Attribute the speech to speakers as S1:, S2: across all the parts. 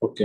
S1: Ok.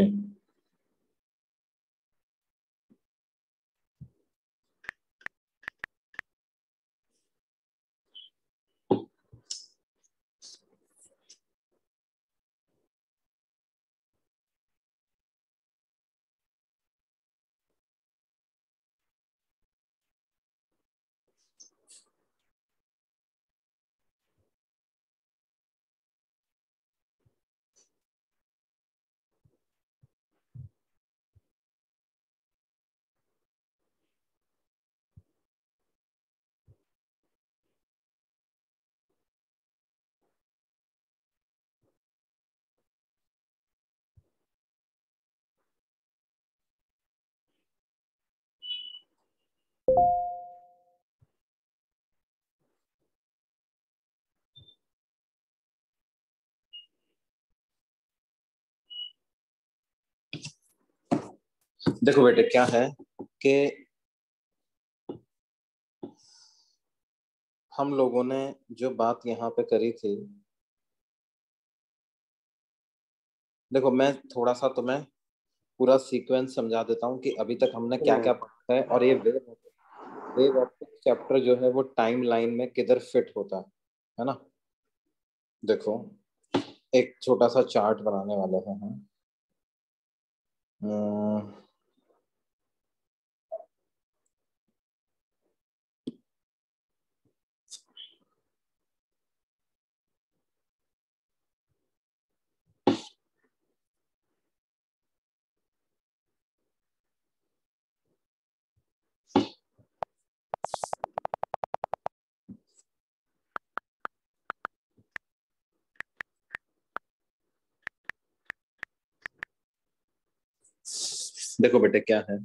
S1: देखो बेटे क्या है कि हम लोगों ने जो बात यहाँ पे करी थी देखो मैं थोड़ा सा तुम्हें पूरा सीक्वेंस समझा देता हूँ कि अभी तक हमने क्या क्या पढ़ा है और ये वेव वेव ऑप्टिक्स चैप्टर जो है वो टाइम लाइन में किधर फिट होता है है ना? देखो एक छोटा सा चार्ट बनाने वाले हैं हम हम्म। देखो बेटे क्या है।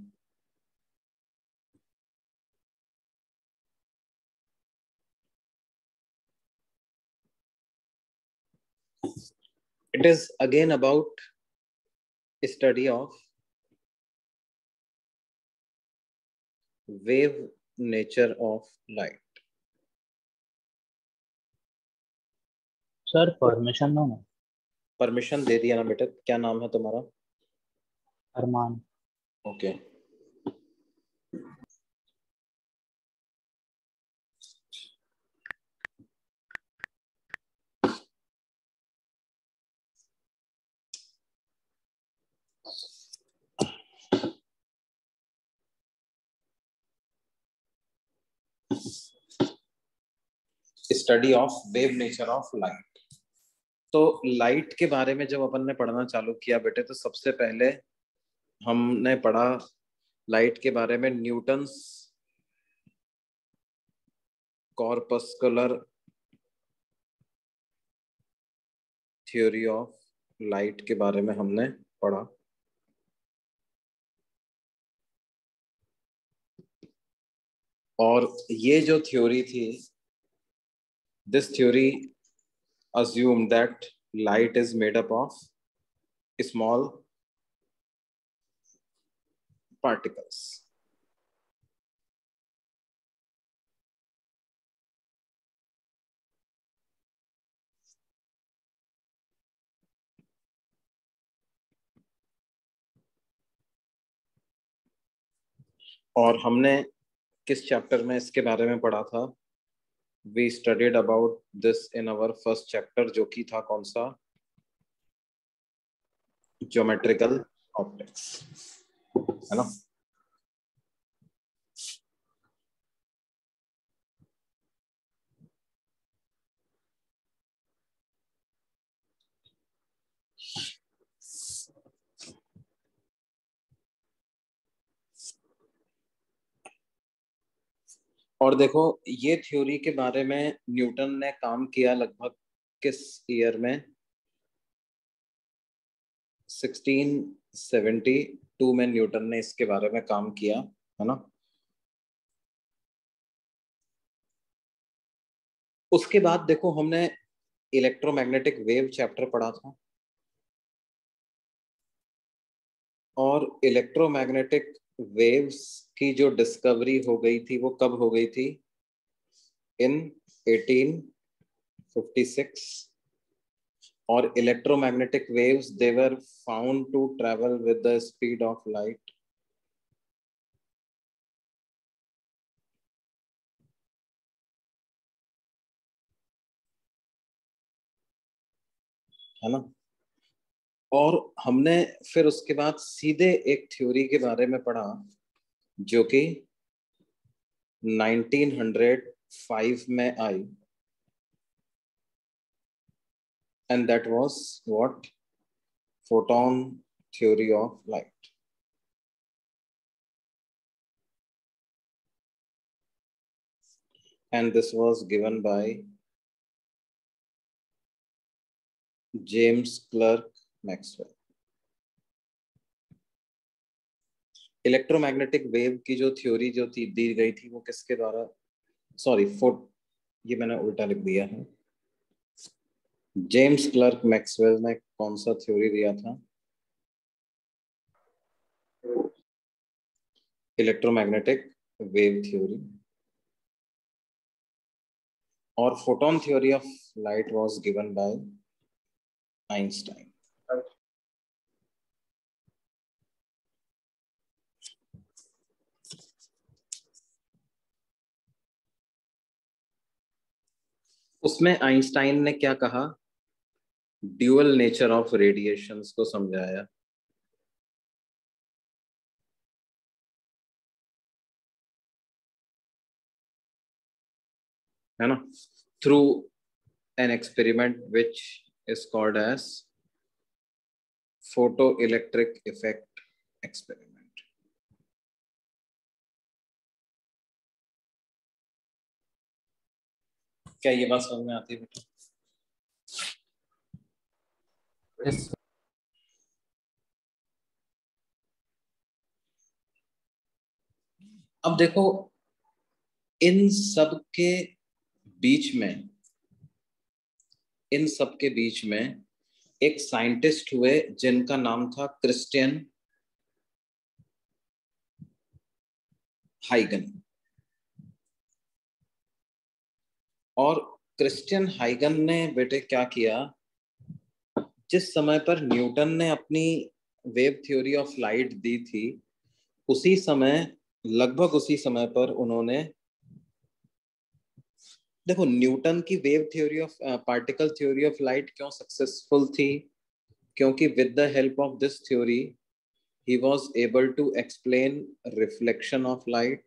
S1: It is again about study of wave nature of light.
S2: Sir permission ना
S1: परमिशन दे दिया ना बेटा क्या नाम है तुम्हारा?
S2: Arman.
S1: Okay study of wave nature of light तो लाइट के बारे में जब अपन ने पढ़ना चालू किया बेटे तो सबसे पहले हमने पढ़ा लाइट के बारे में Newton's corpuscular theory of light के बारे में हमने पढ़ा। और ये जो थ्योरी थी this theory assume that light is made up of small particles. और हमने किस चैप्टर में इसके बारे में पढ़ा था? We studied about this in our first chapter जो कि था कौन सा? ज्योमेट्रिकल ऑप्टिक्स है ना? और देखो, ये थ्योरी के बारे में न्यूटन ने काम किया लगभग किस ईयर में? 1672 में न्यूटन ने इसके बारे में काम किया, है ना? उसके बाद देखो, हमने इलेक्ट्रोमैग्नेटिक वेव चैप्टर पढ़ा था। और इलेक्ट्रोमैग्नेटिक वेव्स की जो डिस्कवरी हो गई थी, वो कब हो गई थी? इन 1856 और electromagnetic waves they were found to travel with the speed of light है ना? और हमने फिर उसके बाद सीधे एक थ्योरी के बारे में पढ़ा, जो कि 1905 में आई। And that was what photon theory of light and this was given by James Clerk Maxwell. Electromagnetic wave की जो थ्योरी जो थी दी गई थी वो किसके द्वारा? सॉरी फोट ये मैंने उल्टा लिख दिया है। जेम्स क्लर्क मैक्सवेल ने कौन सा थ्योरी दिया था? Electromagnetic wave theory. और photon theory of light was given by Einstein. उसमें आइंस्टाइन ने क्या कहा? ड्यूअल नेचर ऑफ़ रेडिएशंस को समझाया। है ना? Through an experiment which is called as photo electric effect experiment क्या ये बात समझ में आती है बेटा?
S2: Yes.
S1: अब देखो, इन सब के बीच में, इन सब के बीच में एक साइंटिस्ट हुए जिनका नाम था क्रिस्टियन हाइगन और क्रिस्टियन हाइगन ने बेटे क्या किया जिस समय पर न्यूटन ने अपनी वेव थ्योरी ऑफ़ लाइट दी थी, उसी समय, लगभग उसी समय पर उन्होंने, देखो, न्यूटन की wave theory of particle theory of light क्यों सक्सेसफुल थी? क्योंकि with the help of this theory, he was able to explain reflection of light.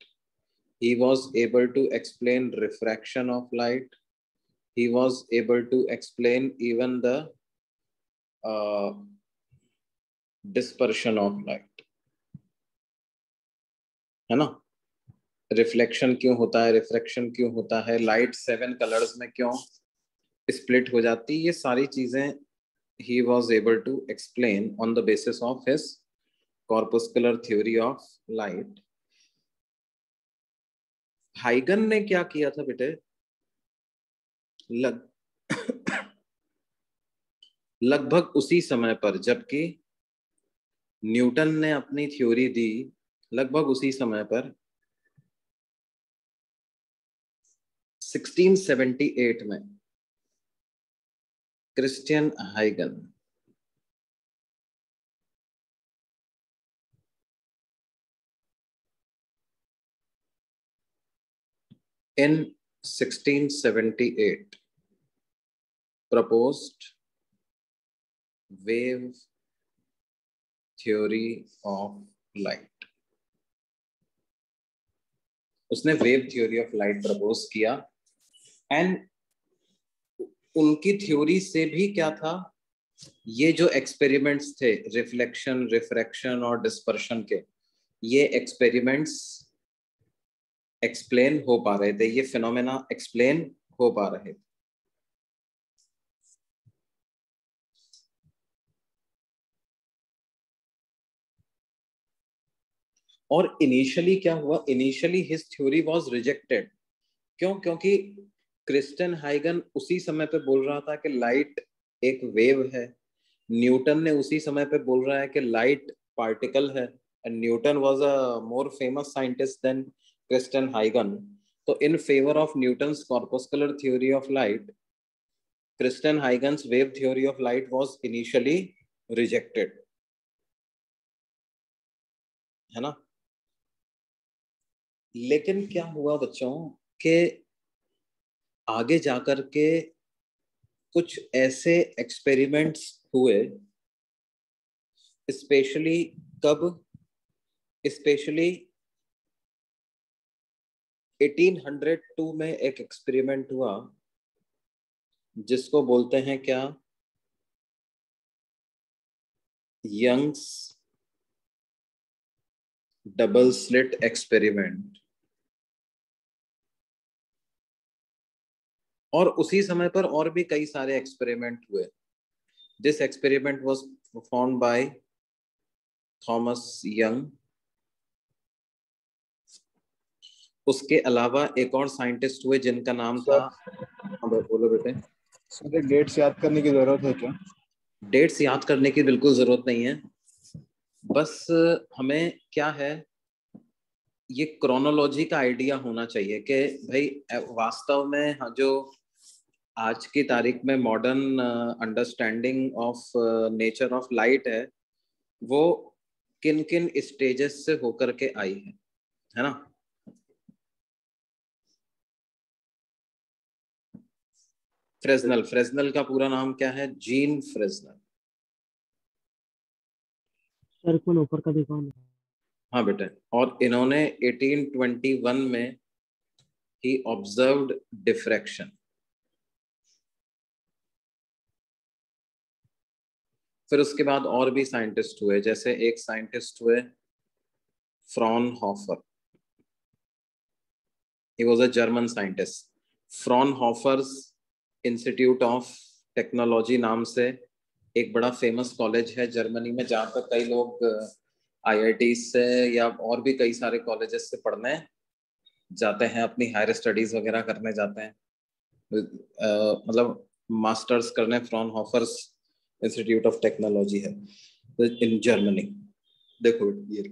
S1: He was able to explain refraction of light. He was able to explain even the dispersion of light. है ना? Reflection क्यों होता है? Refraction क्यों होता है? Light seven colours में क्यों स्प्लिट हो जाती? ये सारी चीज़ें he was able to explain on the basis of his corpuscular theory of light हाइगन ने क्या किया था बेटे? लगभग उसी समय पर, जबकि न्यूटन ने अपनी थ्योरी दी, लगभग उसी समय पर 1678 में, क्रिस्टियन हाइगन। in 1678 proposed wave theory of light. उसने wave theory of light propose किया। एंड उनकी थ्योरी से भी क्या था? ये जो एक्सपेरिमेंट्स थे रिफ्लेक्शन रिफ्रैक्शन और डिस्पर्शन के, ये एक्सपेरिमेंट्स एक्सप्लेन हो पा रहे थे, ये फिनोमेना एक्सप्लेन हो पा रहे थे। और इनिशियली क्या हुआ? Initially his theory was rejected क्यों? क्योंकि क्रिस्टन हाइगन उसी समय पे बोल रहा था कि लाइट एक वेव है। न्यूटन ने उसी समय पे बोल रहा है कि लाइट पार्टिकल है। And Newton was a more famous scientist than Christian हाइगन तो in favour of Newton corpuscular theory of light Christian Huygens wave theory of light was initially rejected है ना? लेकिन क्या हुआ बच्चों के आगे जाकर के कुछ ऐसे एक्सपेरिमेंट्स हुए स्पेशली कब? स्पेशली 1802 में एक एक्सपेरिमेंट हुआ, जिसको बोलते हैं क्या? यंग्स डबल स्लिट एक्सपेरिमेंट और उसी समय पर और भी कई सारे एक्सपेरिमेंट हुए। This experiment was perform by Thomas Young उसके अलावा एक और साइंटिस्ट हुए जिनका नाम था हाँ बोलो बेटे।
S3: सर डेट्स याद करने की ज़रूरत है क्या?
S1: डेट्स याद करने की बिल्कुल ज़रूरत नहीं है। बस हमें क्या है ये क्रोनोलॉजी का आइडिया होना चाहिए कि भाई वास्तव में हाँ, जो आज की तारीख में modern understanding of nature of light है वो किन किन स्टेजेस से होकर के आई है है ना? फ्रेजनल फ्रेजनल का पूरा नाम क्या है? जीन फ्रेजनल
S2: सर ऊपर का देखो
S1: हाँ बेटे और इन्होंने 1821 में ही ऑब्जर्व्ड डिफ्रैक्शन फिर उसके बाद और भी साइंटिस्ट हुए, जैसे एक साइंटिस्ट हुए Fraunhofer he was a German scientist Fraunhofer's institute of technology नाम से एक बड़ा फ़ेमस कॉलेज है जर्मनी में, जहाँ पर कई लोग आईआईटी से या और भी कई सारे कॉलेजेस से पढ़ने जाते हैं, अपनी हायर स्टडीज़ वगैरह करने जाते हैं। मतलब मास्टर्स करने Fraunhofer's institute of technology है इन जर्मनी। देखो ये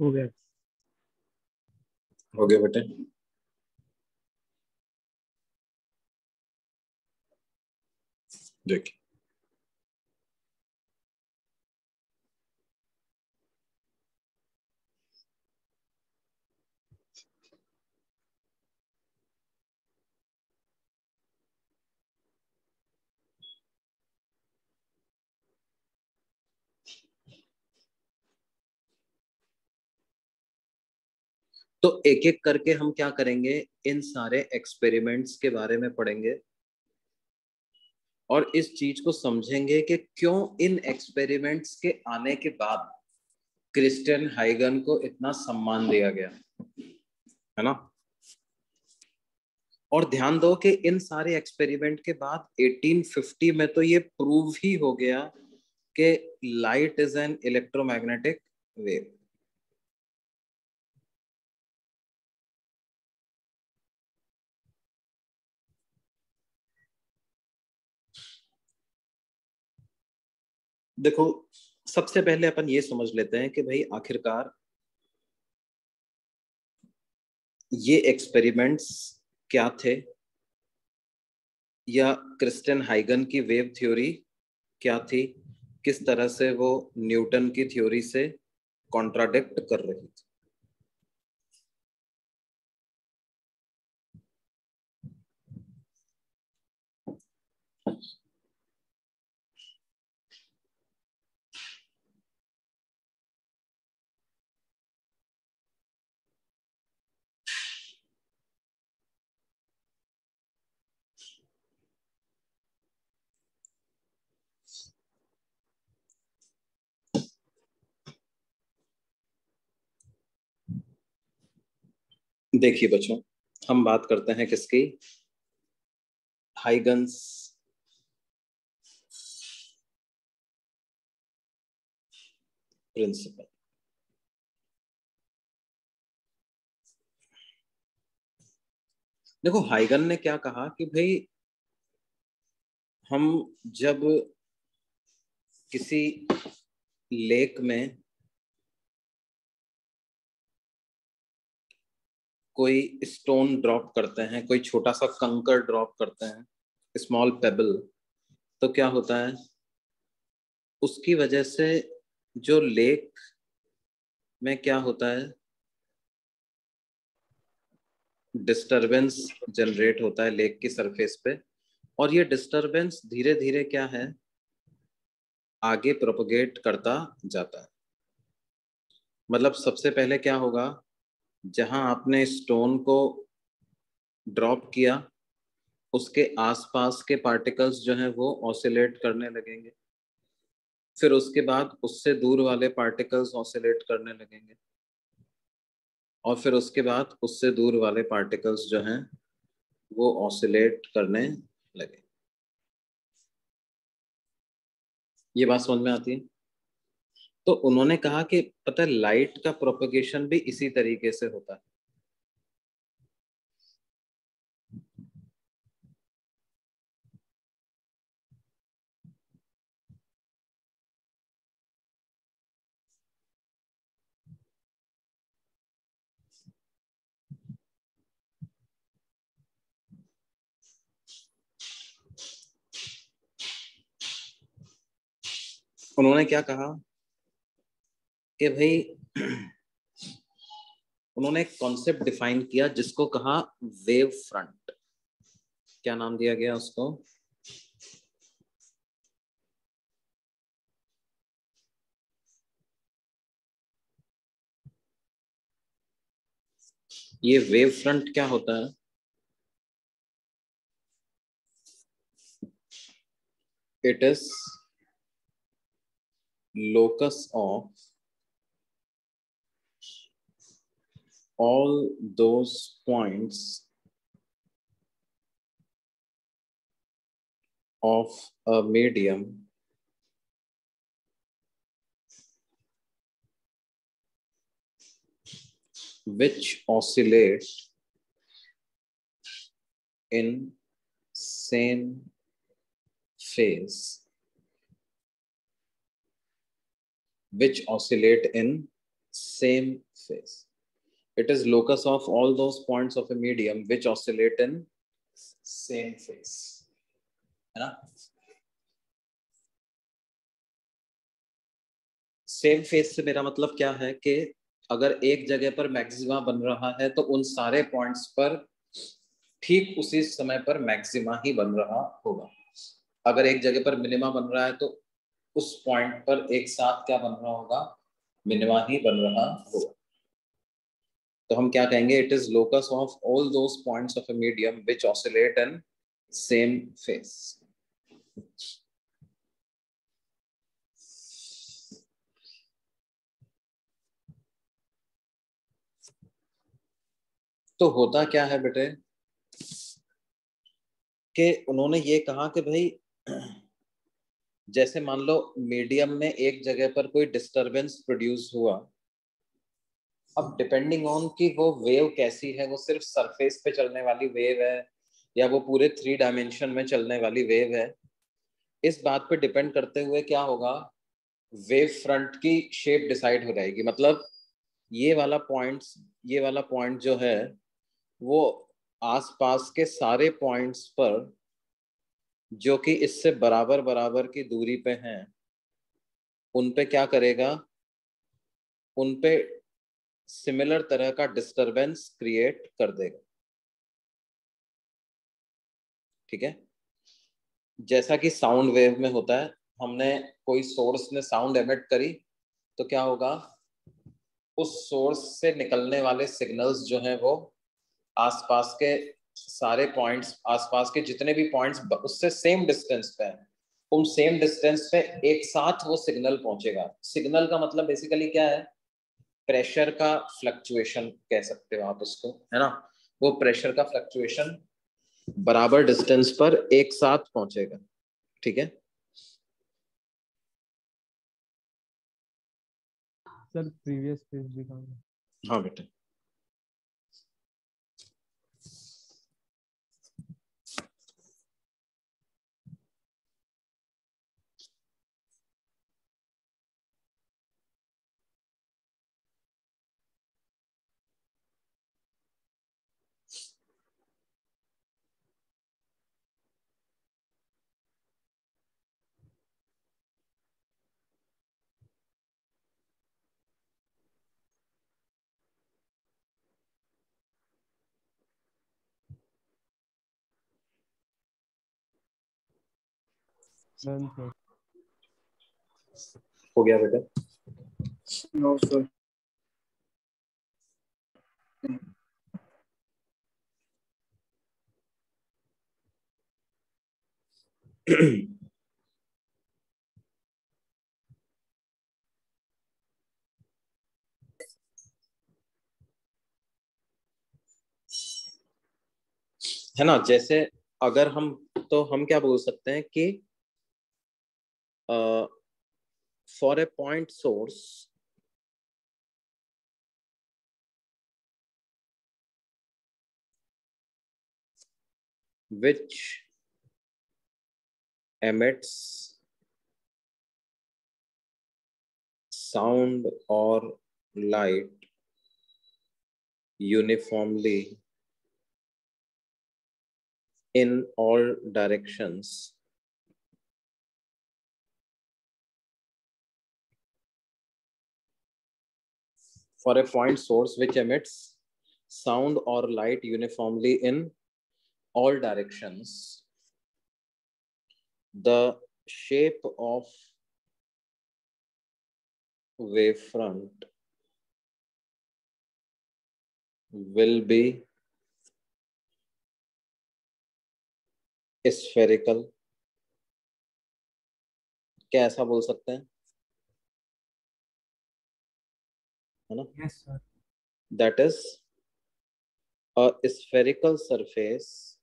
S2: हो गया।
S1: हो गया बेटे। देखिए। तो एक एक करके हम क्या करेंगे? इन सारे एक्सपेरिमेंट्स के बारे में पढ़ेंगे। और इस चीज़ को समझेंगे कि क्यों इन एक्सपेरिमेंट्स के आने के बाद क्रिस्टियन हाइगन को इतना सम्मान दिया गया, है ना? और ध्यान दो कि इन सारे एक्सपेरिमेंट के बाद 1850 में तो ये प्रूव ही हो गया कि light is an electromagnetic wave देखो, सबसे पहले अपन ये समझ लेते हैं कि भाई आखिरकार ये एक्सपेरिमेंट्स क्या थे? या क्रिस्टन हाइगन की वेव थ्योरी क्या थी? किस तरह से वो न्यूटन की थ्योरी से कॉन्ट्राडिक्ट कर रही थी? देखिए बच्चों, हम बात करते हैं किसकी? हाइगन्स प्रिंसिपल देखो हाइगन ने क्या कहा कि भाई, हम जब किसी लेक में कोई स्टोन ड्रॉप करते हैं, कोई छोटा सा कंकर ड्रॉप करते हैं स्मॉल पेबल तो क्या होता है? उसकी वजह से जो लेक में क्या होता है? डिस्टरबेंस जनरेट होता है लेक की सरफेस पे, और ये डिस्टरबेंस धीरे धीरे क्या है? आगे प्रोपोगेट करता जाता है। मतलब सबसे पहले क्या होगा? जहाँ आपने स्टोन को ड्रॉप किया, उसके आसपास के पार्टिकल्स जो हैं वो ऑसिलेट करने लगेंगे। फिर उसके बाद उससे दूर वाले पार्टिकल्स ऑसिलेट करने लगेंगे। और फिर उसके बाद उससे दूर वाले पार्टिकल्स जो हैं वो ऑसिलेट करने लगे। ये बात समझ में आती है? तो उन्होंने कहा कि पता है लाइट का प्रोपगेशन भी इसी तरीके से होता है। उन्होंने क्या कहा? कि भाई, उन्होंने एक कॉन्सेप्ट डिफाइन किया जिसको कहा वेव फ्रंट क्या नाम दिया गया उसको? ये वेव फ्रंट क्या होता है? It is locus of all those points of a medium which oscillate in same phase which oscillate in same phase. It is locus of all those points of a medium which oscillate in same phase. है ना? Same phase से मेरा मतलब क्या है कि अगर एक जगह पर मैक्सिमा बन रहा है तो उन सारे पॉइंट्स पर ठीक उसी समय पर मैक्सिमा ही बन रहा होगा। अगर एक जगह पर मिनिमा बन रहा है तो उस पॉइंट पर एक साथ क्या बन रहा होगा? मिनिमा ही बन रहा होगा। तो हम क्या कहेंगे? It is locus of all those points of a medium which oscillate in same phase तो होता क्या है बेटे? कि उन्होंने ये कहा कि भाई, जैसे मान लो मीडियम में एक जगह पर कोई डिस्टरबेंस प्रोड्यूस हुआ अब डिपेंडिंग ऑन कि वो वेव कैसी है, वो सिर्फ़ सरफेस पे चलने वाली वेव है, या वो पूरे थ्री डायमेंशन में चलने वाली वेव है, इस बात पे डिपेंड करते हुए क्या होगा? वेव फ्रंट की शेप डिसाइड हो जाएगी। मतलब ये वाला पॉइंट ये वाला पॉइंट जो है, वो आसपास के सारे पॉइंट्स पर जो कि इससे बराबर बराबर की दूरी पे हैं, उन पे क्या करेगा? उन पे सिमिलर तरह का डिस्टरबेंस क्रिएट कर देगा। ठीक है? जैसा कि साउंड वेव में होता है, हमने कोई सोर्स ने साउंड एमिट करी तो क्या होगा? उस सोर्स से निकलने वाले सिग्नल्स जो हैं वो आसपास के सारे पॉइंट्स आसपास के जितने भी पॉइंट्स उससे सेम डिस्टेंस पे हैं। उन सेम डिस्टेंस पे एक साथ वो सिग्नल पहुंचेगा। सिग्नल का मतलब बेसिकली क्या है? प्रेशर का फ्लक्चुएशन कह सकते हो आप उसको है ना? वो प्रेशर का फ्लक्चुएशन बराबर डिस्टेंस पर एक साथ पहुंचेगा ठीक है?
S4: सर प्रीवियस पेज दिखाओ।
S1: हाँ बेटा। हो गया बेटा।
S3: नो सर
S1: है ना जैसे अगर हम तो हम क्या बोल सकते हैं कि uh, for a point source, which emits sound or light uniformly in all directions for a point source which emits sound or light uniformly in all directions the shape of wavefront will be spherical क्या ऐसा बोल सकते हैं
S4: yes sir.
S1: That is a spherical surface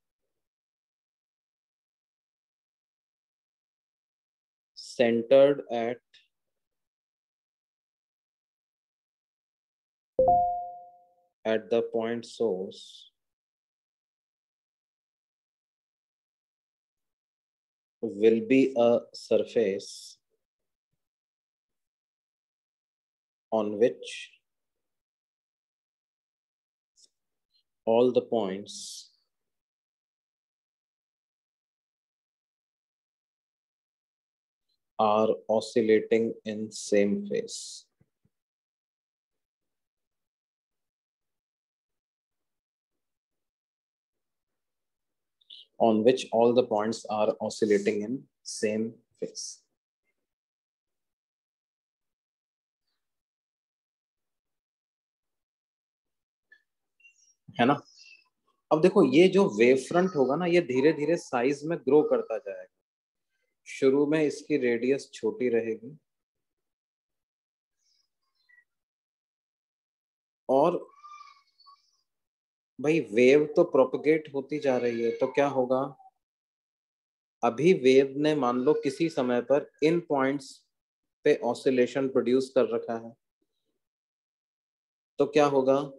S1: centered at at the point source will be a surface on which all the points are oscillating in same phase. On which all the points are oscillating in same phase. है ना? अब देखो, ये जो wave front होगा ना, ये धीरे धीरे साइज़ में ग्रो करता जाएगा। शुरू में इसकी रेडियस छोटी रहेगी। और भाई वेव तो प्रोपगेट होती जा रही है तो क्या होगा? अभी वेव ने मान लो किसी समय पर इन पॉइंट्स पे ऑसिलेशन प्रोड्यूस कर रखा है। तो क्या होगा?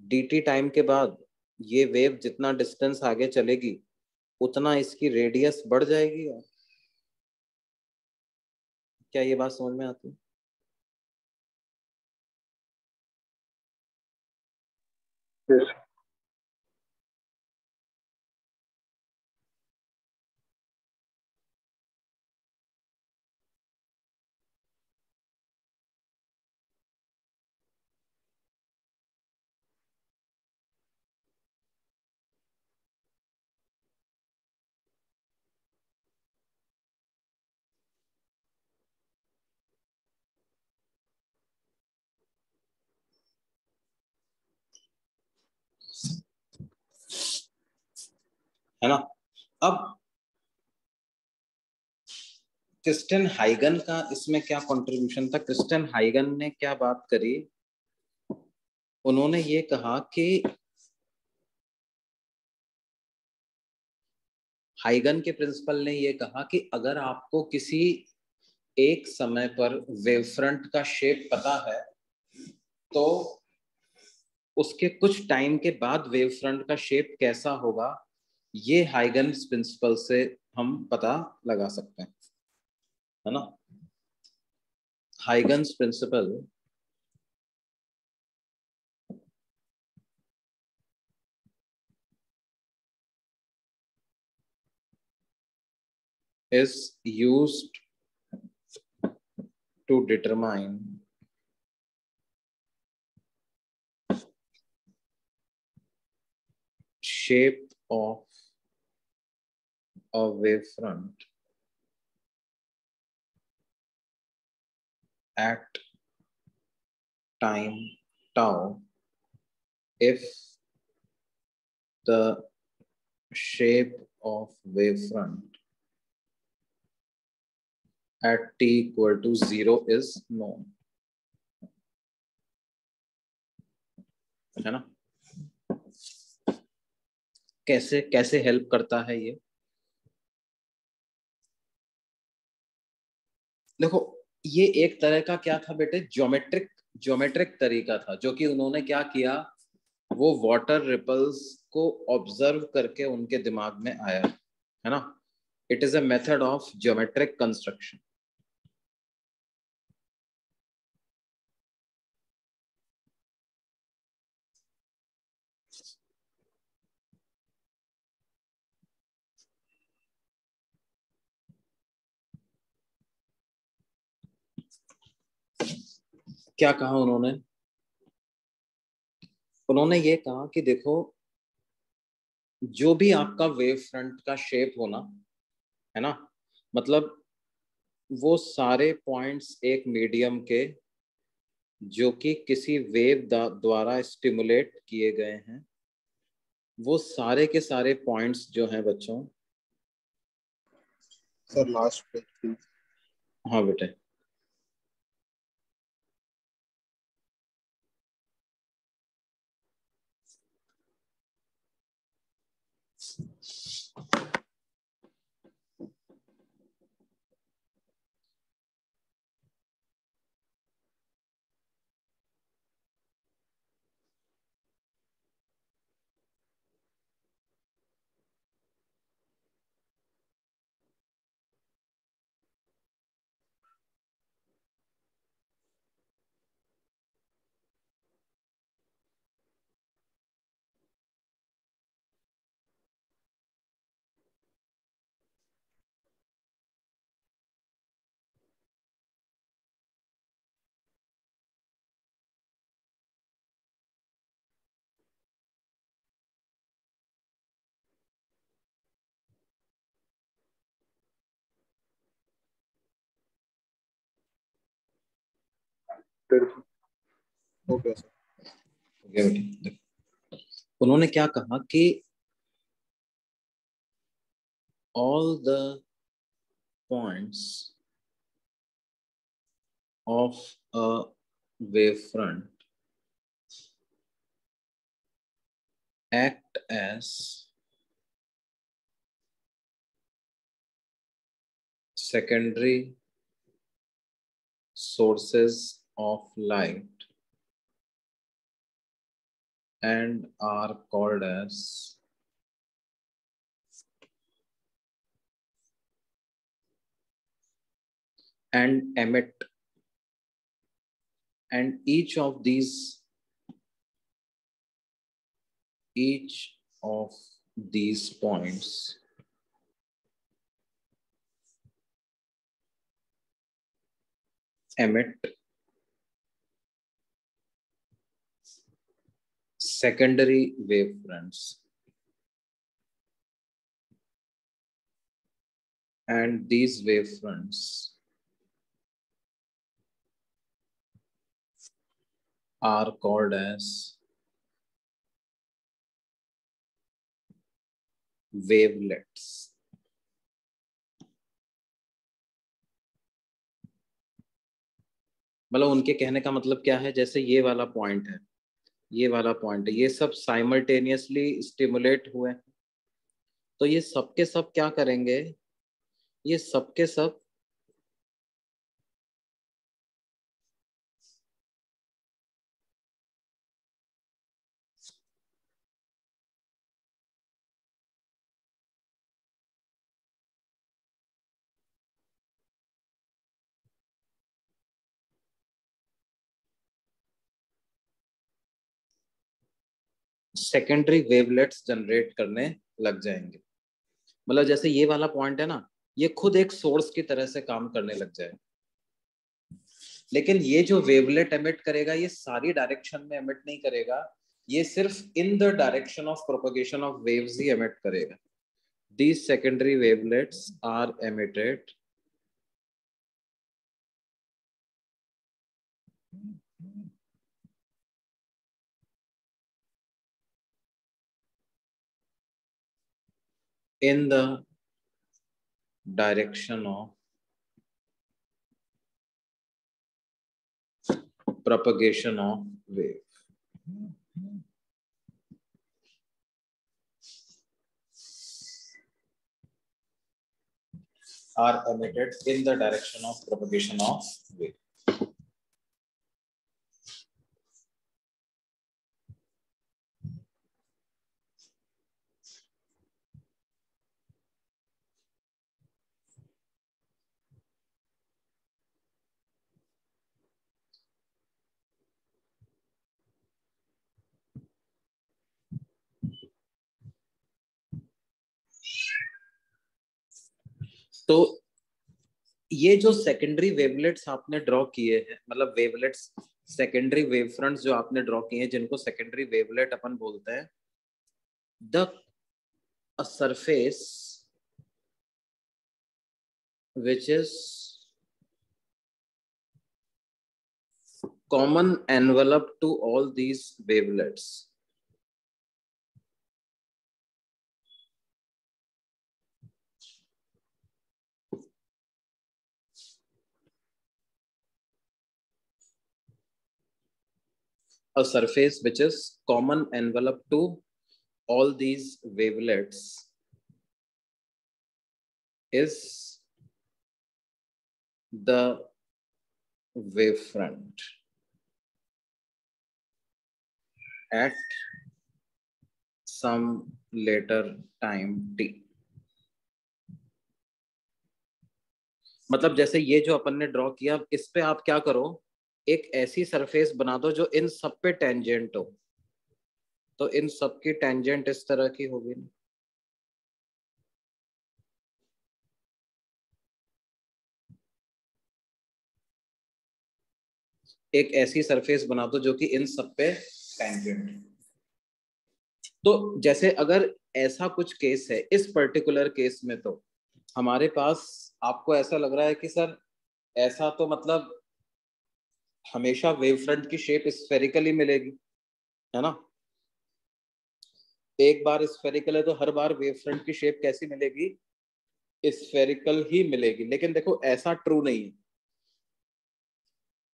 S1: Dt टाइम के बाद ये वेव जितना डिस्टेंस आगे चलेगी, उतना इसकी रेडियस बढ़ जाएगी। क्या ये बात समझ में आती है?
S3: यस
S1: है ना? अब क्रिस्टन हाइगन का इसमें क्या कंट्रीब्यूशन था? क्रिस्टन हाइगन ने क्या बात करी? उन्होंने ये कहा कि हाइगन के प्रिंसिपल ने ये कहा कि अगर आपको किसी एक समय पर वेव फ्रंट का शेप पता है तो उसके कुछ टाइम के बाद वेव फ्रंट का शेप कैसा होगा? ये हाइगन प्रिंसिपल से हम पता लगा सकते हैं, है ना? Huygens principle is used to determine shape of a wavefront at time tau if the shape of wavefront at t equal to zero is known है ना कैसे कैसे हेल्प करता है ये देखो, ये एक तरह का क्या था बेटे? ज्योमेट्रिक ज्योमेट्रिक तरीका था, जो कि उन्होंने क्या किया? वो वाटर रिपल्स को ऑब्ज़र्व करके उनके दिमाग में आया, है ना? It is a method of geometric construction क्या कहा उन्होंने? उन्होंने ये कहा कि देखो जो भी आपका वेव फ्रंट का शेप होना है ना? मतलब वो सारे पॉइंट्स एक मीडियम के जो कि किसी वेव द्वारा स्टिमुलेट किए गए हैं वो सारे के सारे पॉइंट्स जो हैं बच्चों
S3: सर लास्ट
S1: हाँ बेटे। उन्होंने क्या कहा कि all the points of a wave front act as secondary sources of light and are called as and emit. And each of these each of these points emit secondary wavefronts. And these wavefronts are called as wavelets. मतलब उनके कहने का मतलब क्या है जैसे ये वाला पॉइंट है ये वाला पॉइंट है। ये सब साइमल्टेनियसली स्टिमुलेट हुए तो ये सब के सब क्या करेंगे? ये सब के सब सेकेंडरी वेवलेट्स जनरेट करने लग जाएँगे। मतलब जैसे ये वाला पॉइंट है ना, ये खुद एक सोर्स की तरह से काम करने लग जाए। लेकिन ये जो वेवलेट एमिट करेगा, ये सारी डायरेक्शन में एमिट नहीं करेगा, ये सिर्फ़ in the direction of propagation of waves he emit करेगा। These secondary wavelets are emitted in the direction of propagation of wave. are emitted in the direction of propagation of wave. तो ये जो secondary wavelets आपने draw किए हैं मतलब wavelets secondary wave fronts जो आपने ड्रॉ किए हैं, जिनको सेकेंडरी वेवलेट अपन बोलते हैं the surface which is common envelope to all these wavelets. A surface which is common envelope to all these wavelets is the wavefront at some later time t मतलब जैसे ये जो अपन ने ड्रॉ किया इस पे आप क्या करो एक ऐसी सरफेस बना दो जो इन सब पे टेंजेंट हो। तो इन सब की टेंजेंट इस तरह की होगी ना। एक ऐसी सरफेस बना दो जो कि इन सब पे टेंजेंट तो जैसे अगर ऐसा कुछ केस है, इस पर्टिकुलर केस में तो हमारे पास आपको ऐसा लग रहा है कि सर, ऐसा तो मतलब हमेशा वेव फ्रंट की शेप स्फेरिकली मिलेगी, है ना? एक बार स्फेरिकल है तो हर बार वेव फ्रंट की शेप कैसी मिलेगी? स्फेरिकल ही मिलेगी। लेकिन देखो, ऐसा ट्रू नहीं है।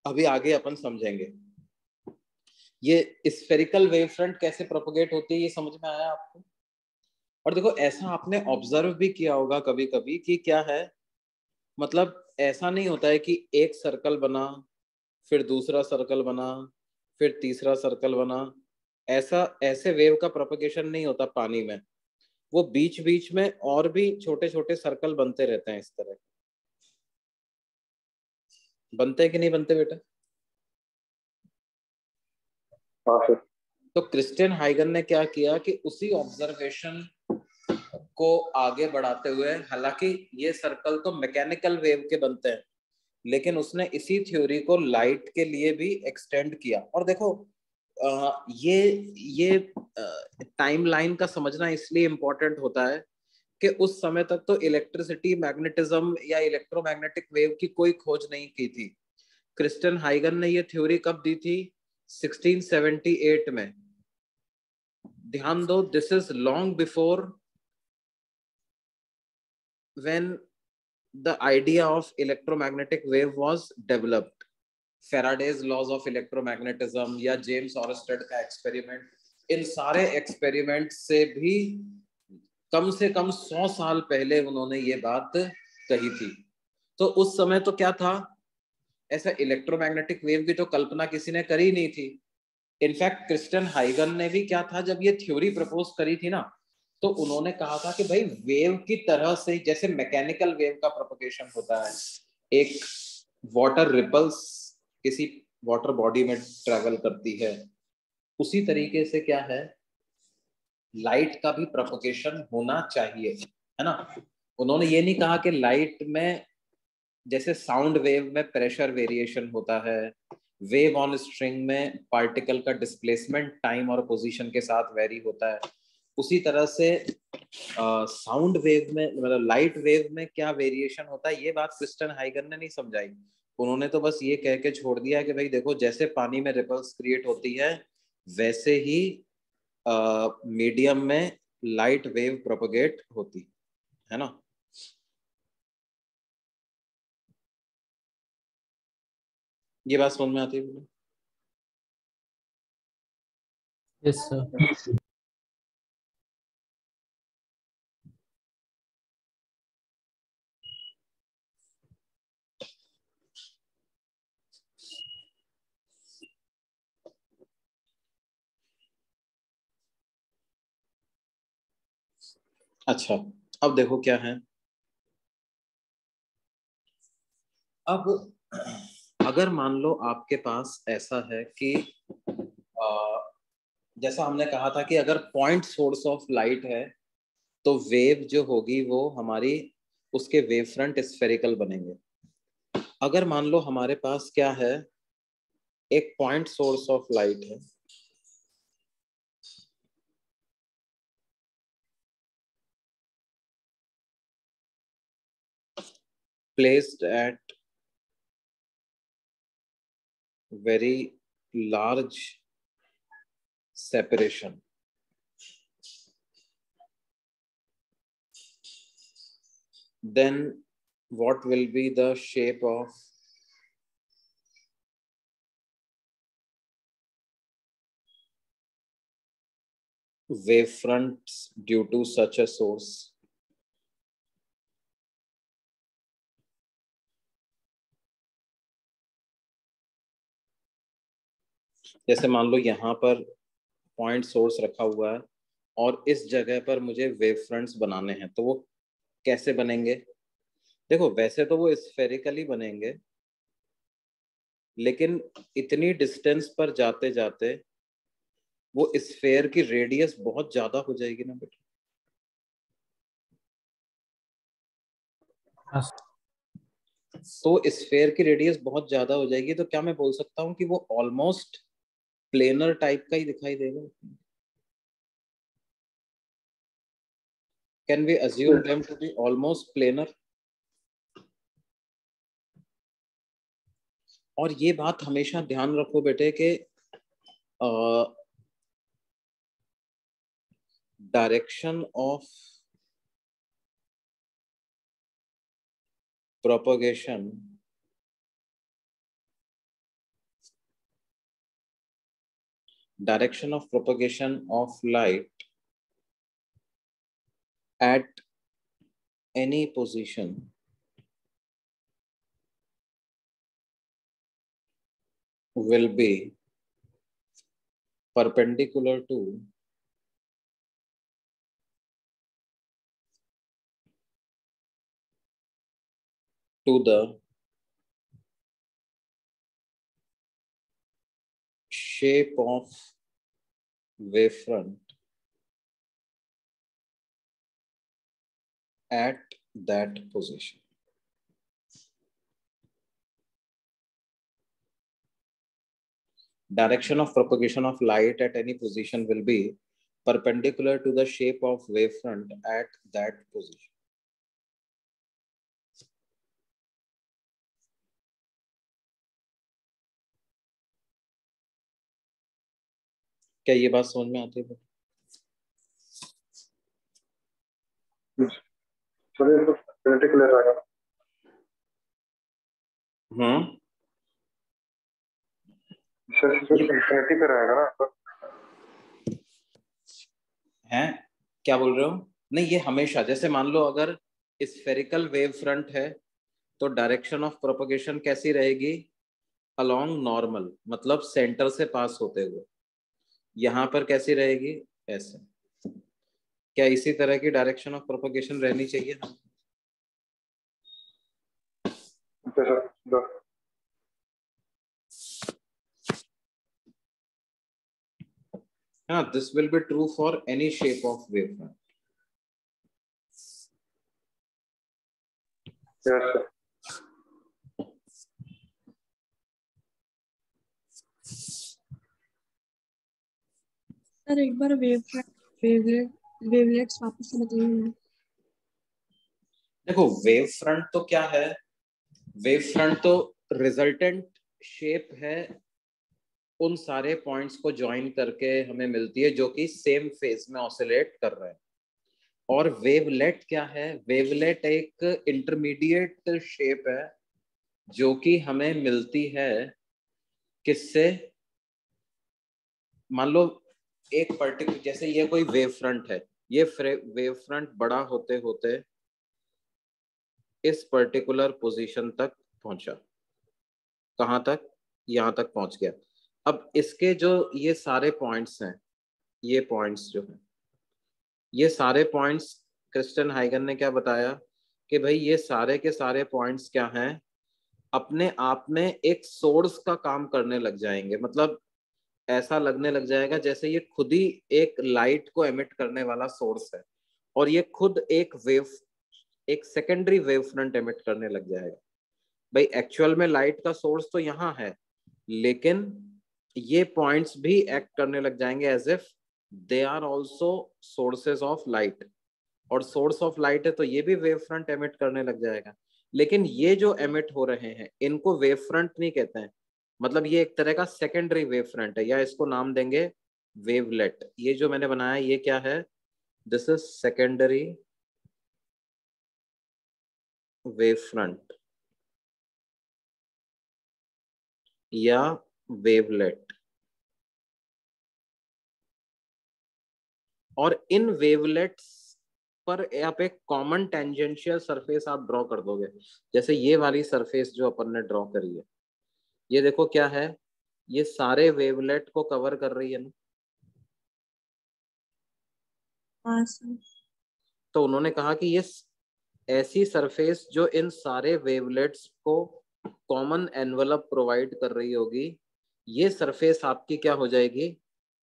S1: अभी आगे अपन समझेंगे। ये स्फेरिकल वेव फ्रंट कैसे प्रोपोगेट होती है, ये समझ में आया आपको? और देखो, ऐसा आपने ऑब्ज़र्व भी किया होगा कभी कभी कि क्या है? मतलब ऐसा नहीं होता है कि एक सर्कल बना फिर दूसरा सर्कल बना फिर तीसरा सर्कल बना। ऐसा ऐसे वेव का प्रोपोगेशन नहीं होता पानी में। वो बीच बीच में और भी छोटे छोटे सर्कल बनते रहते हैं इस तरह बनते हैं कि नहीं बनते बेटा? तो क्रिस्टियन हाइगन ने क्या किया कि उसी ऑब्जर्वेशन को आगे बढ़ाते हुए हालाँकि ये सर्कल तो मैकेनिकल वेव के बनते हैं। लेकिन उसने इसी थ्योरी को लाइट के लिए भी एक्सटेंड किया। और देखो आ, ये ये टाइमलाइन का समझना इसलिए इम्पोर्टेंट होता है कि उस समय तक तो इलेक्ट्रिसिटी मैग्नेटिज्म या इलेक्ट्रोमैग्नेटिक वेव की कोई खोज नहीं की थी। क्रिस्टन हाइगन ने ये थ्योरी कब दी थी? 1678 में। ध्यान दो this is long before when the idea of electromagnetic wave was developed. Faraday's laws of electromagnetism या जेम्स ऑरस्टेड का एक्सपेरिमेंट इन सारे एक्सपेरिमेंट से भी कम से कम सौ साल पहले उन्होंने ये बात कही थी। तो उस समय तो क्या था? ऐसा इलेक्ट्रोमैग्नेटिक वेव की तो कल्पना किसी ने करी नहीं थी। इनफैक्ट क्रिस्टन हाइगन ने भी क्या था? जब ये थ्योरी प्रपोज करी थी ना तो उन्होंने कहा था कि भाई वेव की तरह से जैसे मैकेनिकल वेव का प्रोपोगेशन होता है, एक वाटर रिपल्स किसी वाटर बॉडी में ट्रेवल करती है, उसी तरीके से क्या है लाइट का भी प्रोपोगेशन होना चाहिए, है ना? उन्होंने ये नहीं कहा कि लाइट में जैसे साउंड वेव में प्रेशर वेरिएशन होता है वेव ऑन स्ट्रिंग में पार्टिकल का डिस्प्लेसमेंट टाइम और पोजीशन के साथ वेरी होता है उसी तरह से साउंड वेव में मतलब लाइट वेव में क्या वेरिएशन होता है, ये बात क्रिस्टन हाइगन ने नहीं समझाई। उन्होंने तो बस ये कह के छोड़ दिया कि भाई देखो, जैसे पानी में रिपल्स क्रिएट होती है, वैसे ही मीडियम में लाइट वेव प्रोपोगेट होती, है ना? ये बात समझ में आती है?
S4: यस सर
S1: अच्छा अब देखो क्या है। अब अगर मान लो आपके पास ऐसा है कि आ, जैसा हमने कहा था कि अगर पॉइंट सोर्स ऑफ़ लाइट है तो वेव जो होगी वो हमारी उसके वेव फ्रंट स्फेरिकल बनेंगे। अगर मान लो हमारे पास क्या है एक पॉइंट सोर्स ऑफ़ लाइट है placed at very large separation. Then what will be the shape of wave fronts due to such a source? जैसे मान लो यहाँ पर पॉइंट सोर्स रखा हुआ है और इस जगह पर मुझे वेव फ्रंट्स बनाने हैं तो वो कैसे बनेंगे? देखो वैसे तो वो स्फेरिकली बनेंगे लेकिन इतनी डिस्टेंस पर जाते जाते वो स्फेयर की रेडियस बहुत ज़्यादा हो जाएगी ना बेटा। तो स्फेयर की रेडियस बहुत ज़्यादा हो जाएगी तो क्या मैं बोल सकता हूँ कि वो ऑलमोस्ट प्लेनर टाइप का ही दिखाई देगा। Can we assume them to be almost planar और ये बात हमेशा ध्यान रखो बेटे के direction of propagation direction of propagation of light at any position. Will be perpendicular to to the shape of wavefront at that position. Direction of propagation of light at any position will be perpendicular to the shape of wavefront at that position. क्या ये बात समझ में आती है? हम्म।
S3: रहेगा ना?
S1: हैं? क्या बोल रहे हो? नहीं ये हमेशा जैसे मान लो अगर स्फेरिकल वेव फ्रंट है तो डायरेक्शन ऑफ़ प्रोपगेशन कैसी रहेगी? अलोंग नॉर्मल मतलब सेंटर से पास होते हुए। यहाँ पर कैसी रहेगी? ऐसे। क्या इसी तरह की डायरेक्शन ऑफ़ प्रोपगेशन रहनी चाहिए? हाँ this will be true for any shape of wave front
S3: sir
S5: एक बार वेव वेवलेट वेवलेट्स वापस से बताइए ना
S1: देखो वेव फ्रंट तो क्या है? वेव फ्रंट तो रिजल्टेंट शेप है उन सारे पॉइंट्स को ज्वाइन करके हमें मिलती है जो कि सेम फ़ेज़ में ऑसिलेट कर रहे हैं। और वेवलेट क्या है? वेवलेट एक इंटरमीडिएट शेप है जो कि हमें मिलती है किससे? मान लो एक पर्टिकुलर जैसे ये कोई वेव फ्रंट है, ये वेव फ्रंट बड़ा होते होते इस पर्टिकुलर पोजीशन तक पहुँचा। कहाँ तक? यहाँ तक पहुँच गया। अब इसके जो ये सारे पॉइंट्स हैं, ये पॉइंट्स जो हैं, ये सारे पॉइंट्स क्रिस्टन हाइगन ने क्या बताया कि भाई ये सारे के सारे पॉइंट्स क्या हैं? अपने आप में एक सोर्स का काम करने लग जाएँगे। मतलब ऐसा लगने लग जाएगा जैसे ये खुद ही एक लाइट को एमिट करने वाला सोर्स है और ये खुद एक वेव एक सेकेंडरी वेव फ्रंट एमिट करने लग जाएगा। भाई एक्चुअल में लाइट का सोर्स तो यहाँ है, लेकिन ये पॉइंट्स भी एक्ट करने लग जाएँगे as if they are also sources of light और सोर्स ऑफ़ लाइट है तो ये भी वेव फ्रंट एमिट करने लग जाएगा। लेकिन ये जो एमिट हो रहे हैं, इनको वेव फ्रंट नहीं कहते हैं। मतलब ये एक तरह का सेकेंडरी वेव फ्रंट है, या इसको नाम देंगे वेवलेट ये जो मैंने बनाया, ये क्या है? This is secondary wave front या वेवलेट और इन वेवलेट्स पर आप एक कॉमन टेंजेंशियल सरफेस आप ड्रॉ कर दोगे। जैसे ये वाली सरफेस जो अपन ने ड्रॉ करी है। ये देखो क्या है ये सारे वेवलेट को कवर कर रही है ना।
S5: हाँ
S1: तो उन्होंने कहा कि ये ऐसी सरफेस जो इन सारे वेवलेट्स को कॉमन एनवलप प्रोवाइड कर रही होगी ये सरफेस आपकी क्या हो जाएगी?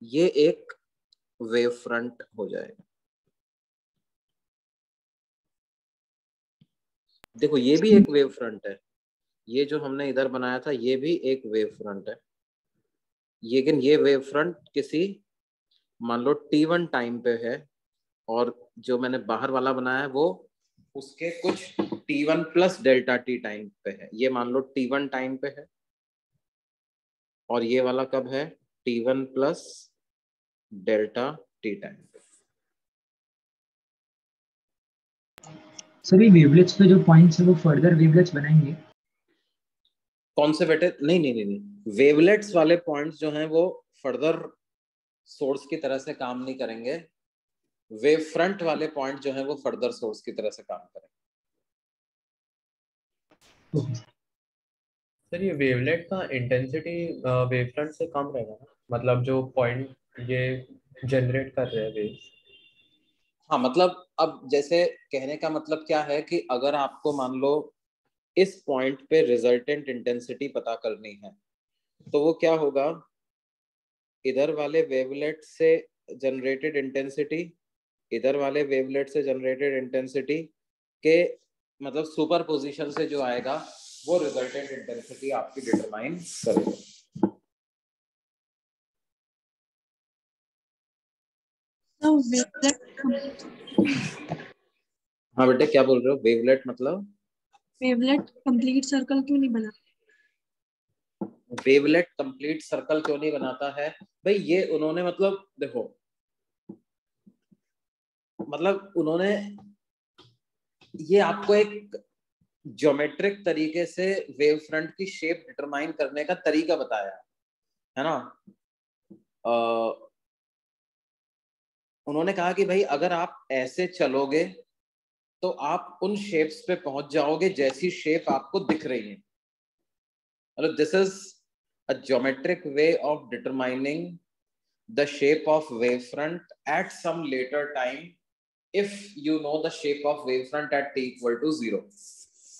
S1: ये एक वेव फ्रंट हो जाएगा। देखो ये भी एक वेव फ्रंट है। ये जो हमने इधर बनाया था, ये भी एक वेव फ्रंट है। लेकिन ये वेव फ्रंट किसी, मान लो टी वन टाइम पे है, और जो मैंने बाहर वाला बनाया है वो उसके कुछ t one plus delta t time पे है। ये मान लो टी वन टाइम पे है, और ये वाला कब है? T one plus delta t time पे।
S6: सर वेवलेट्स पे जो पॉइंट्स है, वो फर्दर वेवलेट्स बनाएँगे।
S1: कौन से बेटे नहीं नहीं नहीं नहीं। वेवलेट्स वाले पॉइंट्स जो हैं वो फर्दर सोर्स की तरह से काम नहीं करेंगे। वेव फ्रंट वाले पॉइंट जो हैं वो फर्दर सोर्स की तरह से काम करेंगे।
S4: सर ये वेवलेट का इंटेंसिटी वेव फ्रंट से कम रहेगा ना? मतलब जो पॉइंट ये जनरेट कर रहे हैं वेव्स
S1: हाँ मतलब अब जैसे कहने का मतलब क्या है कि अगर आपको मान लो इस पॉइंट पे रिजल्टेंट इंटेंसिटी पता करनी है। तो वो क्या होगा? इधर वाले वेवलेट से जनरेटेड इंटेंसिटी इधर वाले वेवलेट से जनरेटेड इंटेंसिटी के मतलब सुपर पोजिशन से जो आएगा वो रिजल्टेंट इंटेंसिटी आपकी डिटरमाइन करेगा। हाँ बेटे क्या बोल रहे हो? वेवलेट मतलब?
S5: वेवलेट कंप्लीट सर्कल क्यों नहीं बना
S1: वेवलेट कंप्लीट सर्कल क्यों नहीं बनाता है? भाई ये उन्होंने मतलब देखो मतलब उन्होंने ये आपको एक ज्योमेट्रिक तरीके से वेव फ्रंट की शेप डिटरमाइन करने का तरीका बताया है ना? uh, उन्होंने कहा कि भाई अगर आप ऐसे चलोगे तो आप उन शेप्स पे पहुँच जाओगे जैसी शेप आपको दिख रही है। मतलब this is a geometric way of determining the of wave front at some later time if you know the shape of wave front at t equal to zero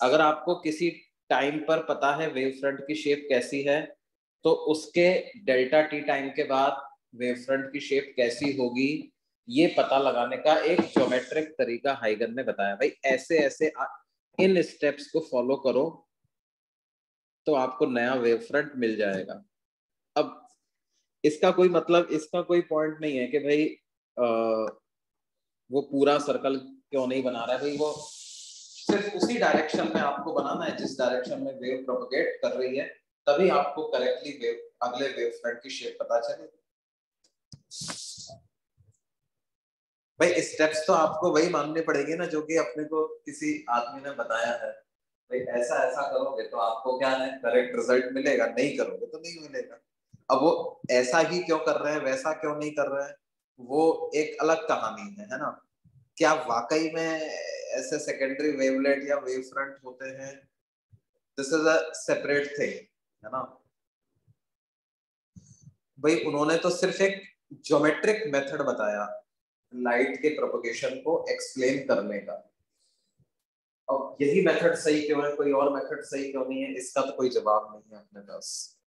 S1: अगर आपको किसी टाइम पर पता है वेव फ्रंट की shape कैसी है तो उसके डेल्टा टी टाइम के बाद वेव फ्रंट की शेप कैसी होगी ये पता लगाने का एक ज्योमेट्रिक तरीका हाइगन ने बताया। भाई ऐसे ऐसे इन स्टेप्स को फॉलो करो तो आपको नया वेव फ्रंट मिल जाएगा। अब इसका कोई मतलब इसका कोई पॉइंट नहीं है कि भाई आ, वो पूरा सर्कल क्यों नहीं बना रहा है। भाई वो सिर्फ़ उसी डायरेक्शन में आपको बनाना है जिस डायरेक्शन में वेव प्रोपोगेट कर रही है तभी आपको करेक्टली वेव अगले वेव फ्रंट की शेप पता चले भाई स्टेप्स तो आपको वही मानने पड़ेंगे ना, जो कि अपने को किसी आदमी ने बताया है। भाई, ऐसा ऐसा करोगे तो आपको क्या है करेक्ट रिज़ल्ट मिलेगा। नहीं करोगे तो नहीं मिलेगा। अब वो ऐसा ही क्यों कर रहे हैं, वैसा क्यों नहीं कर रहे हैं, वो एक अलग कहानी है है ना? क्या वाकई में ऐसे सेकेंडरी वेवलेट या वेव फ्रंट होते हैं? This is a separate thing है ना? भाई, उन्होंने तो सिर्फ़ एक ज्योमेट्रिक मेथड बताया। लाइट के प्रोपोगेशन को एक्सप्लेन करने का। अब यही मेथड सही क्यों है? कोई और मेथड सही क्यों नहीं है? इसका तो कोई जवाब नहीं है अपने पास।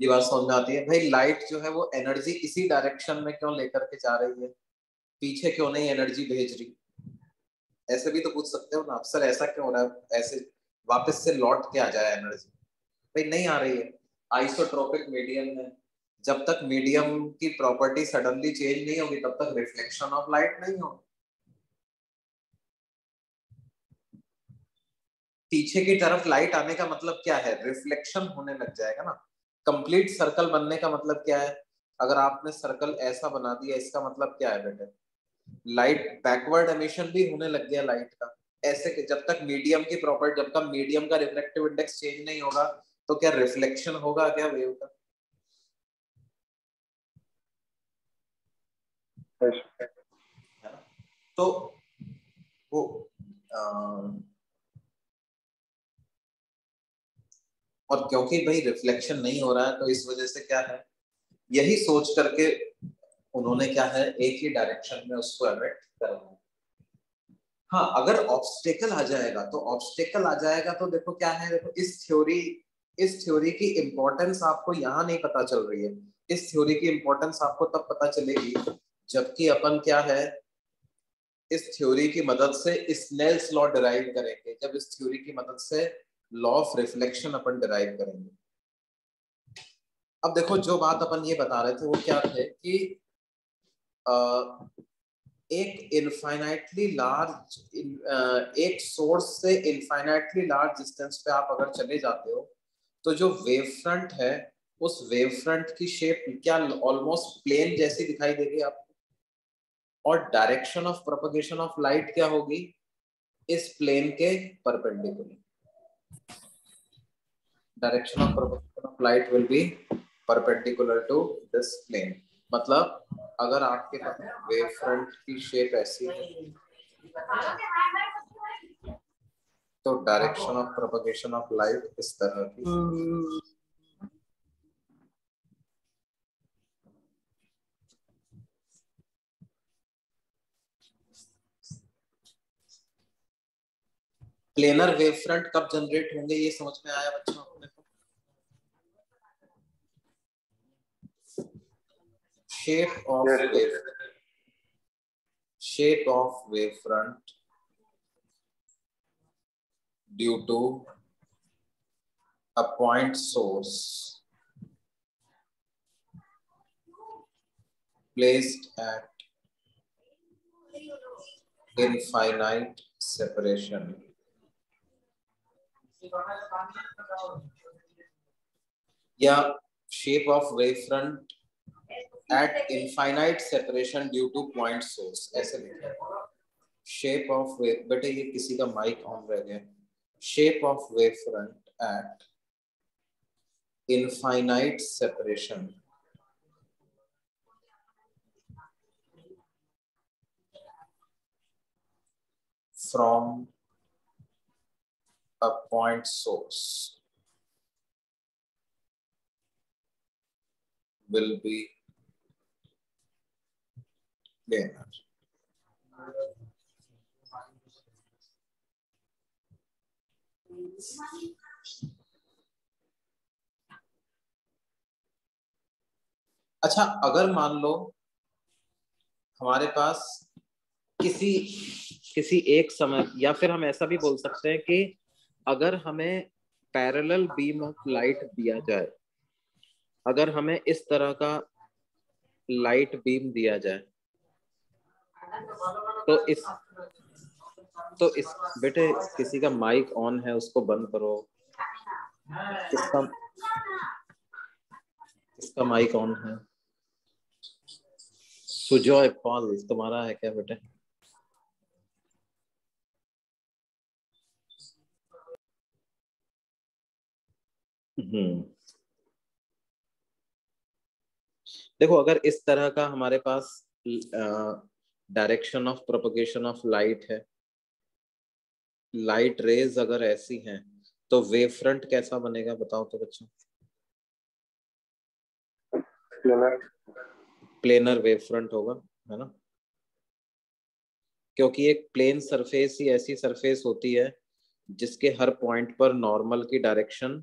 S1: ये बात समझ आती है? भाई लाइट जो है वो एनर्जी इसी डायरेक्शन में क्यों लेकर के जा रही है? पीछे क्यों नहीं एनर्जी भेज रही? ऐसे भी तो पूछ सकते हो ना? अक्सर ऐसा क्यों हो रहा है? ऐसे वापस से लौट के आ जाए एनर्जी। भाई, नहीं आ रही है। आइसोट्रोपिक मीडियम में जब तक मीडियम की प्रॉपर्टी सडनली चेंज नहीं होगी, तब तक रिफ्लेक्शन ऑफ़ लाइट नहीं होगी। पीछे की तरफ़ लाइट आने का मतलब क्या है? रिफ्लेक्शन होने लग जाएगा ना। कंप्लीट सर्कल बनने का मतलब क्या है? अगर आपने सर्कल ऐसा बना दिया, इसका मतलब क्या है बेटे? लाइट बैकवर्ड एमिशन भी होने लग गया लाइट का। ऐसे कि जब तक मीडियम की प्रॉपर्टी जब तक मीडियम का रिफ्लेक्टिव इंडेक्स चेंज नहीं होगा तो क्या रिफ्लेक्शन होगा, क्या वेव का? तो वो और क्योंकि भाई रिफ्लेक्शन नहीं हो रहा है तो इस वजह से क्या है? यही सोच करके उन्होंने क्या है, एक ही डायरेक्शन में उसको एमिट करना हाँ अगर ऑब्स्टेकल आ जाएगा तो ऑब्स्टेकल आ जाएगा तो देखो क्या है देखो इस थ्योरी इस थ्योरी की इंपॉर्टेंस आपको यहाँ नहीं पता चल रही है। इस थ्योरी की इंपॉर्टेंस आपको तब पता चलेगी जबकि अपन क्या है इस थ्योरी की मदद से स्नेल्स लॉ डिराइव करेंगे जब इस थ्योरी की मदद से लॉ ऑफ़ रिफ्लेक्शन अपन डिराइव करेंगे। अब देखो जो बात अपन ये बता रहे थे वो क्या थे कि आ, एक इनफाइनाइटली लार्ज एक सोर्स से इनफाइनाइटली लार्ज डिस्टेंस पे आप अगर चले जाते हो तो जो वेव फ्रंट है, उस वेव फ्रंट की शेप क्या ऑलमोस्ट प्लेन जैसी दिखाई देगी आपको? और direction of propagation of light क्या होगी? इस प्लेन के perpendicular direction of propagation of light will be perpendicular to this plane. मतलब अगर आपके पास वेव फ्रंट की शेप ऐसी है तो direction of propagation of light इस तरह की। प्लेनर वेव फ्रंट कब जनरेट होंगे, ये समझ में आया बच्चों को shape of
S3: Yes.
S1: wave shape of wavefront due to a point source placed at infinite separation या shape of wavefront at infinite separation due to point source ऐसे लिखा शेप ऑफ़ वेव बेटे ये किसी का माइक ऑन रह गया। Shape of wave front at infinite separation from a point source will be अच्छा अगर मान लो हमारे पास किसी किसी एक समय, या फिर हम ऐसा भी बोल सकते हैं कि अगर हमें पैरेलल बीम ऑफ़ लाइट दिया जाए, अगर हमें इस तरह का लाइट बीम दिया जाए तो इस तो इस बेटे किसी का माइक ऑन है, उसको बंद करो। किसका किसका माइक ऑन है? सुजॉय पॉल, तुम्हारा है क्या बेटे? हम्म। देखो, अगर इस तरह का हमारे पास direction of propagation of light है। लाइट रेज अगर ऐसी हैं तो वेव फ्रंट कैसा बनेगा बताओ तो बच्चों।
S3: प्लेनर
S1: प्लेनर वेव फ्रंट होगा है ना? क्योंकि एक प्लेन सरफेस ही ऐसी सरफेस होती है जिसके हर पॉइंट पर नॉर्मल की डायरेक्शन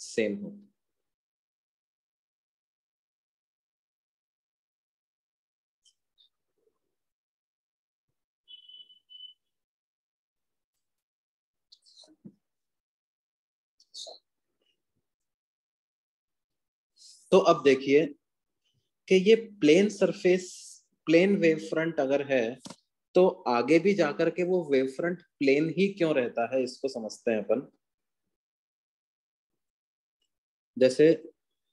S1: सेम हो। तो अब देखिए कि ये plane surface plane wave front अगर है तो आगे भी जाकर के वो वेव फ्रंट प्लेन ही क्यों रहता है इसको समझते हैं अपन। जैसे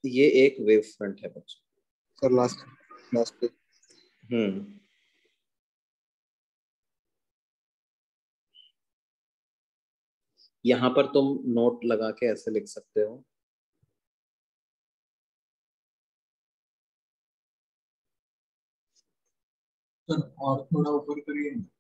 S1: ये एक वेव फ्रंट है बच्चों।
S7: सर लास्ट लास्ट पे
S1: हम्म। यहाँ पर तुम नोट लगा के ऐसे लिख सकते हो।
S7: और थोड़ा ऊपर करिए।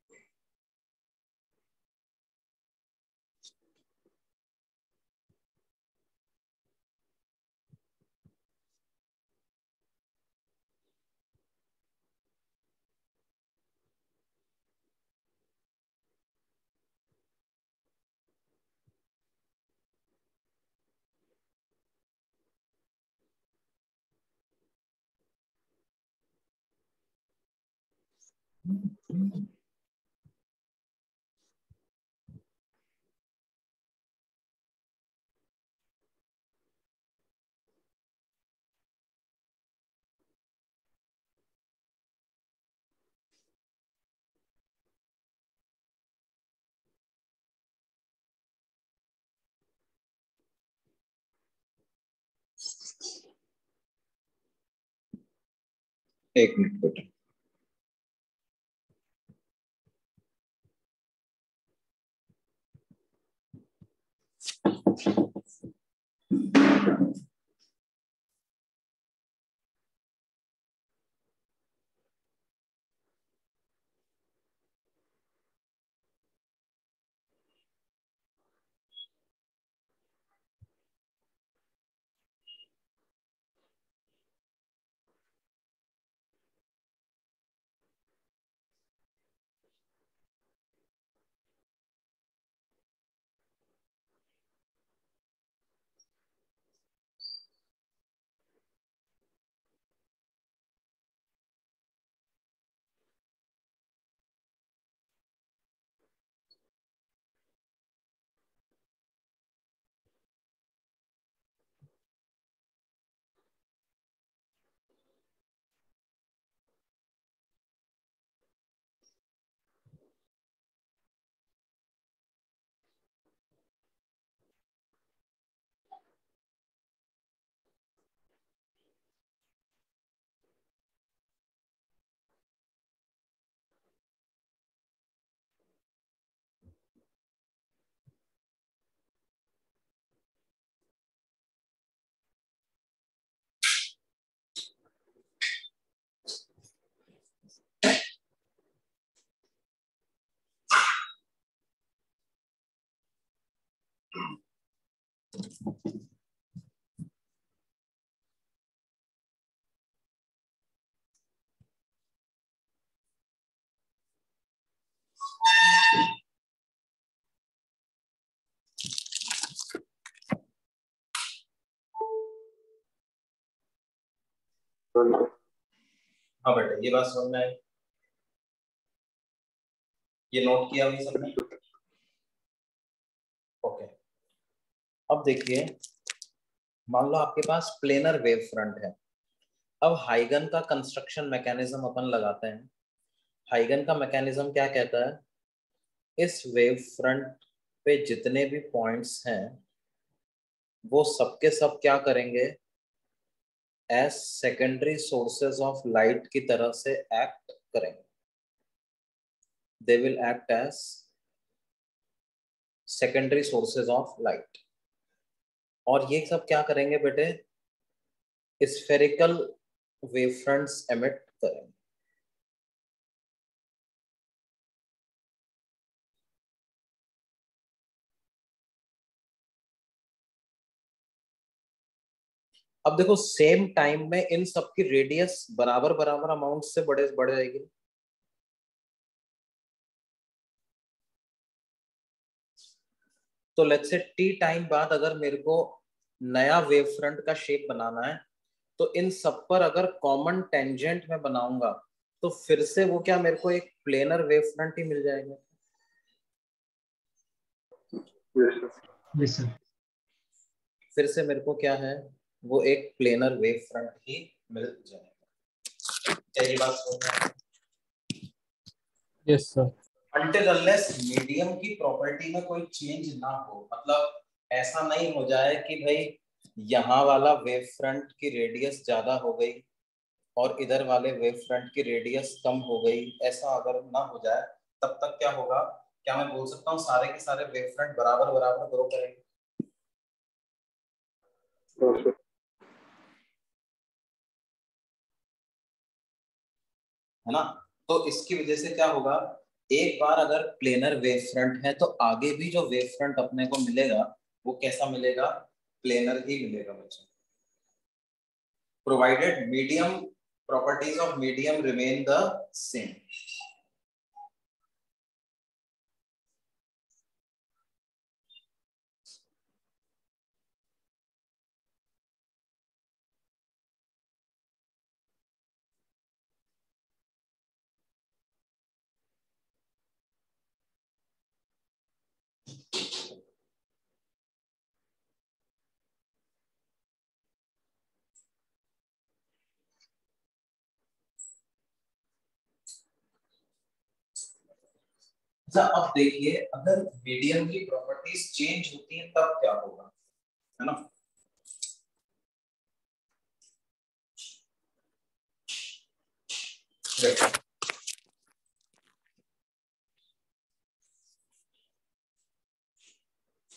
S1: एक मिनट बेटा। Thank you. हाँ बेटा ये बात में आई। ये नोट किया हुई सबने? ओके अब देखिए, मान लो आपके पास प्लेनर वेव फ्रंट है। अब हाइगन का कंस्ट्रक्शन मैकेनिज्म अपन लगाते हैं। हाइगन का मैकेनिज्म क्या कहता है? इस वेव फ्रंट पे जितने भी पॉइंट्स हैं, वो सबके सब क्या करेंगे? As secondary sources of light की तरह से एक्ट करेंगे। They will act as secondary sources of light और ये सब क्या करेंगे बेटे? स्फेरिकल वेव एमिट करेंगे। अब देखो सेम टाइम में इन सबकी रेडियस बराबर बराबर अमाउंट से बड़े बढ़ जाएगी। तो लेट्स से टी टाइम बाद अगर मेरे को नया वेव फ्रंट का शेप बनाना है तो इन सब पर अगर कॉमन टेंजेंट में बनाऊँगा तो फिर से वो क्या मेरे को एक प्लेनर वेव फ्रंट ही मिल जाएगा?
S3: यस सर
S6: यस सर
S1: फिर से मेरे को क्या है? वो एक प्लेनर वेव फ्रंट ही मिल जाएगा। क्या ये बात समझ में
S4: यस सर
S1: unless मीडियम की प्रॉपर्टी में कोई चेंज ना हो मतलब ऐसा नहीं हो जाए कि भाई यहाँ वाला वेव फ्रंट की रेडियस ज़्यादा हो गई और इधर वाले वेव फ्रंट की रेडियस कम हो गई ऐसा अगर ना हो जाए तब तक क्या होगा? क्या मैं बोल सकता हूँ सारे के सारे वेव फ्रंट बराबर बराबर ग्रो करेंगे? है ना? तो इसकी वजह से क्या होगा? एक बार अगर प्लेनर वेव फ्रंट है तो आगे भी जो वेव फ्रंट अपने को मिलेगा, वो कैसा मिलेगा? प्लेनर ही मिलेगा बच्चों। Provided medium properties of medium remain the same अच्छा अब देखिए, अगर मीडियम की प्रॉपर्टीज़ चेंज होती हैं, तब क्या होगा? है ना?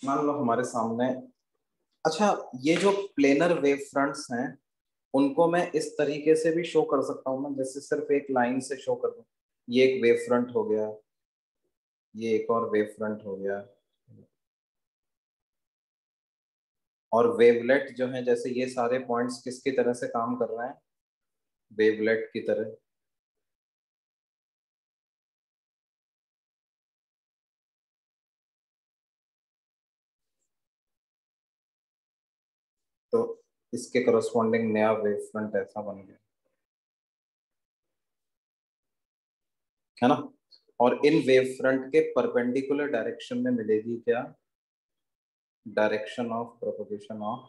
S1: मान लो हमारे सामने अच्छा ये जो प्लेनर वेव फ्रंट्स हैं, उनको मैं इस तरीके से भी शो कर सकता हूँ मैं जैसे सिर्फ़ एक लाइन से शो कर दूँ। ये एक वेव फ्रंट हो गया ये एक और वेव फ्रंट हो गया। और वेवलेट जो है, जैसे ये सारे पॉइंट्स किसकी तरह से काम कर रहे हैं? वेवलेट की तरह। तो इसके करस्पॉन्डिंग नया वेव फ्रंट ऐसा बन गया। है ना? और इन वेव फ्रंट के परपेंडिकुलर डायरेक्शन में मिलेगी क्या? डायरेक्शन ऑफ़ प्रोपोगेशन ऑफ़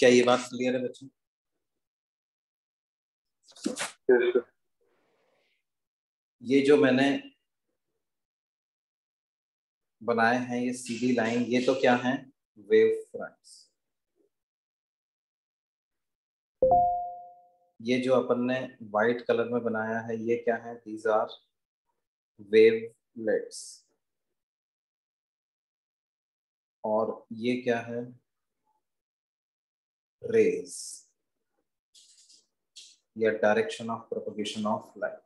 S1: क्या ये बात क्लियर है बच्चों? ये जो मैंने बनाए हैं, ये सीधी लाइन ये तो क्या है? वेव फ्रंट्स ये जो अपन ने व्हाइट कलर में बनाया है, ये क्या है? दीज आर वेवलेट्स और ये क्या है? रेज या direction of propagation of light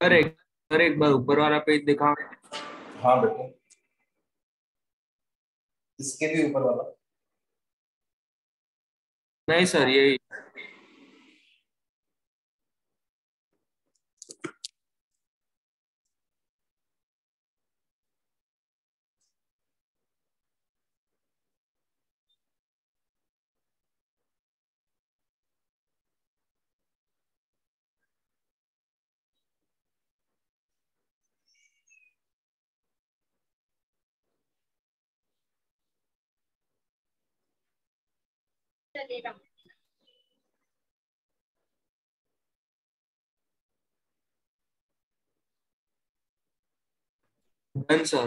S8: sir एक सर एक बार ऊपर वाला पेज दिखा
S1: हाँ बेटा। इसके भी ऊपर वाला।
S8: नहीं सर यही। डन सर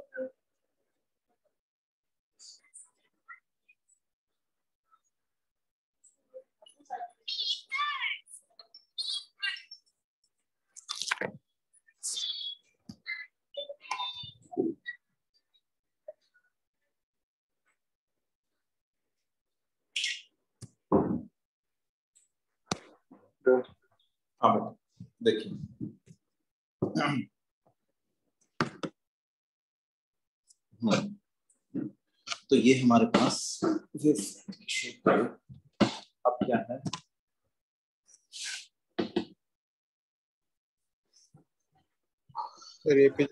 S1: हाँ बेटा देखिए हम्म। तो ये हमारे पास अब क्या है
S7: सर ये पेज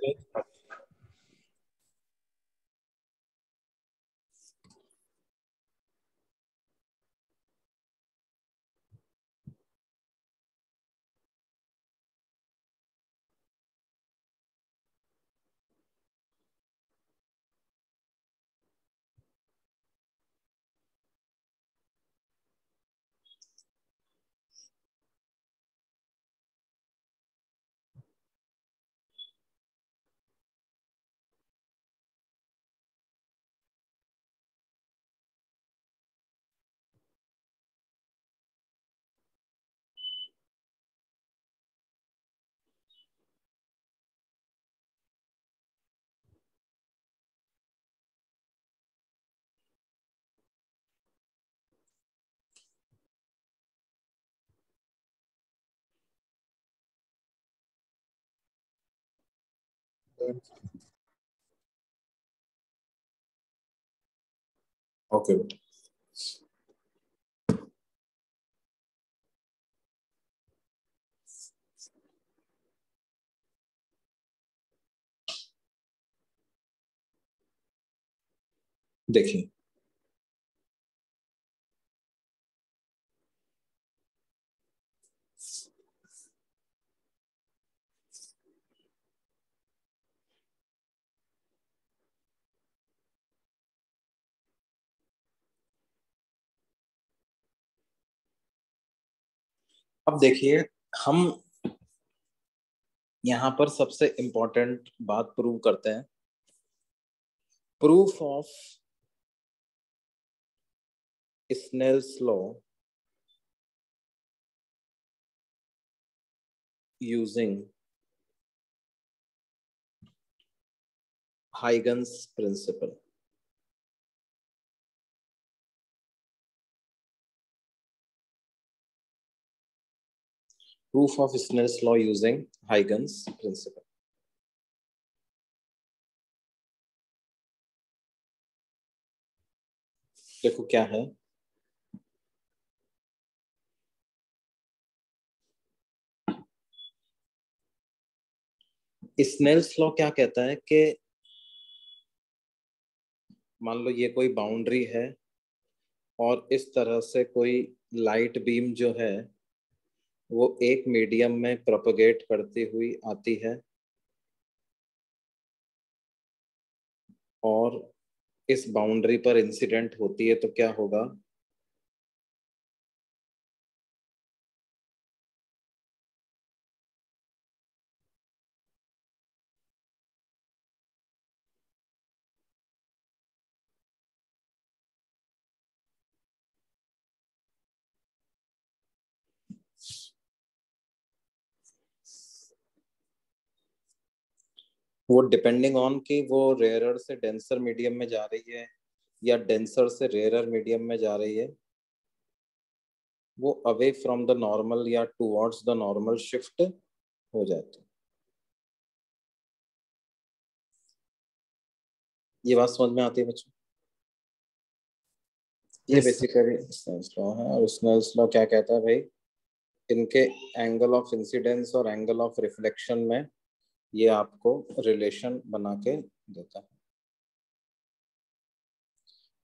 S7: है
S1: ओके बेटा देखिए। अब देखिए, हम यहाँ पर सबसे इंपॉर्टेंट बात प्रूव करते हैं proof of Snell's law using Huygens principle. proof of Snell's law using Huygens principle. देखो क्या है स्नेल्स लॉ क्या कहता है कि मान लो ये कोई बाउंड्री है और इस तरह से कोई लाइट बीम जो है वो एक मीडियम में प्रोपोगेट करती हुई आती है और इस बाउंड्री पर इंसिडेंट होती है तो क्या होगा? वो डिपेंडिंग ऑन कि वो रेयरर से डेंसर मीडियम में जा रही है या डेंसर से रेयरर मीडियम में जा रही है वो अवे फ्रॉम द नॉर्मल या टूवर्ड्स द नॉर्मल शिफ्ट हो जाती ये बात समझ में आती है बच्चों? ये बेसिकली स्नेल्स लॉ है और स्नेल्स लॉ क्या कहता है भाई? इनके एंगल ऑफ़ इंसिडेंस और एंगल ऑफ़ रिफ्लेक्शन में ये आपको रिलेशन बना के देता है।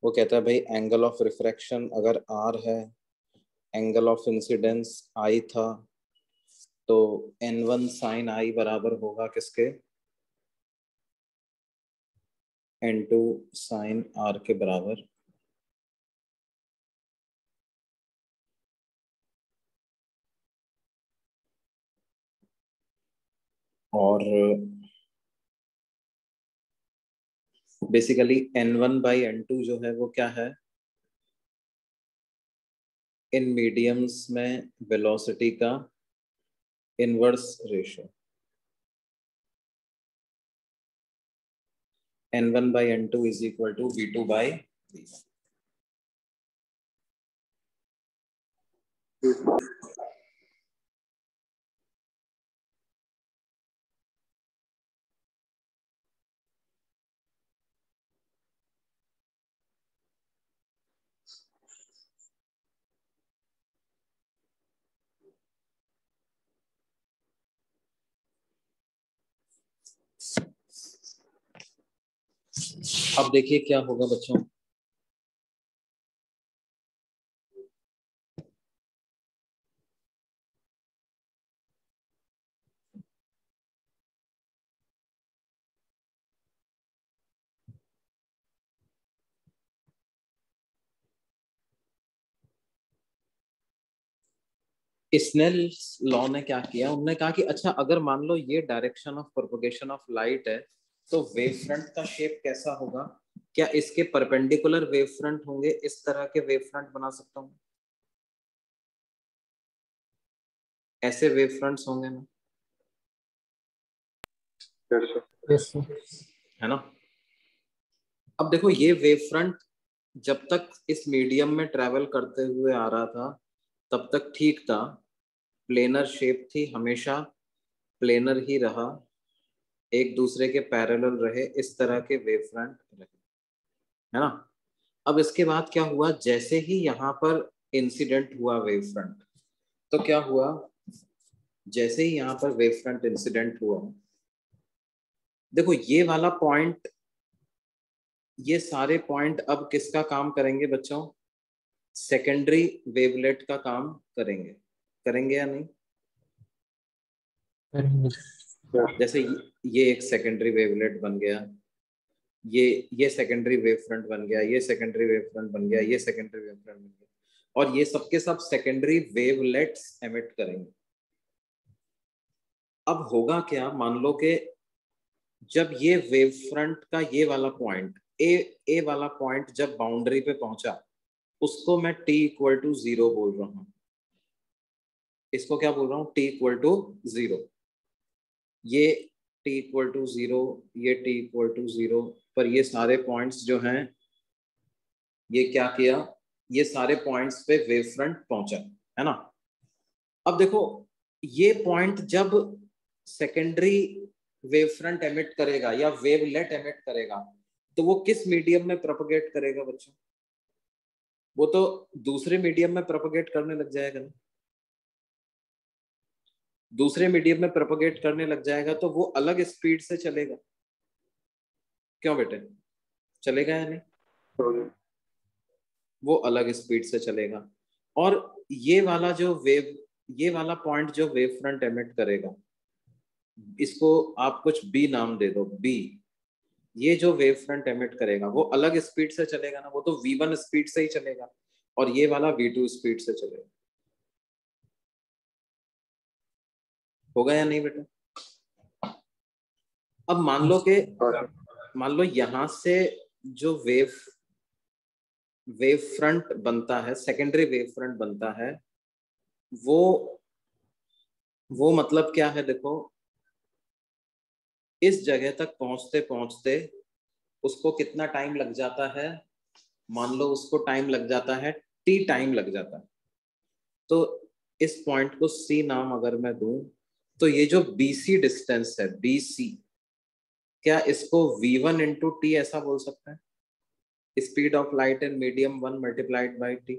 S1: वो कहता है, भाई एंगल ऑफ़ रिफ्रैक्शन अगर आर है एंगल ऑफ़ इंसिडेंस आई था तो एन वन साइन आई बराबर होगा किसके? एन टू साइन आर के बराबर। और basically N one by N two जो है वो क्या है? इन मीडियम्स में वेलोसिटी का inverse ratio n one by n two is equal to b two by v अब देखिए क्या होगा बच्चों। स्नेल लॉ ने क्या किया? उन्होंने कहा कि अच्छा अगर मान लो ये direction of propagation of light है तो वेव फ्रंट का शेप कैसा होगा? क्या इसके परपेंडिकुलर वेव फ्रंट होंगे? इस तरह के वेव फ्रंट बना सकता हूँ। ऐसे वेव फ्रंट्स होंगे ना।
S3: Yes
S1: है ना? अब देखो ये वेव फ्रंट जब तक इस मीडियम में ट्रेवल करते हुए आ रहा था तब तक ठीक था। प्लेनर शेप थी हमेशा प्लेनर ही रहा। एक दूसरे के पैरेलल रहे, इस तरह के वेव फ्रंट रहे। है ना? अब इसके बाद क्या हुआ? जैसे ही यहाँ पर इंसिडेंट हुआ वेव फ्रंट तो क्या हुआ? जैसे ही यहाँ पर वेव फ्रंट इंसिडेंट हुआ, देखो ये वाला पॉइंट ये सारे पॉइंट अब किसका काम करेंगे बच्चों? सेकेंडरी वेवलेट का काम करेंगे। करेंगे या नहीं?
S2: करेंगे।
S1: जैसे ये एक सेकेंडरी वेवलेट बन गया, ये ये सेकेंडरी वेव फ्रंट बन गया, ये सेकेंडरी वेव फ्रंट बन गया, ये सेकेंडरी वेव फ्रंट बन गया, और ये सबके सब सेकेंडरी वेवलेट्स एमिट करेंगे। अब होगा क्या? मान लो कि जब ये वेव फ्रंट का ये वाला पॉइंट ए ए वाला पॉइंट जब बाउंड्री पे पहुँचा, उसको मैं टी इक्वल टू ज़ीरो बोल रहा हूँ। इसको क्या बोल रहा हूँ? टी इक्वल टू ज़ीरो ये टी इक्वल टू ज़ीरो ये टी इक्वल टू ज़ीरो पर ये सारे पॉइंट्स जो हैं, ये क्या किया? ये सारे पॉइंट्स पे वेव फ्रंट पहुँचा, है ना? अब देखो, ये पॉइंट जब सेकेंडरी वेव फ्रंट एमिट करेगा या वेवलेट एमिट करेगा तो वो किस मीडियम में प्रोपोगेट करेगा बच्चों? वो तो दूसरे मीडियम में प्रोपोगेट करने लग जाएगा ना। दूसरे मीडियम में प्रोपोगेट करने लग जाएगा तो वो अलग स्पीड से चलेगा। क्यों बेटे? चलेगा या नहीं? वो अलग स्पीड से चलेगा। और ये वाला जो वेव ये वाला पॉइंट जो वेव फ्रंट एमिट करेगा, इसको आप कुछ बी नाम दे दो बी ये जो वेव फ्रंट एमिट करेगा, वो अलग स्पीड से चलेगा ना, वो तो वी वन स्पीड से ही चलेगा, और ये वाला वी टू स्पीड से चलेगा। होगा या नहीं बेटा? अब मान लो कि मान लो यहाँ से जो वेव वेव फ्रंट बनता है सेकेंडरी वेव फ्रंट बनता है, वो वो मतलब क्या है देखो? इस जगह तक पहुँचते पहुँचते उसको कितना टाइम लग जाता है? मान लो उसको टाइम लग जाता है टी टाइम लग जाता है। तो इस पॉइंट को सी नाम अगर मैं दूँ तो ये जो बीसी डिस्टेंस है बीसी क्या इसको v1 वन इंटू टी ऐसा बोल सकते हैं? Speed of light in medium one multiplied by t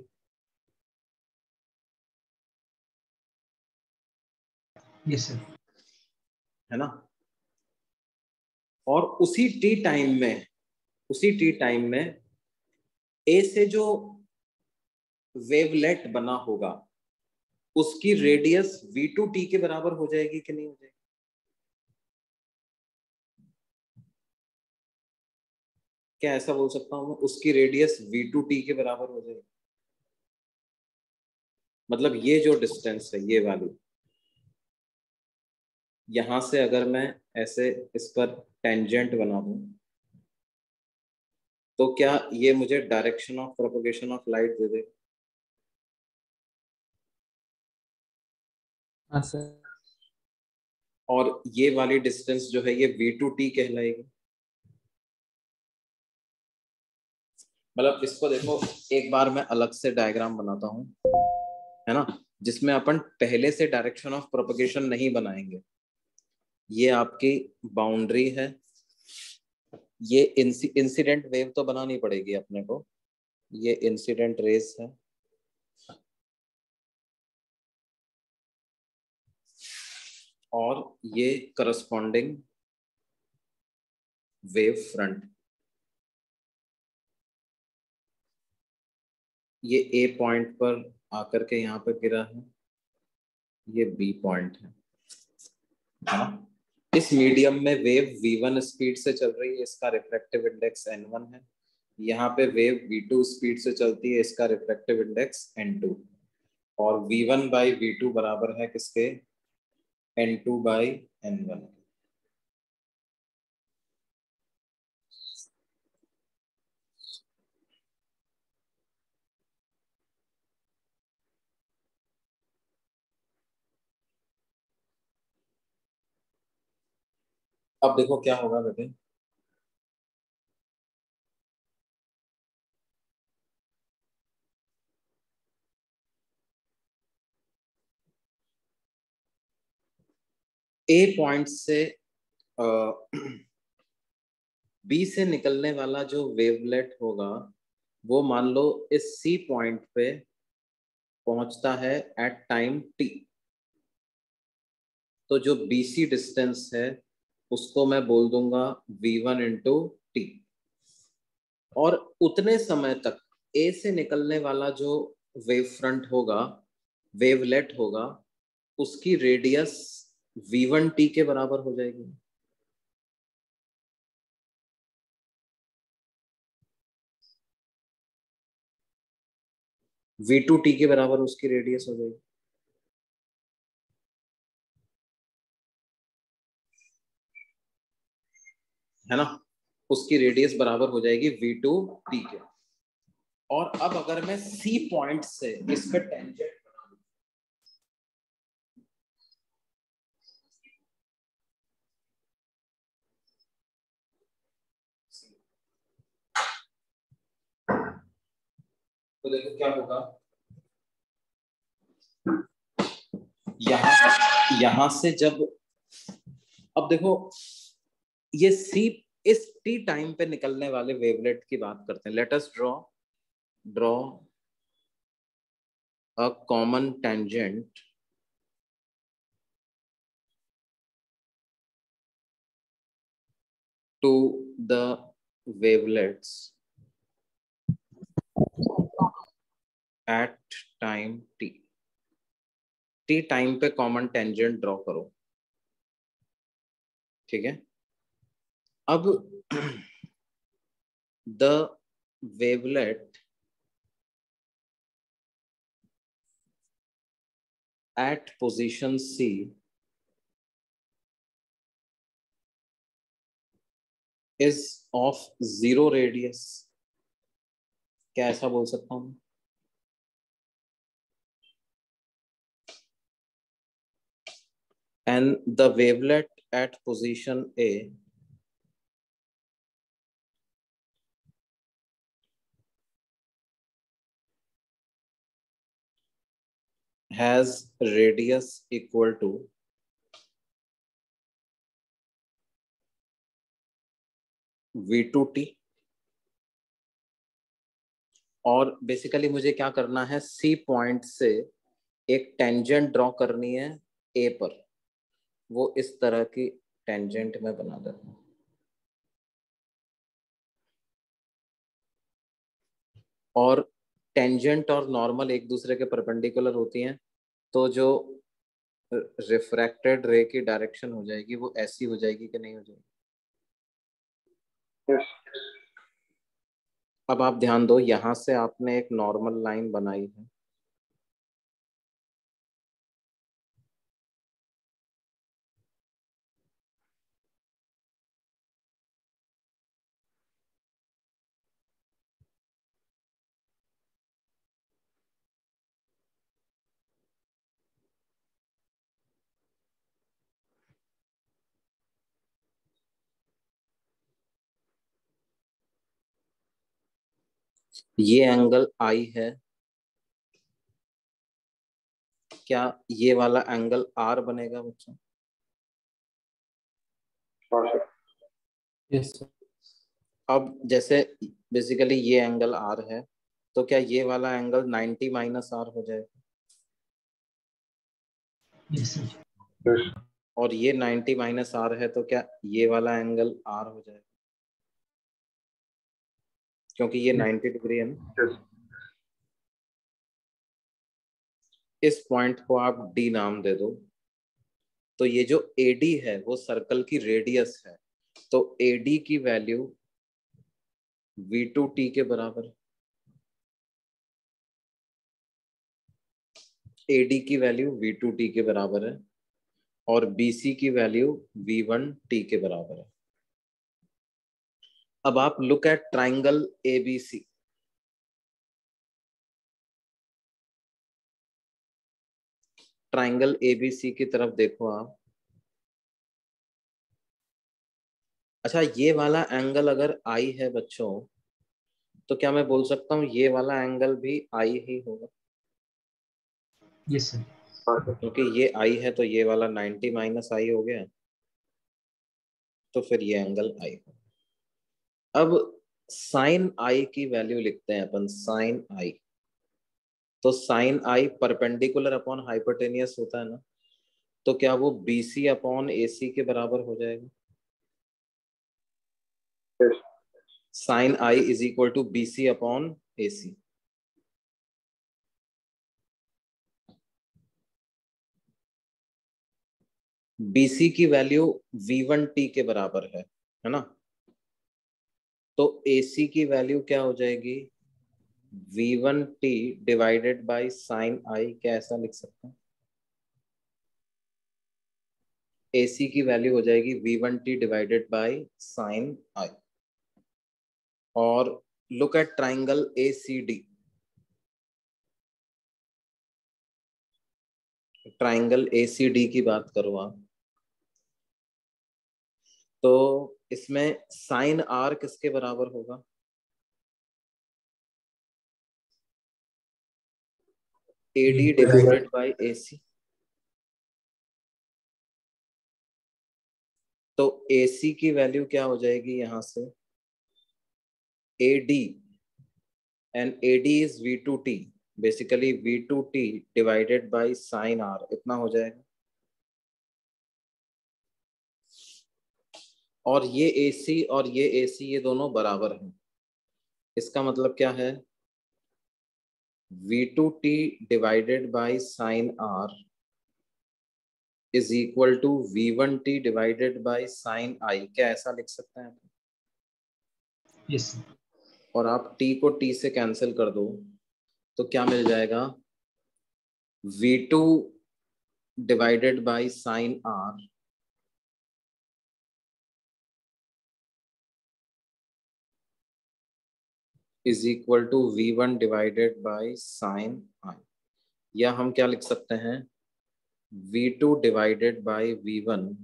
S6: sir
S1: है ना? और उसी टी टाइम में उसी टी टाइम में ए से जो वेवलेट बना होगा उसकी रेडियस वी टू टी के बराबर हो जाएगी कि नहीं हो जाएगी? क्या ऐसा बोल सकता हूँ मैं? उसकी रेडियस वी टू टी के बराबर हो जाएगी। मतलब ये जो डिस्टेंस है ये वाली। यहाँ से अगर मैं ऐसे इस पर टेंजेंट बना दूँ तो क्या ये मुझे direction of propagation of light दे दे?
S2: हाँ
S1: और ये वाली डिस्टेंस जो है, ये वी टू टी कहलाएगी। मतलब इसको देखो, एक बार मैं अलग से डायग्राम बनाता हूँ, है ना? जिसमें अपन पहले से डायरेक्शन ऑफ़ प्रोपगेशन नहीं बनाएँगे। ये आपकी बाउंड्री है। ये इंसिडेंट वेव तो बनानी पड़ेगी अपने को। ये इंसिडेंट रेस है। और ये करस्पॉन्डिंग वेव फ्रंट ये ए पॉइंट पर आकर के यहाँ पर गिरा है। ये बी पॉइंट है। हाँ। इस मीडियम में वेव v1 स्पीड से चल रही है, इसका रिफ्लेक्टिव इंडेक्स n1 है। यहाँ पे वेव v2 स्पीड से चलती है, इसका रिफ्लेक्टिव इंडेक्स n2 और v1 बाई वी बराबर है किसके? N2 बाई n1 अब देखो क्या होगा बेटे। ए पॉइंट से बी से निकलने वाला जो वेवलेट होगा, वो मान लो इस सी पॉइंट पे पहुँचता है एट टाइम टी तो जो बी सी डिस्टेंस है, उसको मैं बोल दूँगा v1 वन इंटू टी और उतने समय तक ए से निकलने वाला जो वेव फ्रंट होगा वेवलेट होगा, उसकी रेडियस v1 वन टी के बराबर हो जाएगी। V2 टू टी के बराबर उसकी रेडियस हो जाएगी। है ना? उसकी रेडियस बराबर हो जाएगी वी टू टी के। और अब अगर मैं सी पॉइंट से, इस पे टेंजेंट तो देखो क्या होगा? यहाँ यहाँ से जब, अब देखो, ये सी इस टी टाइम पे निकलने वाले वेवलेट की बात करते हैं। Let's draw draw a common tangent to the wavelets at time t t time पे कॉमन टेंजेंट ड्रॉ करो। ठीक है? अब the wavelet at position C is of zero radius क्या ऐसा बोल सकता हूँ? And the wavelet at position A has radius equal to V2T और बेसिकली मुझे क्या करना है सी पॉइंट से एक टेंजेंट ड्रॉ करनी है ए पर वो इस तरह की टेंजेंट में बना देता हूँ। और टेंजेंट और नॉर्मल एक दूसरे के परपेंडिकुलर होती हैं तो जो रिफ्रैक्टेड रे की डायरेक्शन हो जाएगी वो ऐसी हो जाएगी कि नहीं हो जाएगी?
S3: Yes.
S1: अब आप ध्यान दो यहाँ से आपने एक नॉर्मल लाइन बनाई है। ये एंगल आई है। क्या ये वाला एंगल आर बनेगा बच्चों?
S4: यस
S1: अब जैसे बेसिकली ये एंगल आर है तो क्या ये वाला एंगल 90 माइनस आर हो जाएगा?
S6: यस
S3: yes
S1: और ये 90 माइनस आर है तो क्या ये वाला एंगल आर हो जाएगा? क्योंकि ये 90 डिग्री है ना। इस पॉइंट को आप डी नाम दे दो। तो ये जो एडी है वो सर्कल की रेडियस है। तो एडी की वैल्यू वी टू टी के बराबर। एडी की वैल्यू वी टू टी के बराबर है। और बीसी की वैल्यू वी वन टी के बराबर है। अब आप look at triangle ABC triangle ABC की तरफ़ देखो आप। अच्छा ये वाला एंगल अगर आई है बच्चों तो क्या मैं बोल सकता हूँ ये वाला एंगल भी आई ही होगा?
S6: यस सर
S3: हाँ सर
S1: क्योंकि ये आई है तो ये वाला 90 माइनस आई हो गया। तो फिर ये एंगल आई हो अब साइन आई की वैल्यू लिखते हैं अपन साइन आई। तो sine I perpendicular upon hypotenuse होता है ना तो क्या वो बीसी अपॉन एसी के बराबर हो जाएगा? Sine I is equal to BC upon AC BC की वैल्यू वी वन टी के बराबर है है ना? तो एसी की वैल्यू क्या हो जाएगी? V one t divided by sine I क्या ऐसा लिख सकते हैं? एसी की वैल्यू हो जाएगी v one t divided by sine I और look at triangle A C D triangle A C D की बात करो आप। तो इसमें साइन आर किसके बराबर होगा? एडी डिवाइडेड बाय एसी तो एसी की वैल्यू क्या हो जाएगी यहाँ से? AD and AD is v two t basically v two t divided by sine R इतना हो जाएगा। और ये AC और ये AC ये दोनों बराबर हैं। इसका मतलब क्या है? V2T divided by sine R is equal to V1T divided by sine I क्या ऐसा लिख सकते हैं
S6: यस
S1: और आप T को T से कैंसिल कर दो तो क्या मिल जाएगा? V2 divided by sine R is equal to v one divided by sine I या हम क्या लिख सकते हैं? V two divided by v one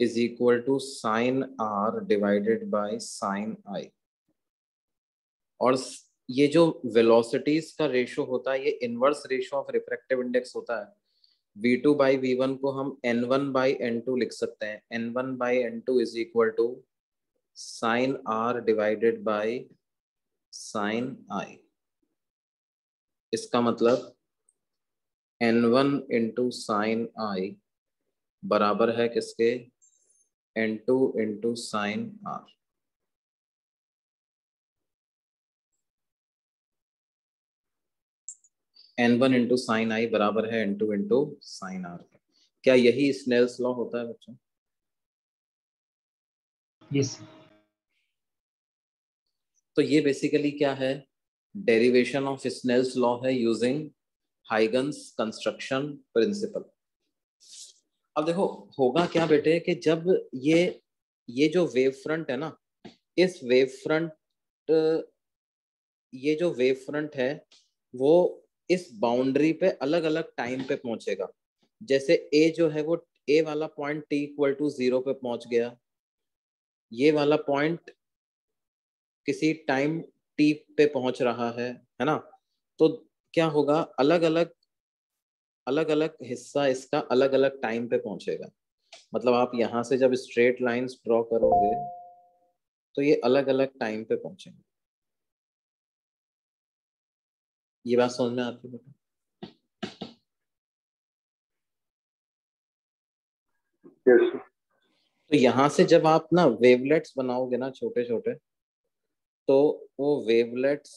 S1: is equal to sine R divided by sine I और ये जो वेलोसिटीज का रेशो होता है, ये inverse ratio of refractive index होता है। V2 टू बाई वी को हम n1 वन बाई एन लिख सकते हैं। N1 one by n two is equal to sine R divided by sine I. इसका मतलब n one into sine I बराबर है किसके? N two into sine R. N one into sine I बराबर है n two into sine R. क्या यही Snell's law होता है बच्चों?
S6: यस
S1: तो ये बेसिकली क्या है? डेरिवेशन ऑफ़ स्नेल्स लॉ है यूजिंग हाइगन्स कंस्ट्रक्शन प्रिंसिपल अब देखो, होगा क्या बेटे कि जब ये ये जो वेव फ्रंट है ना, इस वेव फ्रंट ये जो वेव फ्रंट है, वो इस बाउंड्री पे अलग अलग टाइम पे पहुंचेगा। जैसे ए जो है वो ए वाला point t equal to zero पे पहुँच गया। ये वाला पॉइंट किसी टाइम टी पे पहुँच रहा है है ना? तो क्या होगा? अलग अलग अलग अलग हिस्सा इसका अलग अलग टाइम पे पहुंचेगा। मतलब आप यहाँ से जब स्ट्रेट लाइंस ड्रॉ करोगे तो ये अलग अलग टाइम पे पहुँचेंगे। ये बात समझ में आती है
S3: yes
S1: तो यहाँ से जब आप ना वेवलेट्स बनाओगे ना छोटे छोटे तो वो वेवलेट्स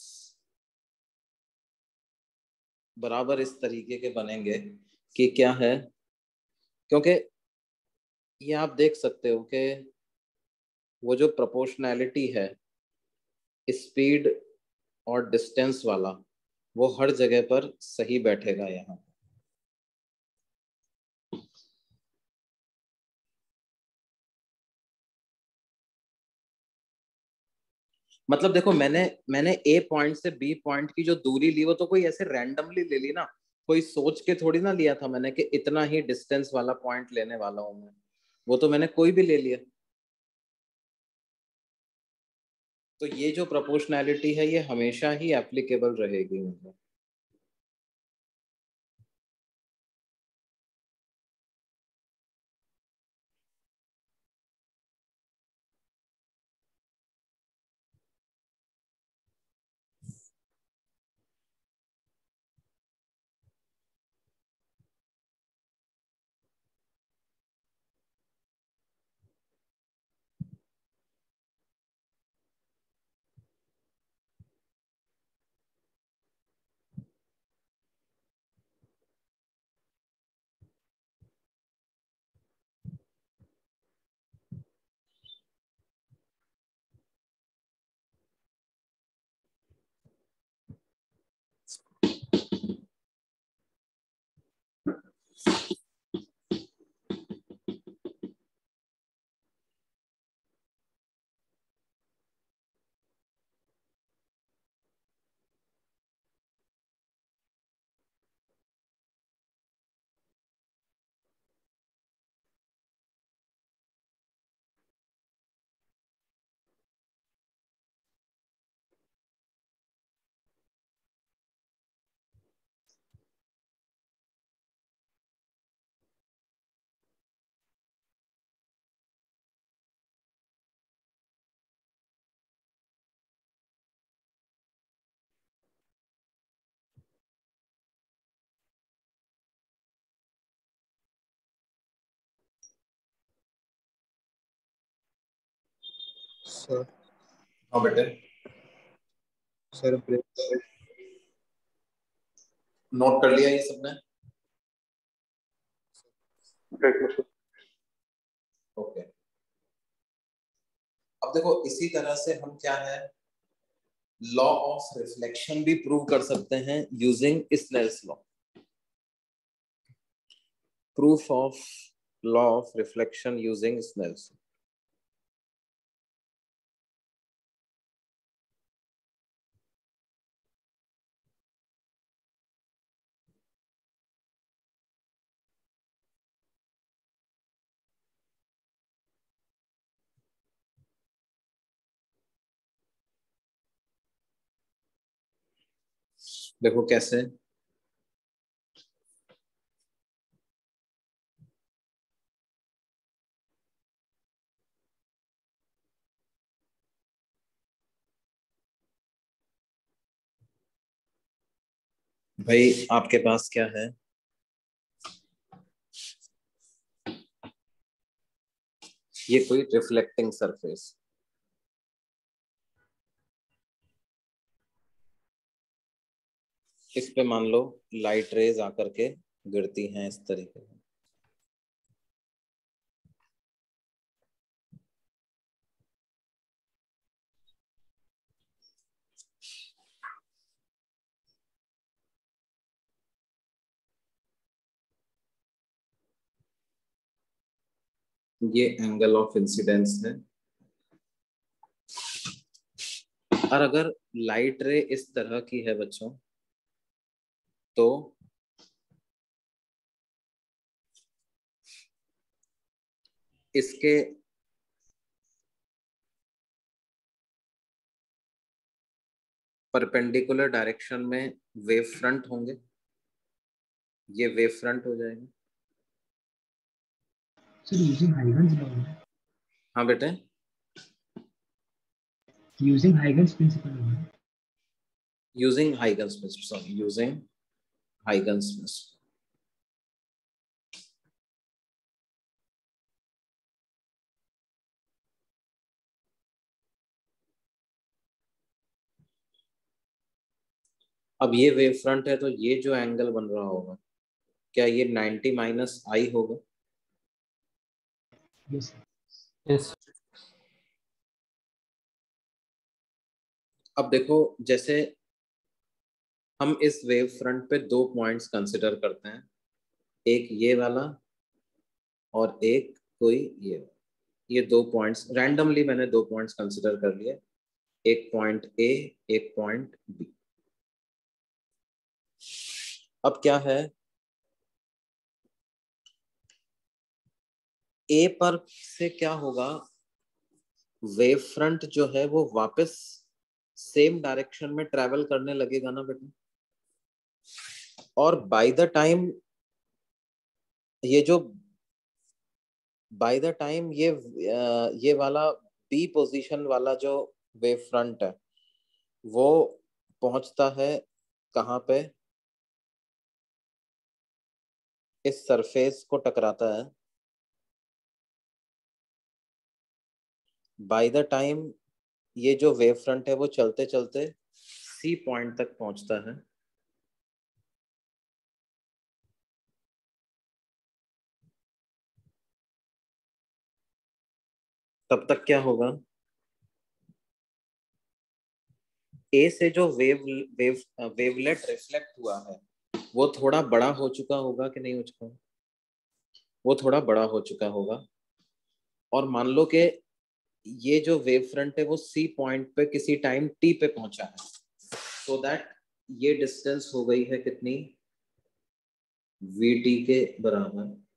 S1: बराबर इस तरीके के बनेंगे कि क्या है? क्योंकि ये आप देख सकते हो कि वो जो प्रोपोर्शनैलिटी है स्पीड और डिस्टेंस वाला, वो हर जगह पर सही बैठेगा यहाँ मतलब देखो, मैंने मैंने ए पॉइंट से बी पॉइंट की जो दूरी ली, वो तो कोई ऐसे रैंडमली ले ली ना। कोई सोच के थोड़ी ना लिया था मैंने कि इतना ही डिस्टेंस वाला पॉइंट लेने वाला हूँ मैं। वो तो मैंने कोई भी ले लिया। तो ये जो प्रोपोर्शनैलिटी है, ये हमेशा ही एप्लीकेबल रहेगी मतलब
S7: सर
S1: हाँ बेटे।
S7: सर ब्रेक
S1: नोट कर लिया ये सबने। ओके अब देखो इसी तरह से हम क्या है? लॉ ऑफ़ रिफ्लेक्शन भी प्रूव कर सकते हैं using Snell's law proof of law of reflection using Snell's देखो कैसे। भाई आपके पास क्या है? ये कोई रिफ्लेक्टिंग सरफेस इस पे मान लो लाइट रेज आकर के गिरती हैं इस तरीके से। ये एंगल ऑफ़ इंसिडेंस है। और अगर लाइट रे इस तरह की है बच्चों तो इसके परपेंडिकुलर डायरेक्शन में वेव फ्रंट होंगे। ये वेव फ्रंट हो जाएँगे।
S6: सर यूजिंग हाइगन्स
S1: हाँ। बेटे।
S6: Using Huygens principle using
S1: using Huygens sorry Sorry, principle. अब ये वेव फ्रंट है तो ये जो एंगल बन रहा होगा क्या ये 90 माइनस आई होगा?
S6: यस
S4: यस
S1: अब देखो जैसे हम इस वेव फ्रंट पे दो पॉइंट्स कंसिडर करते हैं। एक ये वाला और एक कोई ये ये दो पॉइंट्स रैंडमली मैंने दो पॉइंट्स कंसिडर कर लिए। एक पॉइंट ए एक पॉइंट बी अब क्या है? ए पर से क्या होगा? वेव फ्रंट जो है वो वापस सेम डायरेक्शन में ट्रेवल करने लगेगा ना बेटा? और बाय द टाइम ये जो बाय द टाइम ये ये वाला बी पोजीशन वाला जो वेव फ्रंट है, वो पहुँचता है कहाँ पे? इस सरफेस को टकराता है। बाय द टाइम ये जो वेव फ्रंट है, वो चलते चलते सी पॉइंट तक पहुँचता है। तब तक क्या होगा? ए से जो वेव वेव वेवलेट रिफ्लेक्ट हुआ है, वो थोड़ा बड़ा हो चुका होगा कि नहीं हो चुका? वो थोड़ा बड़ा हो चुका होगा। और मान लो कि ये जो वेव फ्रंट है, वो सी पॉइंट पे किसी टाइम टी पे पहुँचा है। सो so दैट ये डिस्टेंस हो गई है कितनी? वी टी के बराबर।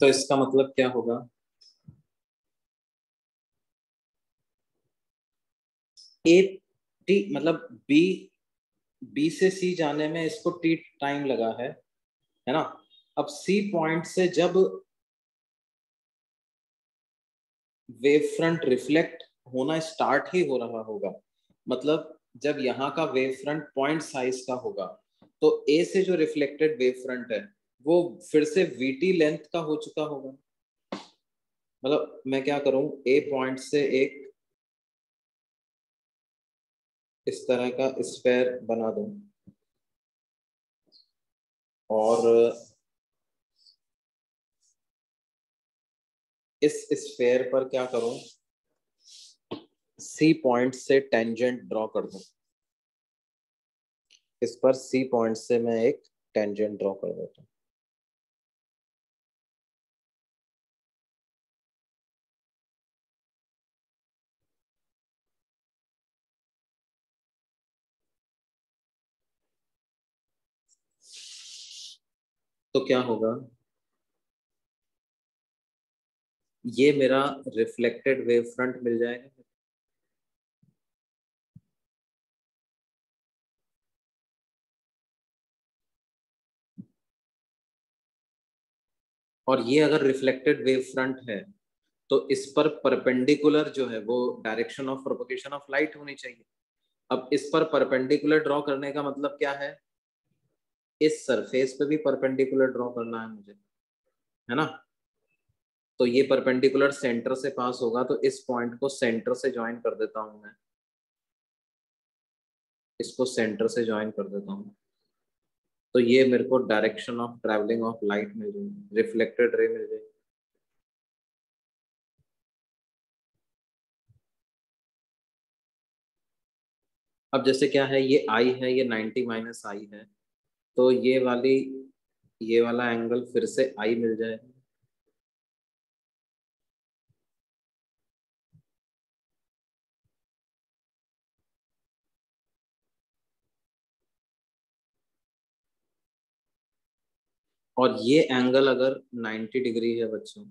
S1: तो इसका मतलब क्या होगा? ए टी मतलब बी बी से सी जाने में इसको टी टाइम लगा है है ना? अब सी पॉइंट से जब वेव फ्रंट रिफ्लेक्ट होना स्टार्ट ही हो रहा होगा मतलब जब यहाँ का वेव फ्रंट पॉइंट साइज़ का होगा तो ए से जो रिफ्लेक्टेड वेव फ्रंट है वो फिर से वीटी लेंथ का हो चुका होगा। मतलब मैं क्या करूँ ए पॉइंट से एक इस तरह का स्पेयर बना दूँ। और इस स्फेयर पर क्या करूँ सी पॉइंट से टेंजेंट ड्रॉ कर दूँ। इस पर सी पॉइंट से मैं एक टेंजेंट ड्रॉ कर देता हूँ। तो क्या होगा? ये मेरा रिफ्लेक्टेड वेव फ्रंट मिल जाएगा। और ये अगर रिफ्लेक्टेड वेव फ्रंट है तो इस पर परपेंडिकुलर जो है, वो direction of propagation of light होनी चाहिए। अब इस पर परपेंडिकुलर ड्रॉ करने का मतलब क्या है? इस सरफेस पे भी परपेंडिकुलर ड्रॉ करना है मुझे, है ना? तो ये परपेंडिकुलर सेंटर से पास होगा तो इस पॉइंट को सेंटर से ज्वाइन कर देता हूँ मैं। इसको सेंटर से ज्वाइन कर देता हूँ। तो ये मेरे को direction of travelling of light मिल जाएगी रिफ्लेक्टेड रे मिल जाएगी। अब जैसे क्या है, ये आई है, ये 90 माइनस आई है। तो ये वाली, ये वाला एंगल फिर से आई मिल जाएगा और ये एंगल अगर 90 डिग्री है बच्चों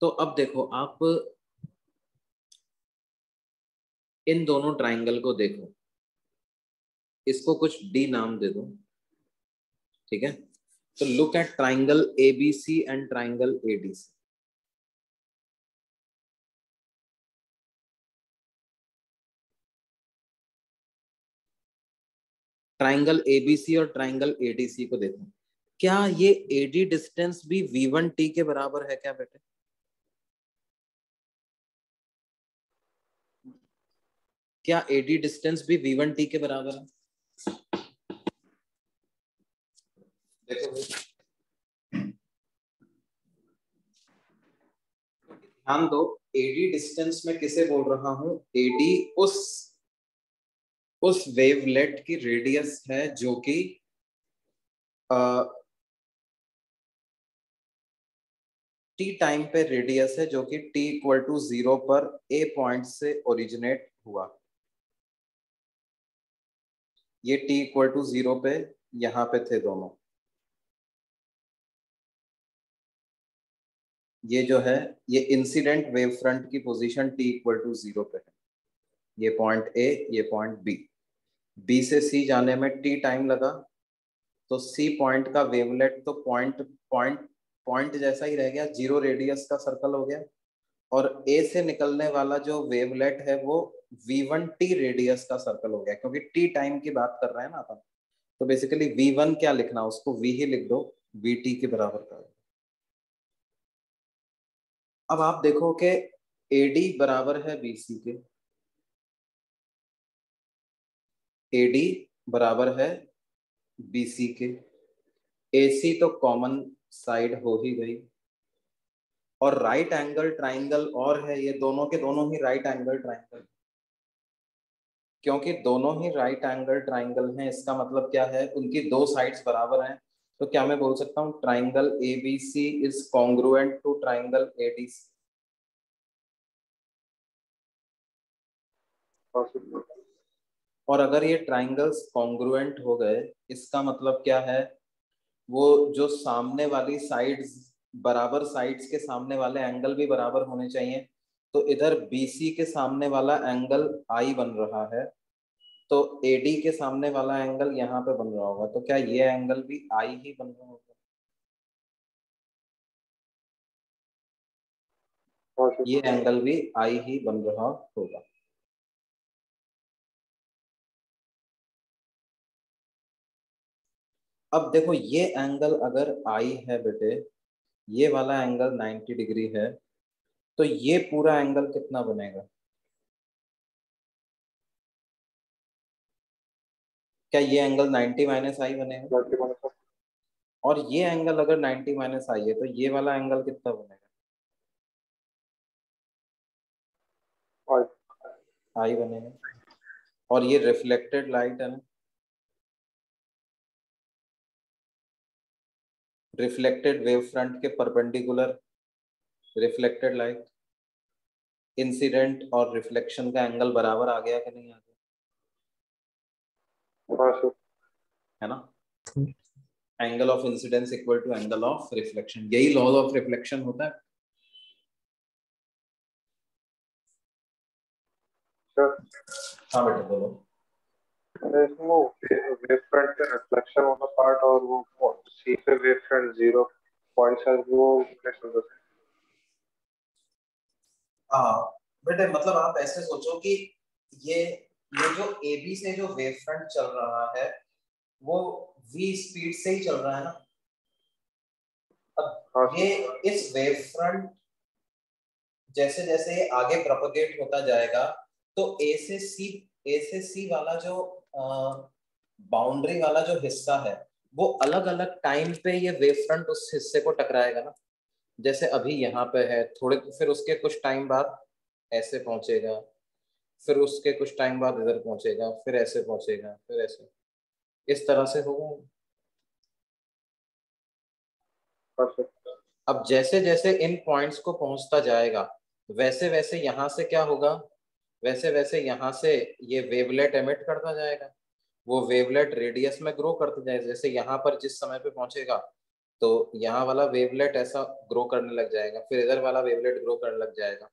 S1: तो अब देखो आप इन दोनों ट्राइंगल को देखो। इसको कुछ डी नाम दे दो। ठीक है? तो look at triangle ABC and triangle ADC triangle ABC और ट्राइंगल एडीसी को देखो। क्या ये एडी डिस्टेंस भी वी वन टी के बराबर है क्या बेटे? क्या एडी डिस्टेंस भी वी वन टी के बराबर है? ध्यान दो एडी डिस्टेंस में किसे बोल रहा हूँ? एडी उस उस वेवलेट की रेडियस है जो कि टी टाइम पे रेडियस है जो कि टी इक्वल टू ज़ीरो पर ए पॉइंट से ओरिजिनेट हुआ। ये टी इक्वल टू ज़ीरो पे यहाँ पे थे दोनों। ये जो है, ये इंसिडेंट वेव फ्रंट की position T equal to zero पे है। ये पॉइंट ए ये पॉइंट बी बी से सी जाने में टी टाइम लगा तो सी पॉइंट का वेवलेट तो पॉइंट पॉइंट पॉइंट जैसा ही रह गया ज़ीरो रेडियस का सर्कल हो गया। और ए से निकलने वाला जो वेवलेट है, वो वी वन टी रेडियस का सर्कल हो गया, क्योंकि टी टाइम की बात कर रहे हैं ना अपन तो बेसिकली वी वन क्या लिखना, उसको वी ही लिख दो वी टी के बराबर कर अब आप देखो कि एडी बराबर है बीसी के। एडी बराबर है बीसी के। एसी तो कॉमन साइड हो ही गई। और राइट एंगल ट्राइंगल और है, ये दोनों के दोनों ही राइट एंगल ट्राइंगल क्योंकि दोनों ही राइट एंगल ट्राइंगल हैं, इसका मतलब क्या है? उनकी दो साइड्स बराबर हैं। तो क्या मैं बोल सकता हूँ triangle A B C is congruent to triangle A D C और अगर ये ट्राइंगल्स कॉन्ग्रुएंट हो गए, इसका मतलब क्या है? वो जो सामने वाली साइड्स बराबर साइड्स के सामने वाले एंगल भी बराबर होने चाहिए। तो इधर BC के सामने वाला एंगल I बन रहा है। तो AD के सामने वाला एंगल यहाँ पे बन रहा होगा। तो क्या ये एंगल भी I ही बन रहा होगा? ये एंगल भी आई ही बन रहा होगा। अब देखो, ये एंगल अगर आई है बेटे, ये वाला एंगल 90 डिग्री है तो ये पूरा एंगल कितना बनेगा? क्या ये एंगल 90 माइनस आई बनेगा और ये एंगल अगर 90 माइनस आई है तो ये वाला एंगल कितना बनेगा?
S3: आई
S1: बनेगा और ये रिफ्लेक्टेड लाइट है ना? रिफ्लेक्टेड वेव फ्रंट के परपेंडिकुलर रिफ्लेक्टेड लाइट इंसिडेंट और रिफ्लेक्शन का एंगल बराबर आ गया कि नहीं आ गया?
S3: हाँ सर
S1: है ना? Angle of incidence equal to angle of reflection यही लॉ ऑफ़ रिफ्लेक्शन होता है। हाँ बेटा बोलो।
S3: इसमें वेव फ्रंट का रिफ्लेक्शन वाला पार्ट और वो सी पे wave front zero point sir वो कैसे होता है।
S1: हाँ बेटे मतलब आप ऐसे सोचो कि ये ये जो ए बी से जो वेव फ्रंट चल रहा है, वो v स्पीड से ही चल रहा है ना? अब ये इस वेव फ्रंट जैसे जैसे ये आगे प्रोपगेट होता जाएगा तो ए से सी ए से सी वाला जो बाउंड्री वाला जो हिस्सा है, वो अलग अलग टाइम पे ये वेव फ्रंट उस हिस्से को टकराएगा ना? जैसे अभी यहाँ पे है, थोड़े, फिर उसके कुछ टाइम बाद ऐसे पहुंचेगा। फिर उसके कुछ टाइम बाद इधर पहुंचेगा फिर ऐसे पहुंचेगा फिर ऐसे। इस तरह से होगा। अब जैसे जैसे इन पॉइंट्स को पहुँचता जाएगा वैसे वैसे यहाँ से क्या होगा? वैसे वैसे यहाँ से ये वेवलेट एमिट करता जाएगा। वो वेवलेट रेडियस में ग्रो करता जाएगा जैसे यहाँ पर जिस समय पे पहुंचेगा तो यहाँ वाला वेवलेट ऐसा ग्रो करने लग जाएगा फिर इधर वाला वेवलेट ग्रो करने लग जाएगा।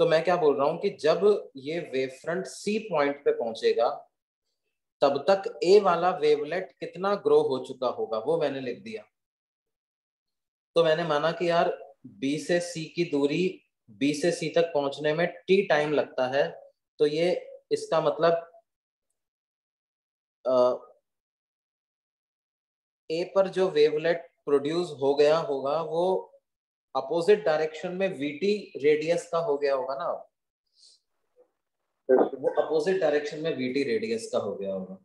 S1: तो मैं क्या बोल रहा हूँ कि जब ये वेव फ्रंट सी पॉइंट पे पहुंचेगा, तब तक ए वाला वेवलेट कितना ग्रो हो चुका होगा, वो मैंने लिख दिया। तो मैंने माना कि यार बी से सी की दूरी बी से सी तक पहुँचने में टी टाइम लगता है तो ये इसका मतलब ए पर जो वेवलेट प्रोड्यूस हो गया होगा, वो अपोजिट डायरेक्शन में वीटी रेडियस का हो गया होगा ना? वो अपोजिट डायरेक्शन में वीटी रेडियस का हो गया होगा।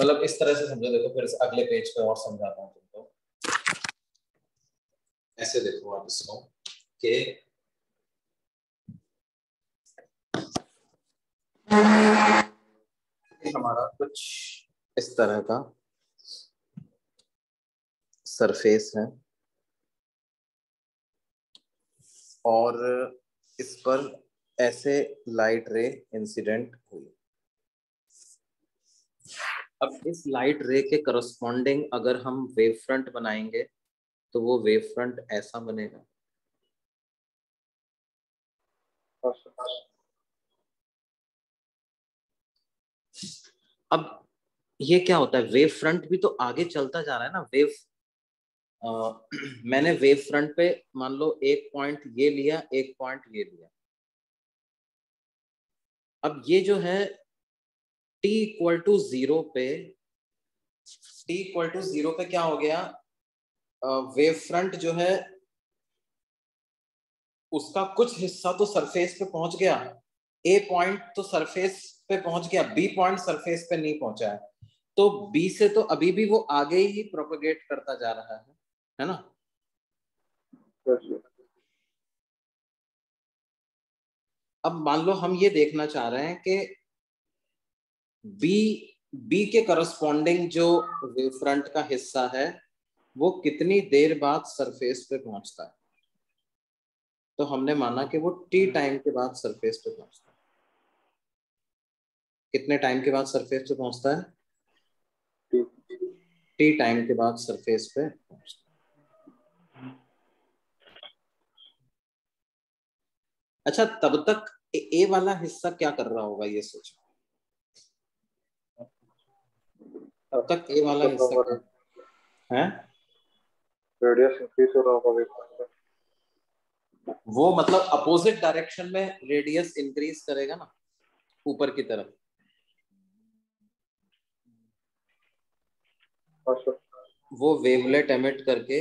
S1: मतलब इस तरह से समझो देखो फिर अगले पेज पे और समझाता हूँ तुमको। ऐसे देखो आप इसको कि हमारा कुछ इस तरह का सरफेस है। और इस पर ऐसे लाइट रे इंसिडेंट हुई। अब इस लाइट रे के करस्पॉन्डिंग अगर हम वेव फ्रंट बनाएँगे तो वो वेव फ्रंट ऐसा बनेगा
S3: हाँ सर
S1: अब ये क्या होता है? वेव फ्रंट भी तो आगे चलता जा रहा है ना वेव मैंने वेव फ्रंट पे मान लो एक पॉइंट ये लिया, एक पॉइंट ये लिया। अब ये जो है, t इक्वल टू ज़ीरो पे, t इक्वल टू ज़ीरो पे क्या हो गया? वेव फ्रंट जो है, उसका कुछ हिस्सा तो सरफेस पे पहुँच गया। ए पॉइंट तो सरफेस पे पहुँच गया बी पॉइंट सरफेस पे नहीं पहुँचा है। तो बी से तो अभी भी वो आगे ही प्रोपेगेट करता जा रहा है है ना? अब मान लो हम ये देखना चाह रहे हैं कि बी बी के करस्पॉन्डिंग जो वेव फ्रंट का हिस्सा है वो कितनी देर बाद सरफेस पे पहुँचता है? तो हमने माना कि वो टी टाइम के बाद सरफेस पे पहुँचता है। कितने टाइम के बाद सरफेस पे पहुँचता है? टी टाइम के बाद सरफेस पे पहुँचता है। अच्छा तब तक ए, ए वाला हिस्सा क्या कर रहा होगा ये सोचो। तब तक ए वाला हिस्सा है?
S3: रेडियस इंक्रीज हो रहा होगा
S1: वो मतलब अपोजिट डायरेक्शन में रेडियस इंक्रीज करेगा ना ऊपर की तरफ़
S3: हाँ सर
S1: वो वेवलेट एमिट करके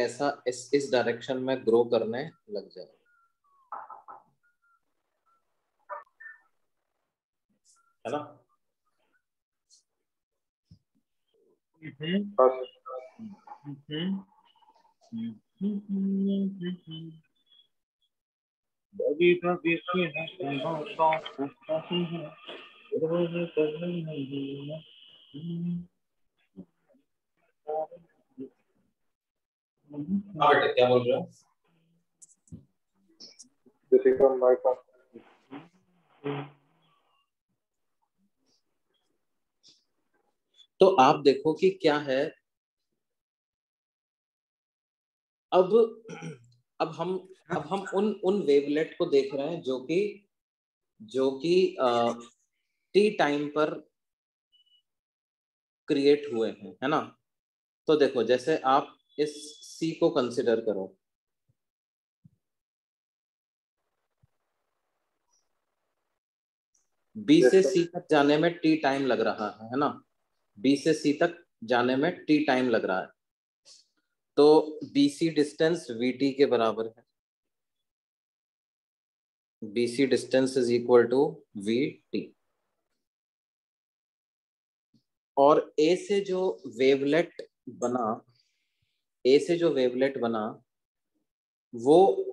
S1: ऐसा इस इस डायरेक्शन में ग्रो करने लग जाएगा है ना?
S3: हाँ सर
S1: हाँ बेटा क्या बोल रहे हो? तो आप देखो कि क्या है। अब अब हम अब हम उन उन वेवलेट को देख रहे हैं जो कि जो कि टी टाइम पर क्रिएट हुए हैं है ना? तो देखो जैसे आप इस सी को कंसिडर करो। बी से सी तक जाने में टी टाइम लग रहा है है ना? बी से सी तक जाने में टी टाइम लग रहा है। तो B C distance V T के बराबर है। BC distance is equal to V T और ए से जो वेवलेट बना ए से जो वेवलेट बना, वो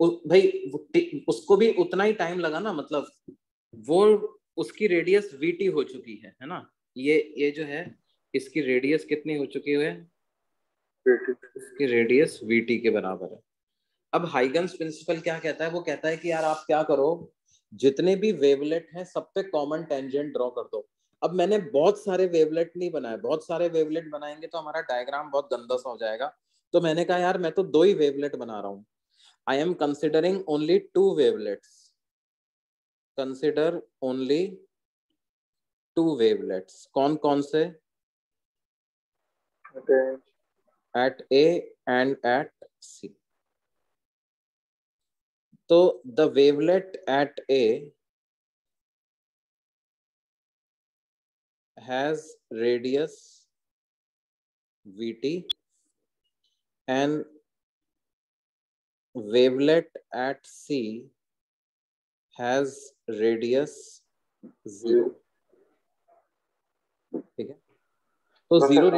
S1: भाई उसको भी उतना ही टाइम लगा ना मतलब वो उसकी रेडियस वीटी हो चुकी है है ना? ये ये जो है, इसकी रेडियस कितनी हो चुकी है? इसकी रेडियस वीटी के बराबर है। अब हाइगन्स प्रिंसिपल क्या कहता है? वो कहता है कि यार आप क्या करो, जितने भी वेवलेट हैं सब पे कॉमन टेंजेंट ड्रॉ कर दो। अब मैंने बहुत सारे वेवलेट नहीं बनाए। बहुत सारे वेवलेट बनाएँगे तो हमारा डायग्राम बहुत गंदा सा हो जाएगा। तो मैंने कहा यार मैं तो दो ही वेवलेट बना रहा हूँ। I am considering only two wavelets consider only two wavelets कौन कौन से? At A and at C तो the wavelet at A has radius vt and wavelet at c has radius zero. ठीक है? तो ज़ीरो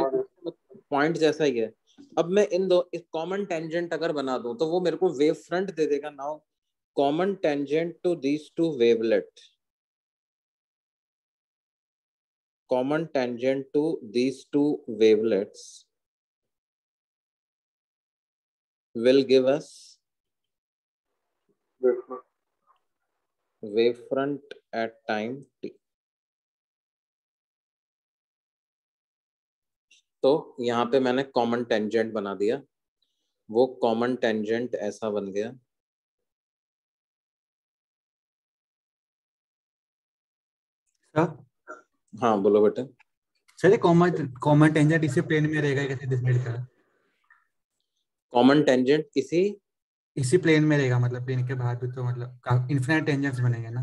S1: पॉइंट जैसा ही है। अब मैं इन दो इस कॉमन टेंजेंट अगर बना दूँ तो वो मेरे को वेव फ्रंट दे देगा। Now common tangent to these two wavelet common tangent to these two wavelets will give us wavefront at time t. तो यहाँ पे मैंने कॉमन टेंजेंट बना दिया वो कॉमन टेंजेंट ऐसा बन गया
S9: सर
S1: हाँ बोलो बेटा।
S9: सर ये कॉमन कॉमन टेंजेंट इसी प्लेन में रहेगा कैसे डिस्प्ले का
S1: कॉमन टेंजेंट इसी
S9: इसी प्लेन में रहेगा मतलब प्लेन के बाहर भी तो मतलब इन्फिनिट टेंजेंट्स बनेंगे ना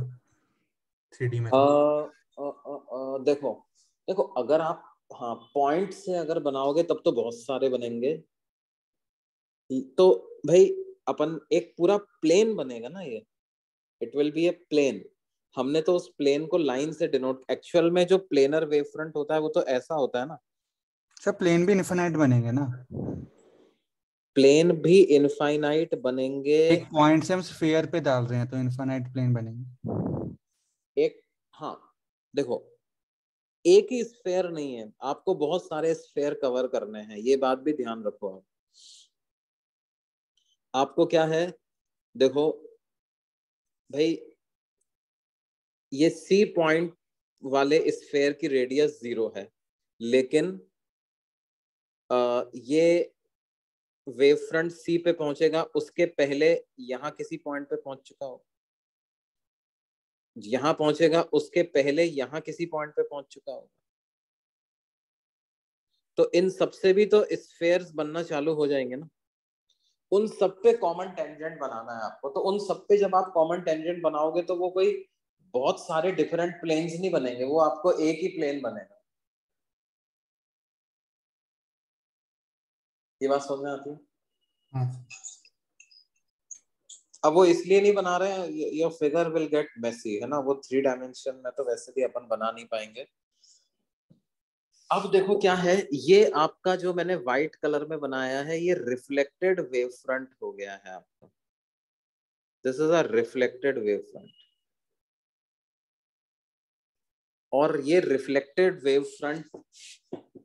S9: 3D में।
S1: आ, आ, आ, आ, देखो देखो अगर आप हाँ पॉइंट से अगर बनाओगे तब तो बहुत सारे बनेंगे। तो भाई अपन एक पूरा प्लेन बनेगा ना ये। It will be a plane हमने तो उस प्लेन को लाइन से डिनोट एक्चुअल में जो प्लेनर वेव फ्रंट होता है वो तो ऐसा होता है ना?
S9: सर प्लेन भी इनफाइनाइट बनेंगे ना?
S1: प्लेन भी इनफाइनाइट बनेंगे।
S9: एक पॉइंट से हम स्फीयर पे डाल रहे हैं तो इनफाइनाइट प्लेन बनेंगे।
S1: एक हाँ देखो एक ही स्फेयर नहीं है। आपको बहुत सारे स्फेयर कवर करने हैं ये बात भी ध्यान रखो आप। आपको क्या है? देखो भाई ये सी पॉइंट वाले स्फेयर की रेडियस ज़ीरो है। लेकिन आ, ये वेव फ्रंट सी पे पहुंचेगा उसके पहले यहाँ किसी पॉइंट पे पहुँच चुका हो। यहाँ पहुंचेगा उसके पहले यहाँ किसी पॉइंट पे पहुँच चुका होगा तो इन सबसे भी तो स्फेयर्स बनना चालू हो जाएँगे ना। उन सब पे कॉमन टेंजेंट बनाना है आपको। तो उन सब पे जब आप कॉमन टेंजेंट बनाओगे तो वो कोई बहुत सारे डिफरेंट प्लेन्स नहीं बनेंगे वो आपको एक ही प्लेन बनेगा। ये बात समझ में आती है?
S9: हाँ।
S1: अब वो इसलिए नहीं बना रहे हैं your figure will get messy है ना? वो थ्री डायमेंशन में तो वैसे भी अपन बना नहीं पाएँगे। अब देखो क्या है ये आपका जो मैंने व्हाइट कलर में बनाया है ये रिफ्लेक्टेड वेव फ्रंट हो गया है आपका। This is a reflected wave front और ये रिफ्लेक्टेड वेव फ्रंट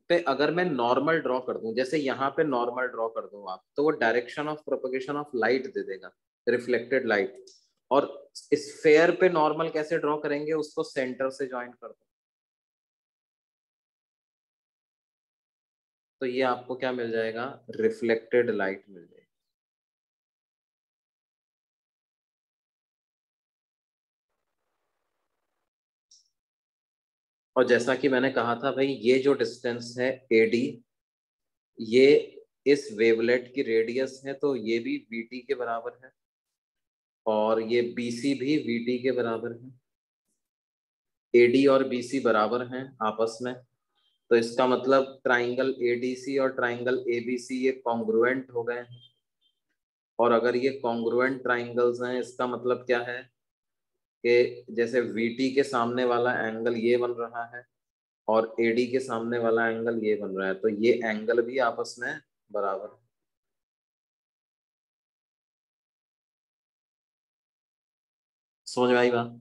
S1: पे अगर मैं नॉर्मल ड्रॉ कर दूँ, जैसे यहाँ पे नॉर्मल ड्रॉ कर दूँ आप तो वो direction of propagation of light दे देगा रिफ्लेक्टेड लाइट और इस फेयर पे नॉर्मल कैसे ड्रॉ करेंगे, उसको सेंटर से ज्वाइन कर दो। तो ये आपको क्या मिल जाएगा? रिफ्लेक्टेड लाइट मिल जाएगी। और जैसा कि मैंने कहा था भाई, ये जो डिस्टेंस है ए डी ये इस वेवलेट की रेडियस है तो ये भी वी टी के बराबर है और ये बी सी भी वी टी के बराबर है। ए डी और बी सी बराबर हैं आपस में तो इसका मतलब ट्राइंगल ए डी सी और ट्राइंगल ए बी सी ये कॉन्ग्रुएंट हो गए हैं। और अगर ये कॉन्ग्रुएंट ट्राइंगल्स हैं, इसका मतलब क्या है? कि जैसे वीटी के सामने वाला एंगल ये बन रहा है और एडी के सामने वाला एंगल ये बन रहा है। तो ये एंगल भी आपस में बराबर है। समझ में आई बात?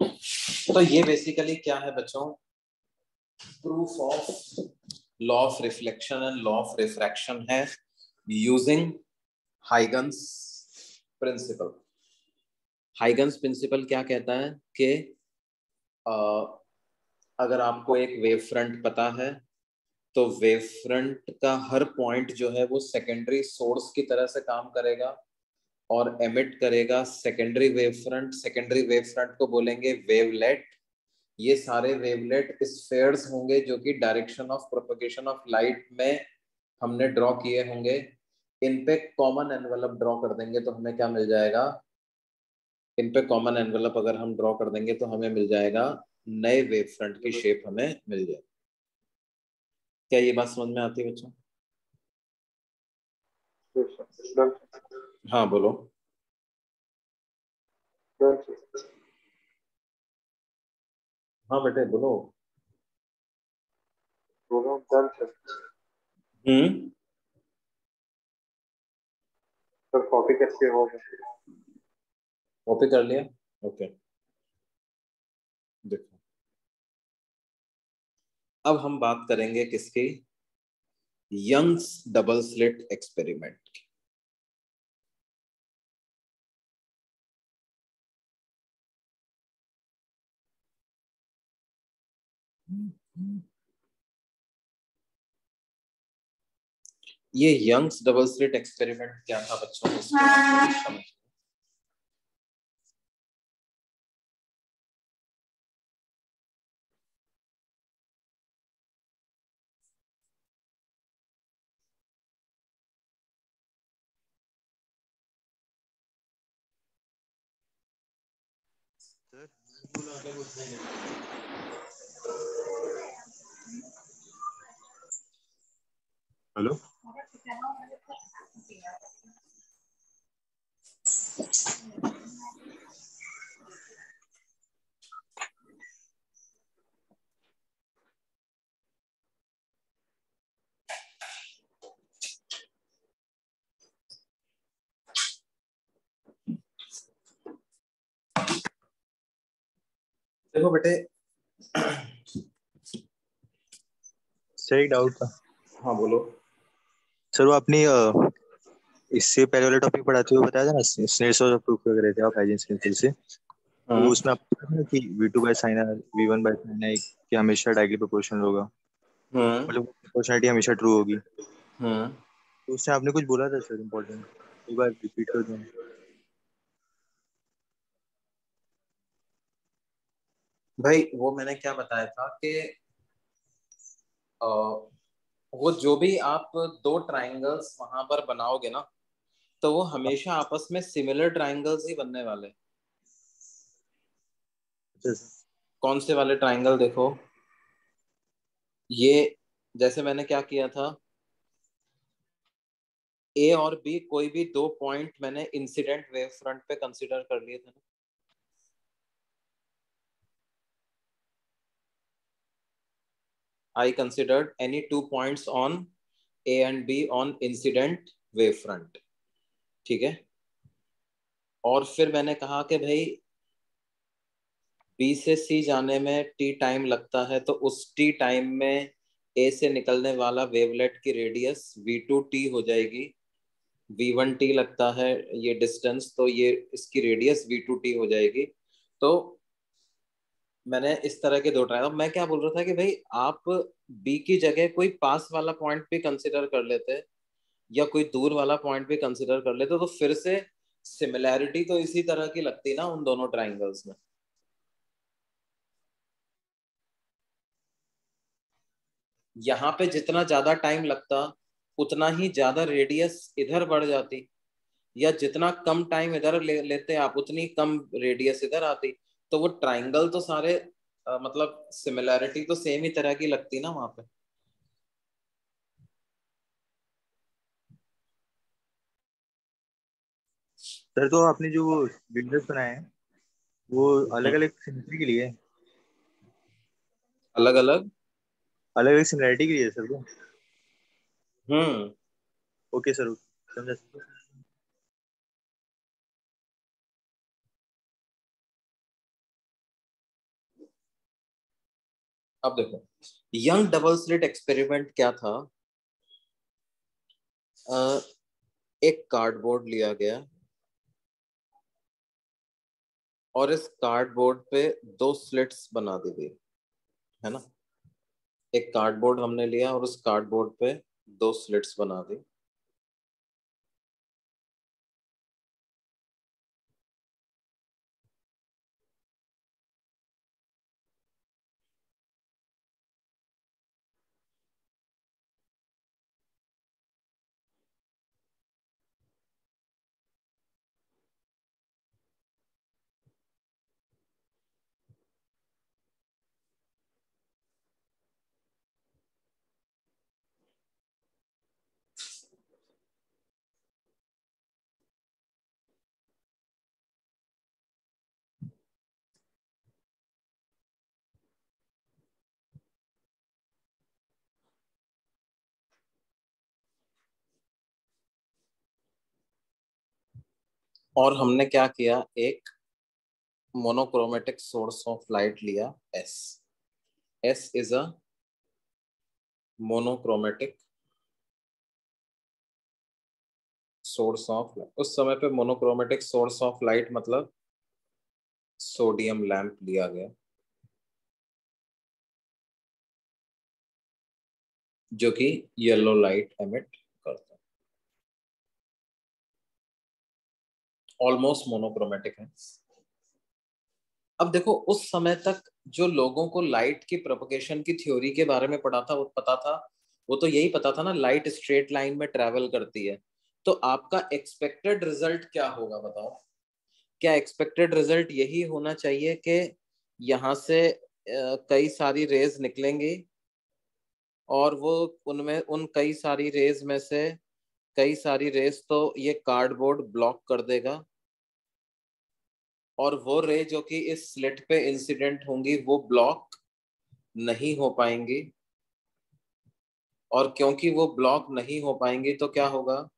S1: तो ये बेसिकली क्या है बच्चों? Proof of law of reflection and law of refraction है using Huygens principle Huygens principle क्या कहता है कि अगर आपको एक वेव फ्रंट पता है तो वेव फ्रंट का हर पॉइंट जो है वो सेकेंडरी सोर्स की तरह से काम करेगा। और एमिट करेगा secondary wave front secondary wave front को बोलेंगे वेवलेट ये सारे वेवलेट स्फेयर्स होंगे जो कि direction of propagation of light में हमने ड्रॉ किए होंगे. इन पे कॉमन एनवेलप ड्रॉ कर देंगे तो हमें क्या मिल जाएगा? इन पे कॉमन एनवेलप अगर हम ड्रॉ कर देंगे तो हमें मिल जाएगा नए वेव फ्रंट की शेप हमें मिल जाएगी. क्या ये बात समझ में आती है बच्चों? हाँ बोलो। हाँ बेटे बोलो।
S3: बोलो
S1: हम्म।
S3: सर कॉपी कैसे हो?
S1: कॉपी कर लिया? ओके। देखो। अब हम बात करेंगे किसकी? यंग्स डबल स्लिट एक्सपेरिमेंट की। ये यंग्स डबल स्लिट एक्सपेरिमेंट क्या था बच्चों समझ।
S10: हेलो।
S1: देखो बेटे।
S10: एक डाउट था।
S1: हाँ बोलो।
S10: सर वो अपनी इससे पहले वाला टॉपिक पढ़ाते हुए बताया था ना स्नेल्स लॉ प्रूफ कर रहे थे आप हाइजीन प्रिंसिपल से।
S1: हाँ।
S10: तो उसमें आपको पता है कि v2 by sin r v1 by sin कि हमेशा डायरेक्टली प्रोपोर्शनल होगा।
S1: हम्म
S10: मतलब प्रोपोर्शनलिटी हमेशा ट्रू होगी।
S1: हम्म
S10: तो उससे आपने कुछ बोला था सर इम्पोर्टेंट एक बार रिपीट कर दो?
S1: भाई वो मैंने क्या बताया था कि अ, वो जो भी आप दो ट्राइंगल्स वहाँ पर बनाओगे ना तो वो हमेशा आपस में सिमिलर ट्राइंगल्स ही बनने वाले कौन से वाले ट्राइंगल देखो? ये जैसे मैंने क्या किया था ए और बी कोई भी दो पॉइंट मैंने इंसिडेंट वेव फ्रंट पे कंसीडर कर लिए थे ना। I considered any two points on A and B on incident wavefront. ठीक है? और फिर मैंने कहा कि भाई, B से C जाने में T टाइम लगता है तो उस टी टाइम में ए से निकलने वाला वेवलेट की रेडियस वी टू टी हो जाएगी। वी वन टी लगता है ये डिस्टेंस तो ये इसकी रेडियस वी टू टी हो जाएगी। तो मैंने इस तरह के दो ट्राई अब मैं क्या बोल रहा था कि भाई आप बी की जगह कोई पास वाला पॉइंट भी कंसिडर कर लेते या कोई दूर वाला पॉइंट भी कंसिडर कर लेते तो फिर से सिमिलैरिटी तो इसी तरह की लगती ना उन दोनों ट्राइंगल्स में। यहाँ पे जितना ज़्यादा टाइम लगता उतना ही ज़्यादा रेडियस इधर बढ़ जाती या जितना कम टाइम इधर ले, लेते आप उतनी कम रेडियस इधर आती। तो वो ट्राइंगल तो सारे आ, मतलब सिमिलैरिटी तो सेम ही तरह की लगती ना वहाँ पे।
S10: सर तो आपने जो विंडोज़ बनाए हैं वो अलग अलग सिमिलरिटी के लिए
S1: अलग अलग
S10: अलग अलग सिमिलरिटी के लिए सर वो?
S1: हम्म।
S10: ओके सर समझा।
S1: अब देखो यंग डबल स्लिट एक्सपेरिमेंट क्या था? uh, एक कार्डबोर्ड लिया गया और इस कार्डबोर्ड पे दो स्लिट्स बना दी गई है ना? एक कार्डबोर्ड हमने लिया और उस कार्डबोर्ड पे दो स्लिट्स बना दी। और हमने क्या किया? एक मोनोक्रोमेटिक सोर्स ऑफ़ लाइट लिया S S is a monochromatic source of उस समय पे मोनोक्रोमेटिक सोर्स ऑफ़ लाइट मतलब सोडियम लैंप लिया गया। जो कि येलो लाइट एमिट करता है ऑलमोस्ट मोनोक्रोमेटिक है। अब देखो, उस समय तक जो लोगों को लाइट की प्रोपगेशन की थ्योरी के बारे में पढ़ा था, वो पता था, वो तो यही पता था ना लाइट स्ट्रेट लाइन में ट्रेवल करती है। तो आपका एक्सपेक्टेड रिज़ल्ट क्या होगा बताओ? क्या एक्सपेक्टेड रिज़ल्ट यही होना चाहिए कि यहाँ से कई सारी रेज निकलेंगी और वो उनमें, उन कई सारी रेज में से कई सारी रेज तो ये कार्डबोर्ड ब्लॉक कर देगा। और वो रे जो कि इस स्लिट पे इंसिडेंट होंगी, वो ब्लॉक नहीं हो पाएँगी। और क्योंकि वो ब्लॉक नहीं हो पाएँगी तो क्या होगा?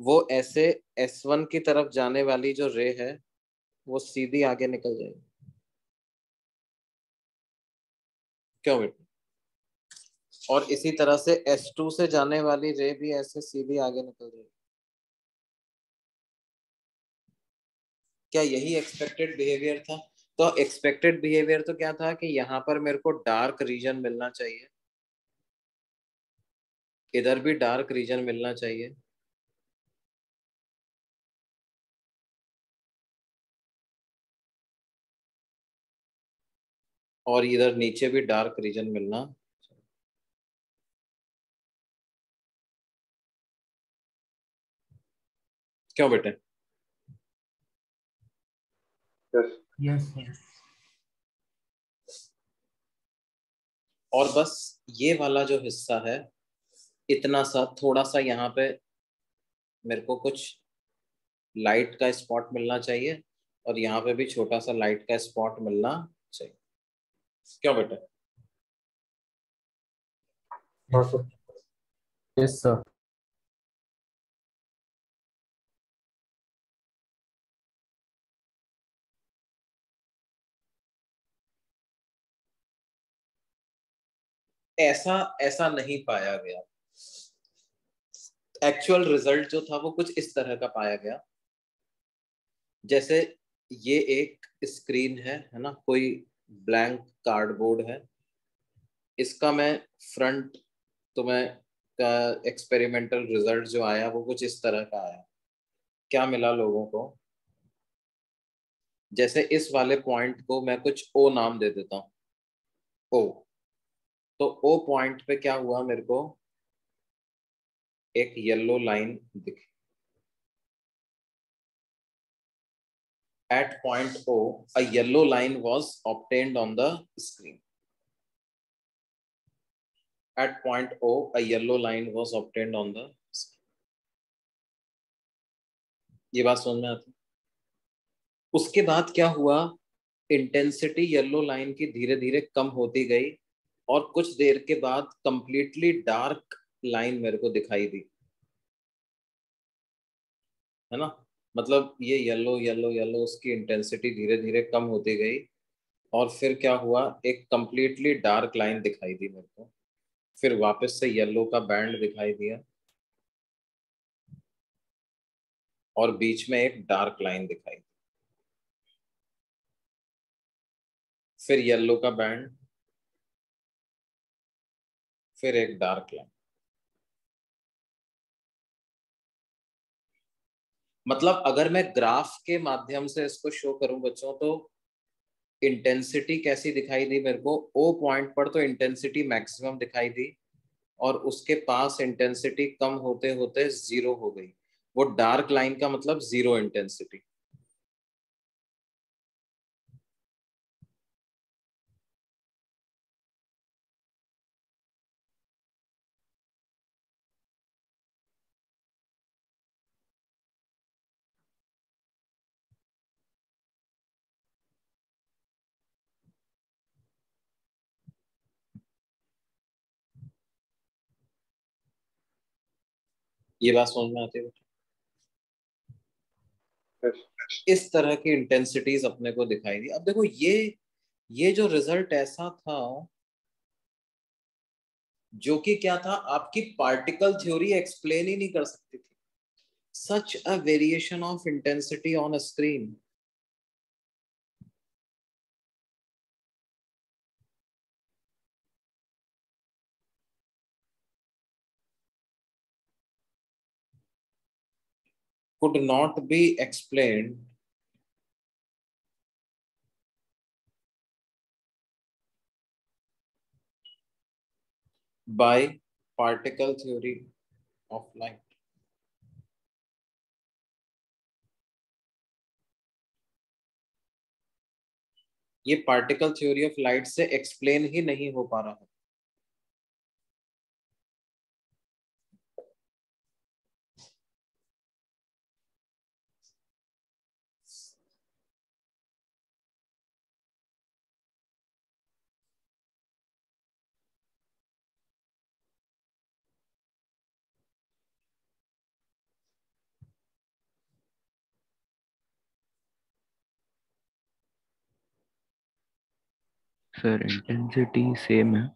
S1: वो ऐसे S1 की तरफ़ जाने वाली जो रे है, वो सीधी आगे निकल जाएगी। क्यों बेटा? और इसी तरह से S2 से जाने वाली रे भी ऐसे सीधी आगे निकल जाएगी। क्या यही एक्सपेक्टेड बिहेवियर था? तो एक्सपेक्टेड बिहेवियर तो क्या था कि यहाँ पर मेरे को डार्क रीजन मिलना चाहिए। इधर भी डार्क रीजन मिलना चाहिए। और इधर नीचे भी डार्क रीजन मिलना। क्यों बेटे?
S3: यस
S9: यस यस
S1: और बस ये वाला जो हिस्सा है इतना सा थोड़ा सा यहाँ पे मेरे को कुछ लाइट का स्पॉट मिलना चाहिए और यहाँ पे भी छोटा सा लाइट का स्पॉट मिलना चाहिए। क्यों बेटा?
S3: हाँ
S4: यस सर
S1: ऐसा ऐसा नहीं पाया गया। एक्चुअल रिज़ल्ट जो था वो कुछ इस तरह का पाया गया। जैसे ये एक स्क्रीन है है ना? कोई ब्लैंक कार्डबोर्ड है। इसका मैं फ्रंट तो मैं, का एक्सपेरिमेंटल रिज़ल्ट जो आया वो कुछ इस तरह का आया। क्या मिला लोगों को? जैसे इस वाले पॉइंट को मैं कुछ ओ नाम दे देता हूँ। ओ तो ओ पॉइंट पे क्या हुआ मेरे को? एक येलो लाइन दिखे at point O a yellow line was obtained on the screen at point O a yellow line was obtained on the screen ये बात सुन में आती उसके बाद क्या हुआ? इंटेंसिटी येलो लाइन की धीरे धीरे कम होती गई। और कुछ देर के बाद कंप्लीटली डार्क लाइन मेरे को दिखाई दी। है ना? मतलब ये येलो येलो येलो उसकी इंटेंसिटी धीरे धीरे कम होती गई और फिर क्या हुआ? एक कंप्लीटली डार्क लाइन दिखाई दी मेरे को। फिर वापस से येलो का बैंड दिखाई दिया। और बीच में एक डार्क लाइन दिखाई दी। फिर येलो का बैंड फिर एक डार्क लाइन मतलब अगर मैं ग्राफ के माध्यम से इसको शो करूँ बच्चों तो इंटेंसिटी कैसी दिखाई दी मेरे को? ओ पॉइंट पर तो इंटेंसिटी मैक्सिमम दिखाई दी और उसके पास इंटेंसिटी कम होते होते ज़ीरो हो गई। वो डार्क लाइन का मतलब ज़ीरो इंटेंसिटी ये बात समझ में आती है इस तरह की इंटेंसिटीज अपने को दिखाई दी। अब देखो ये ये जो रिज़ल्ट ऐसा था जो कि क्या था? आपकी पार्टिकल थ्योरी एक्सप्लेन ही नहीं कर सकती थी। Such a variation of intensity on a screen could not be explained by particle theory of light. ये पार्टिकल थ्योरी ऑफ़ लाइट से एक्सप्लेन ही नहीं हो पा रहा है
S11: सर इंटेंसिटी सेम है।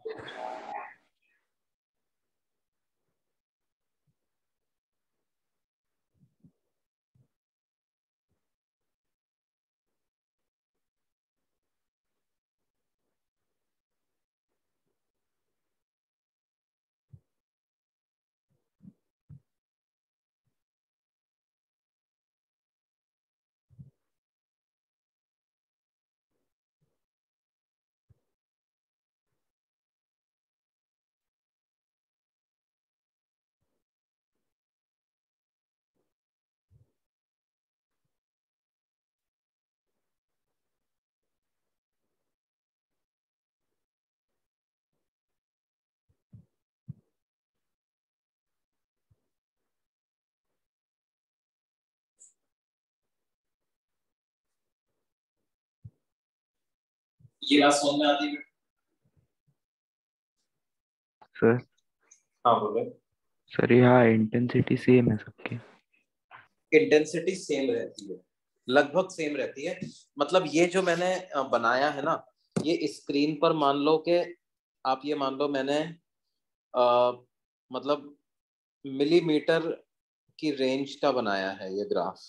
S1: ये बात समझ में आती है।
S11: सर।
S1: हाँ बोले।
S11: सर यहाँ इंटेंसिटी सेम है सबकी।
S1: इंटेंसिटी सेम रहती है। लगभग सेम रहती है। मतलब ये जो मैंने बनाया है ना ये स्क्रीन पर मान लो कि आप ये मान लो मैंने आ, मतलब मिलीमीटर की रेंज का बनाया है ये graph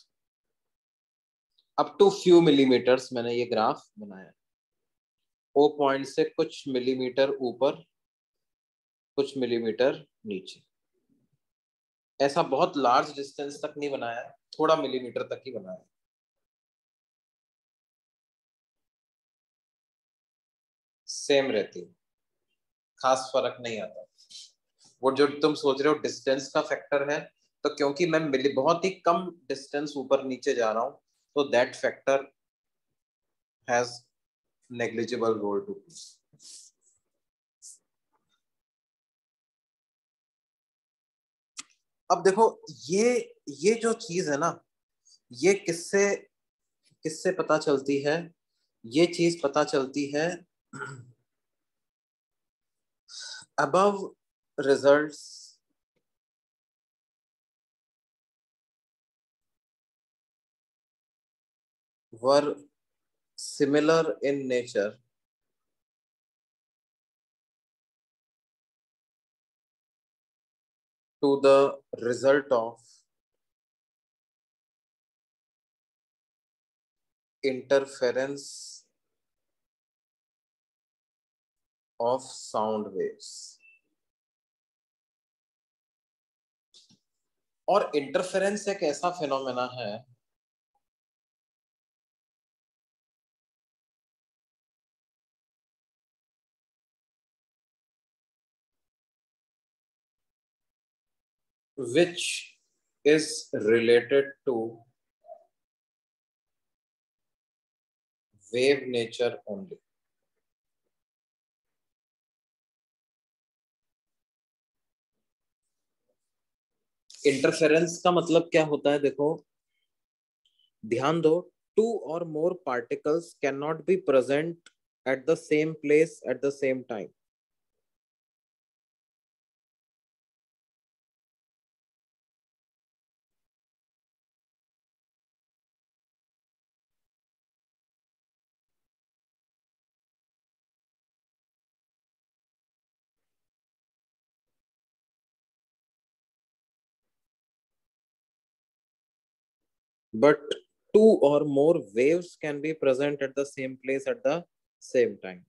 S1: up to few millimetres मैंने ये ग्राफ बनाया। ओ पॉइंट से कुछ मिलीमीटर ऊपर, कुछ मिलीमीटर नीचे। ऐसा बहुत लार्ज डिस्टेंस तक नहीं बनाया, थोड़ा मिलीमीटर तक ही बनाया। सेम रहती खास फ़र्क नहीं आता। वो जो तुम सोच रहे हो डिस्टेंस का फैक्टर है तो क्योंकि मैं मिली, बहुत ही कम डिस्टेंस ऊपर नीचे जा रहा हूँ तो that factor has negligible role to play. अब देखो, ये ये जो चीज़ है ना, ये किससे किससे पता चलती है ये चीज़ पता चलती है above result were similar in nature to the result of interference of sound waves और इंटरफेरेंस एक ऐसा फिनोमेना है which is related to wave nature only. Interference का मतलब क्या होता है देखो ध्यान दो two or more particles can not be present at the same place at the same time but two or more waves can be present at the same place at the same time.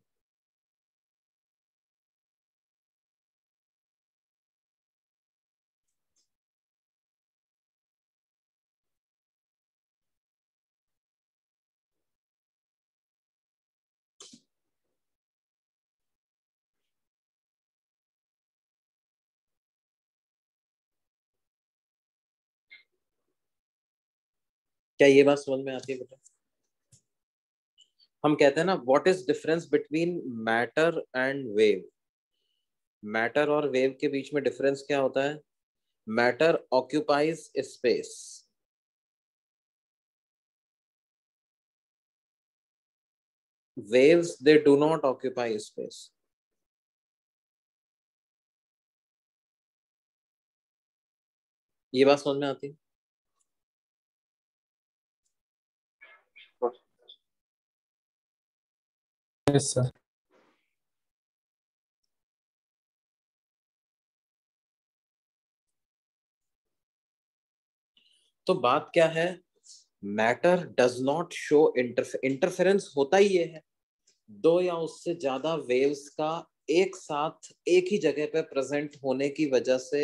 S1: क्या ये बात समझ में आती है बेटा? हम कहते हैं ना what is difference between matter and wave matter और वेव के बीच में डिफरेंस क्या होता है? Matter occupies space waves, they do not occupy space. ये बात समझ में आती है?
S12: Yes, sir.
S1: तो बात क्या है? Matter does not show interference होता ही ये है। दो या उससे ज़्यादा वेव्स का एक साथ एक ही जगह पे प्रेजेंट होने की वजह से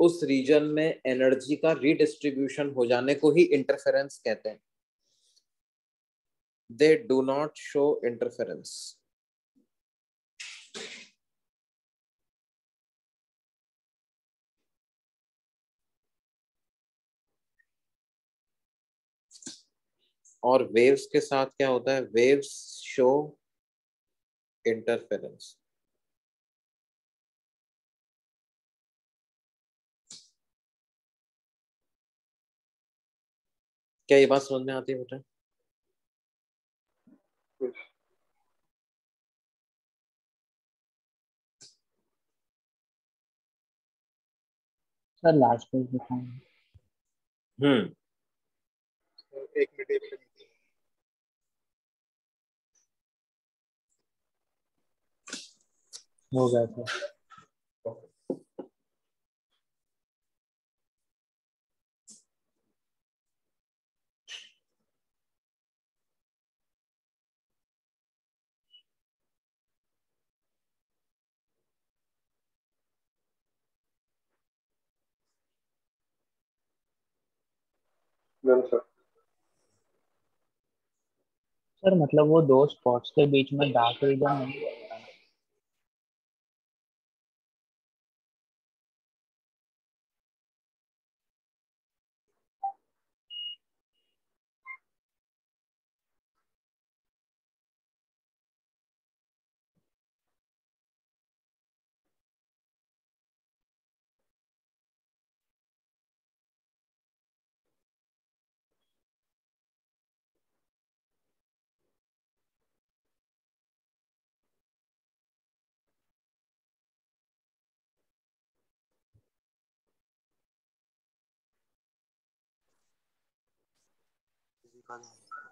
S1: उस रीजन में एनर्जी का रीडिस्ट्रीब्यूशन हो जाने को ही इंटरफेरेंस कहते हैं। They do not show interference. और वेव्स के साथ क्या होता है? वेव्स शो इंटरफेरेंस क्या ये बात समझ में आती है बेटा?
S2: सर लास्ट पेज दिखाएँ
S1: हम्म।
S7: एक मिनट एक मिनट।
S2: हो गया सर सर मतलब वो दो स्पॉट्स के बीच में डार्क रीजन नहीं रहेगा Bye.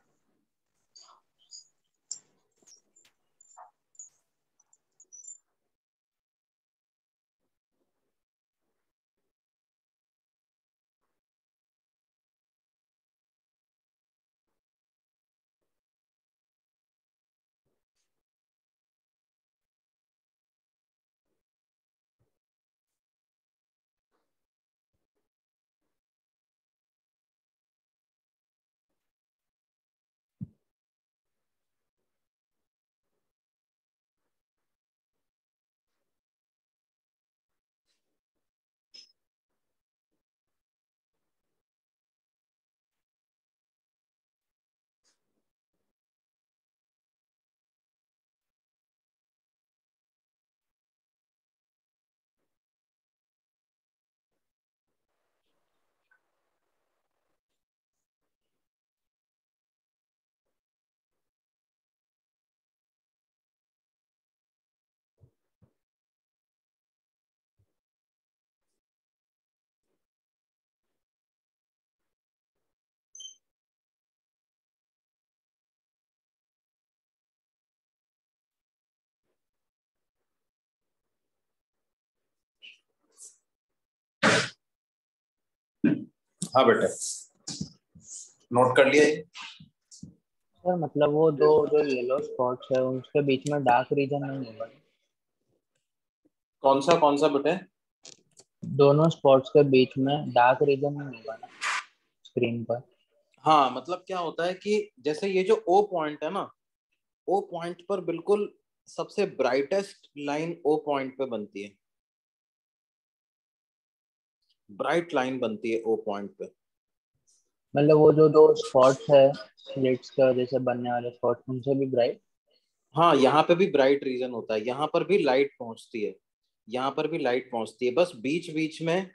S1: हाँ बेटा। नोट कर लिया
S2: सर मतलब वो दो जो येलो स्पॉट्स है उसके बीच में डार्क रीजन नहीं होगा
S1: कौन सा कौन सा बेटे?
S2: दोनों स्पॉट्स के बीच में डार्क रीजन नहीं होगा ना स्क्रीन पर।
S1: हाँ मतलब क्या होता है कि जैसे ये जो ओ पॉइंट है ना ओ पॉइंट पर बिल्कुल सबसे ब्राइटेस्ट लाइन ओ पॉइंट पे बनती है। ब्राइट लाइन बनती है ओ पॉइंट पे।
S2: मतलब वो जो दो स्पॉट्स है स्लिट्स का जैसे बनने वाले स्पॉट उनसे भी ब्राइट?
S1: हाँ यहाँ पे भी ब्राइट रीजन होता है। यहाँ पर भी लाइट पहुँचती है। यहाँ पर भी लाइट पहुँचती है। बस बीच बीच में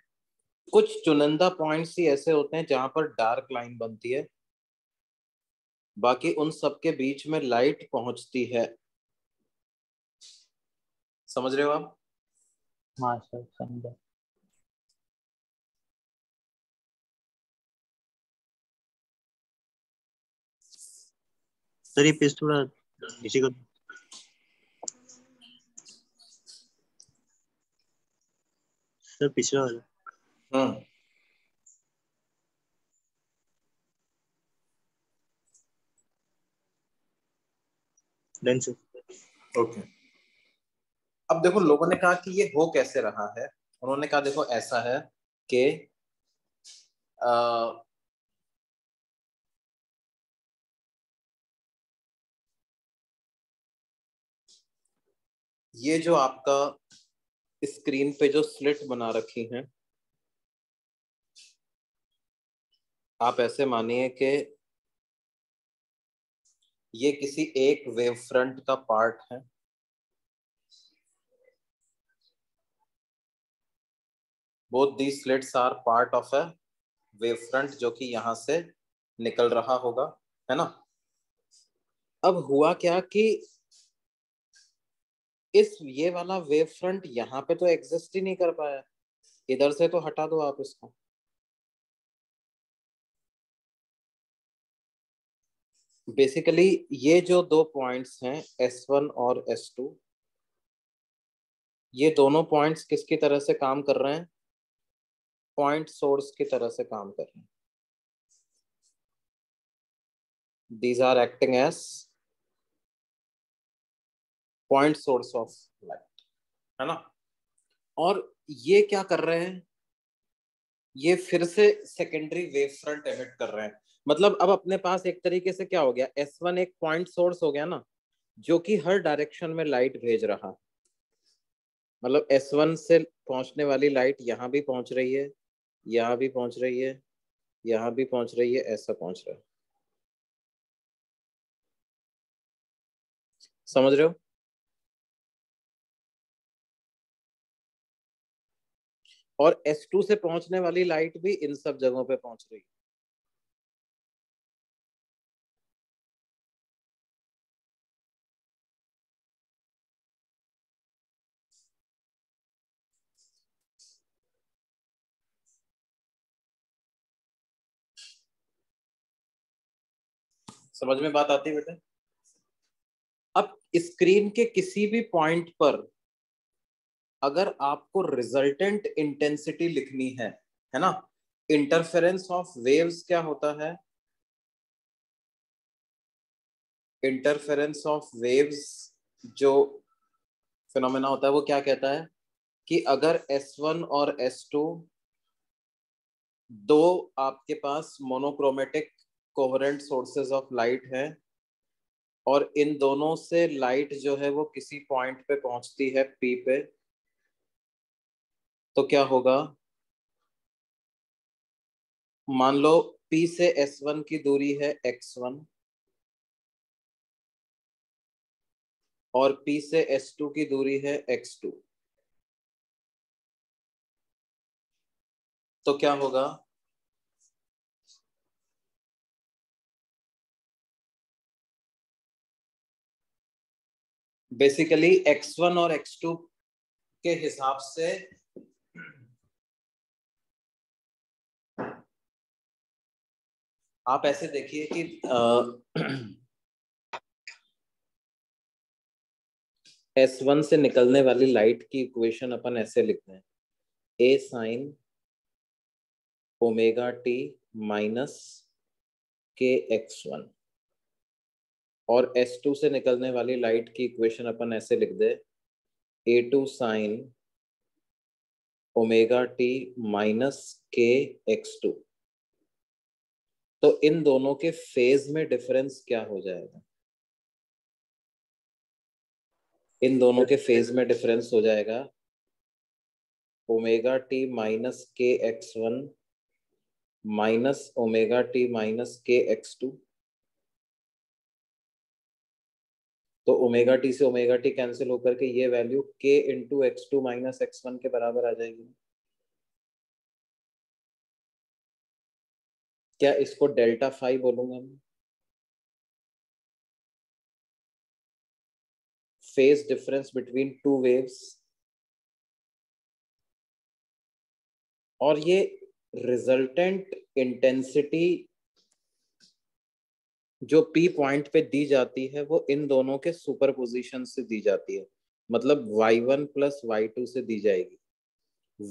S1: कुछ चुनिंदा पॉइंट्स ही ऐसे होते हैं जहाँ पर डार्क लाइन बनती है। बाकी उन सब के बीच में लाइट पहुँचती है। समझ रहे हो आप?
S2: हाँ सर समझा।
S10: सर ये पेज थोड़ा नीचे कर सर पिछला वाला।
S1: हम्म
S10: डन सर
S1: ओके अब देखो लोगों ने कहा कि ये हो कैसे रहा है? उन्होंने कहा देखो ऐसा है कि ये जो आपका स्क्रीन पे जो स्लिट बना रखी हैं, आप ऐसे मानिए कि ये किसी एक वेव फ्रंट का पार्ट है। Both the slits are part of a wave front जो कि यहाँ से निकल रहा होगा, है ना? अब हुआ क्या कि इस ये वाला वेव फ्रंट यहाँ पे तो एग्जिस्ट ही नहीं कर पाया। इधर से तो हटा दो आप इसको। बेसिकली ये जो दो पॉइंट्स हैं S1 और S2 ये दोनों पॉइंट्स किसकी तरह से काम कर रहे हैं? पॉइंट सोर्स की तरह से काम कर रहे हैं। These are acting as point source of light है ना? और ये क्या कर रहे हैं? ये फिर से सेकेंडरी वेव फ्रंट एमिट कर रहे हैं। मतलब अब अपने पास एक तरीके से क्या हो गया? एस वन एक पॉइंट सोर्स हो गया ना, जो कि हर डायरेक्शन में लाइट भेज रहा। मतलब एस वन से पहुँचने वाली लाइट यहाँ भी पहुँच रही है, यहाँ भी पहुँच रही है, यहाँ भी पहुँच रही है, ऐसा पहुँच रहा है। समझ रहे हो? और S2 से पहुँचने वाली लाइट भी इन सब जगहों पे पहुँच रही समझ में बात आती है बेटा? अब स्क्रीन के किसी भी पॉइंट पर अगर आपको रिजल्टेंट इंटेंसिटी लिखनी है है ना? इंटरफेरेंस ऑफ़ वेव्स क्या होता है? इंटरफेरेंस ऑफ़ वेव्स जो फिनोमेना होता है, वो क्या कहता है? कि अगर S1 और S2 दो आपके पास monochromatic coherent sources of light है, और इन दोनों से लाइट जो है, वो किसी पॉइंट पे पहुँचती है पी पे तो क्या होगा? मान लो P से S1 की दूरी है x1 और P से S2 की दूरी है x2 तो क्या होगा? बेसिकली x1 और x2 के हिसाब से आप ऐसे देखिए कि एस वन से निकलने वाली लाइट की इक्वेशन अपन ऐसे लिखते हैं। A sine omega T minus K X one और एस टू से निकलने वाली लाइट की इक्वेशन अपन ऐसे लिख दे। A two sine omega T minus K X two तो इन दोनों के फ़ेज़ में डिफरेंस क्या हो जाएगा? इन दोनों के फ़ेज़ में डिफरेंस हो जाएगा। Omega T minus K X one minus omega T minus K X two तो ओमेगा टी से ओमेगा टी कैंसिल होकर के ये value K into X two minus X one के बराबर आ जाएगी। क्या इसको डेल्टा फाइव बोलूँगा मैं? Phase difference between two waves. और ये रिजल्टेंट इंटेंसिटी जो पी पॉइंट पे दी जाती है, वो इन दोनों के सुपर पोजिशन से दी जाती है। मतलब y1 one plus Y two से दी जाएगी।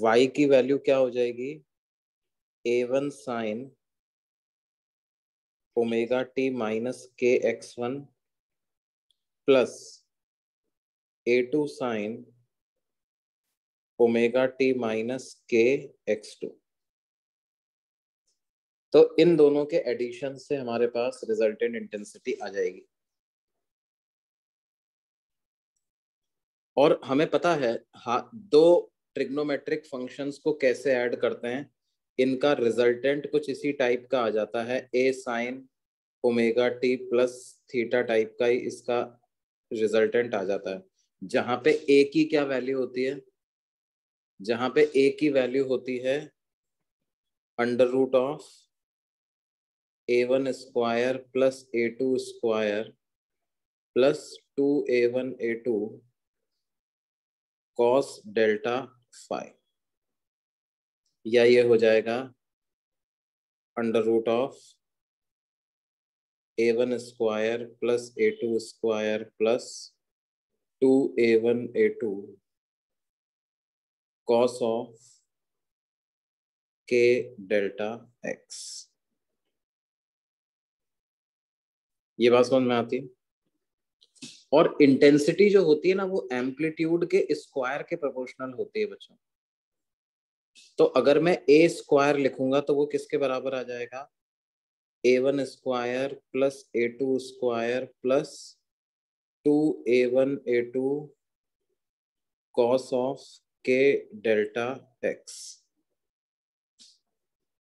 S1: y की वैल्यू क्या हो जाएगी? A one sine omega T minus K X one plus A two sine omega T minus K X two. तो इन दोनों के एडिशन से हमारे पास रिजल्टेंट इंटेंसिटी आ जाएगी। और हमें पता है, हा, दो ट्रिग्नोमेट्रिक फ़ंक्शंस को कैसे ऐड करते हैं? इनका रिजल्टेंट कुछ इसी टाइप का आ जाता है A sine omega T plus theta type का ही इसका रिजल्टेंट आ जाता है। जहाँ पे ए की क्या वैल्यू होती है? जहाँ पे ए की वैल्यू होती है under root of A one square plus A two square plus two A one A two cos delta phi या ये हो जाएगा under root of A one square plus A two square plus two A one A two cos of K delta X ये बात समझ में आती? है और इंटेंसिटी जो होती है ना, वो एम्पलीट्यूड के स्क्वायर के प्रोपोर्शनल होती है बच्चों। तो अगर मैं ए स्क्वायर लिखूँगा तो वो किसके बराबर आ जाएगा? A one square plus A two square plus two A one A two cos of K delta X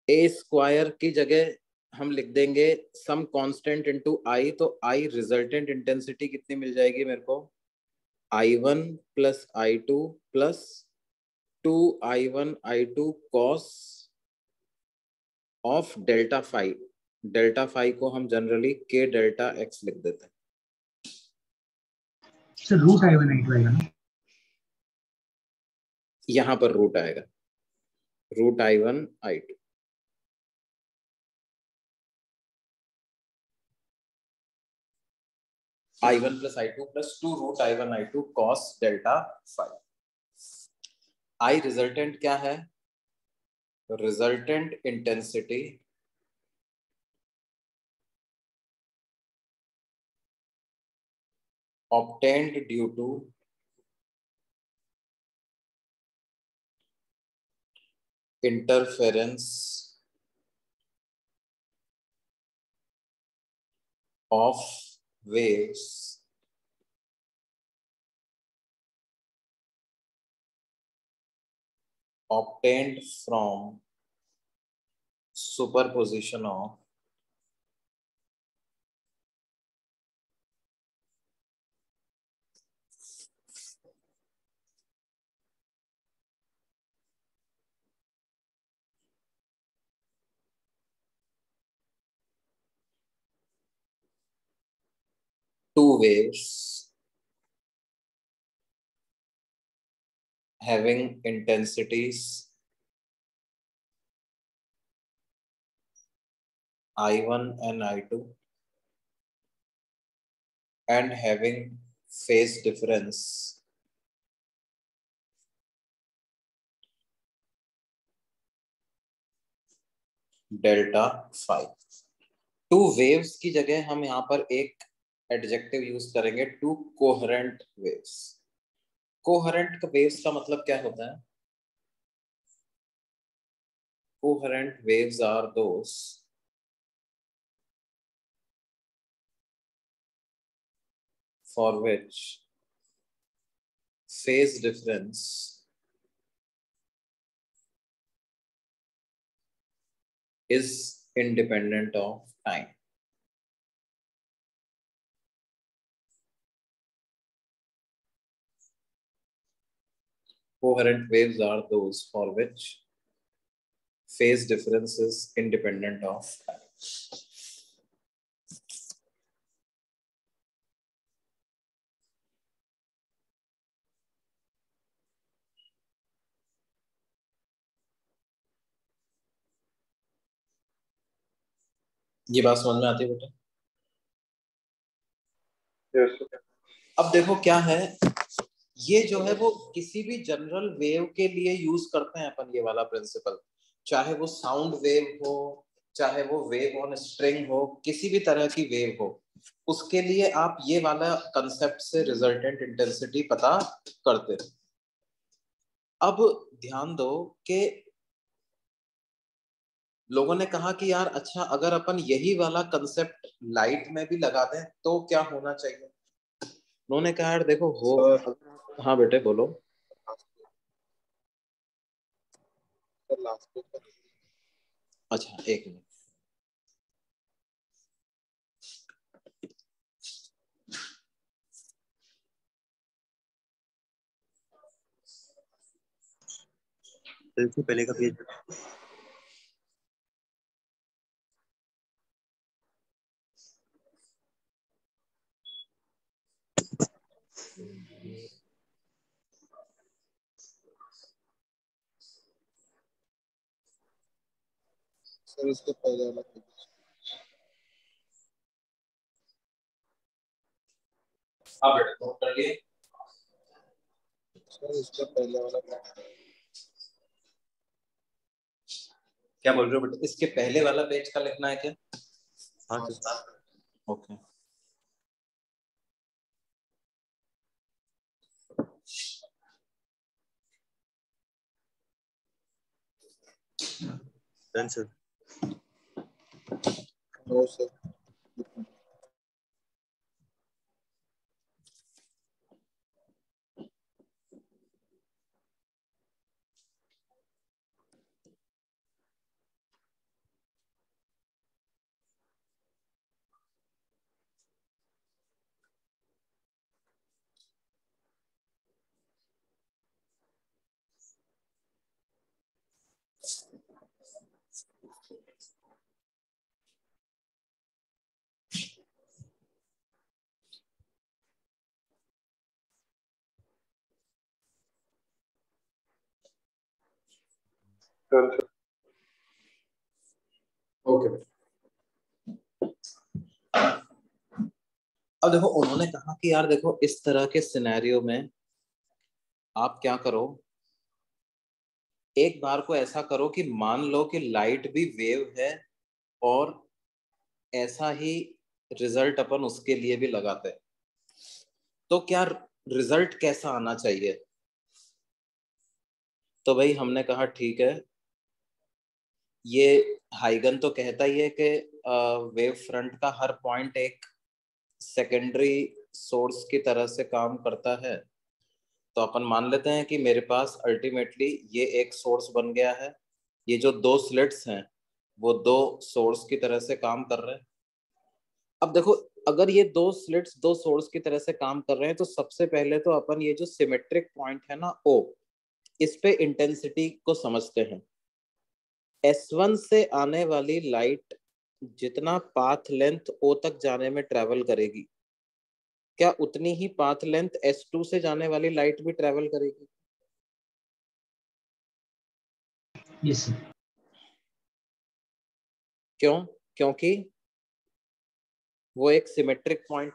S1: A square की जगह हम लिख देंगे सम कांस्टेंट इनटू आई तो आई रिजल्टेंट इंटेंसिटी कितनी मिल जाएगी मेरे को? I one plus I two plus two I one I two cos of delta phi delta five को हम जनरली के डेल्टा एक्स लिख देते हैं।
S6: Root I one I two आएगा ना?
S1: यहाँ पर रूट आएगा। Root I one I two I one plus I two plus two root I one I two cos delta phi I resultant क्या है resultant intensity obtained due to interference of waves obtained from superposition of two waves having intensities I1 and I2 and having phase difference delta phi two waves की जगह हम यहाँ पर एक adjective use करेंगे two coherent waves coherent का waves का मतलब क्या होता है? Coherent waves are those for which phase difference is independent of time Coherent waves are those for which phase difference is independent of time. ये बात समझ में आती है बेटा
S3: yes
S1: अब देखो क्या है ये जो है वो किसी भी जनरल वेव के लिए यूज़ करते हैं अपन ये वाला प्रिंसिपल चाहे वो साउंड वेव हो, चाहे वो वेव ऑन स्ट्रिंग हो, किसी भी तरह की वेव हो, उसके लिए आप ये वाला कंसेप्ट से रिजल्टेंट इंटेंसिटी पता करते हो अब ध्यान दो कि लोगों ने कहा कि यार अच्छा अगर अपन यही वाला कंसेप्ट लाइट में भी लगा दें तो क्या होना चाहिए? उन्होंने कहा, यार देखो, हो हाँ बेटे बोलो। अच्छा एक मिनट।
S10: पहले का पेज
S7: पहले वाला पेज
S1: हाँ। बेटा नोट कर लिए।
S7: सर इसके पहले वाला
S1: क्या बोल रहे हो बेटा? इसके पहले वाला पेज का लिखना है क्या?
S10: हाँ sir
S1: okay.
S10: Done sir
S7: no sir
S1: okay अब देखो, उन्होंने कहा कि यार देखो, इस तरह के सिनेरियो में आप क्या करो? एक बार को ऐसा करो कि मान लो कि लाइट भी वेव है और ऐसा ही रिज़ल्ट अपन उसके लिए भी लगाते हैं। तो क्या रिज़ल्ट कैसा आना चाहिए? तो भाई हमने कहा, ठीक है ये हाइगन तो कहता ही है कि वेव फ्रंट का हर पॉइंट एक सेकेंडरी सोर्स की तरह से काम करता है। तो अपन मान लेते हैं कि मेरे पास अल्टीमेटली ये एक सोर्स बन गया है। ये जो दो स्लिट्स हैं, वो दो सोर्स की तरह से काम कर रहे हैं। अब देखो, अगर ये दो स्लिट्स दो सोर्स की तरह से काम कर रहे हैं तो सबसे पहले तो अपन ये जो सिमेट्रिक पॉइंट है ना ओ इस पे इंटेंसिटी को समझते हैं। S1 से आने वाली लाइट जितना पाथ लेंथ O तक जाने में ट्रेवल करेगी। क्या उतनी ही पाथ लेंथ S2 से जाने वाली लाइट भी ट्रेवल करेगी?
S6: सर
S1: क्यों? क्योंकि वो एक सिमेट्रिक पॉइंट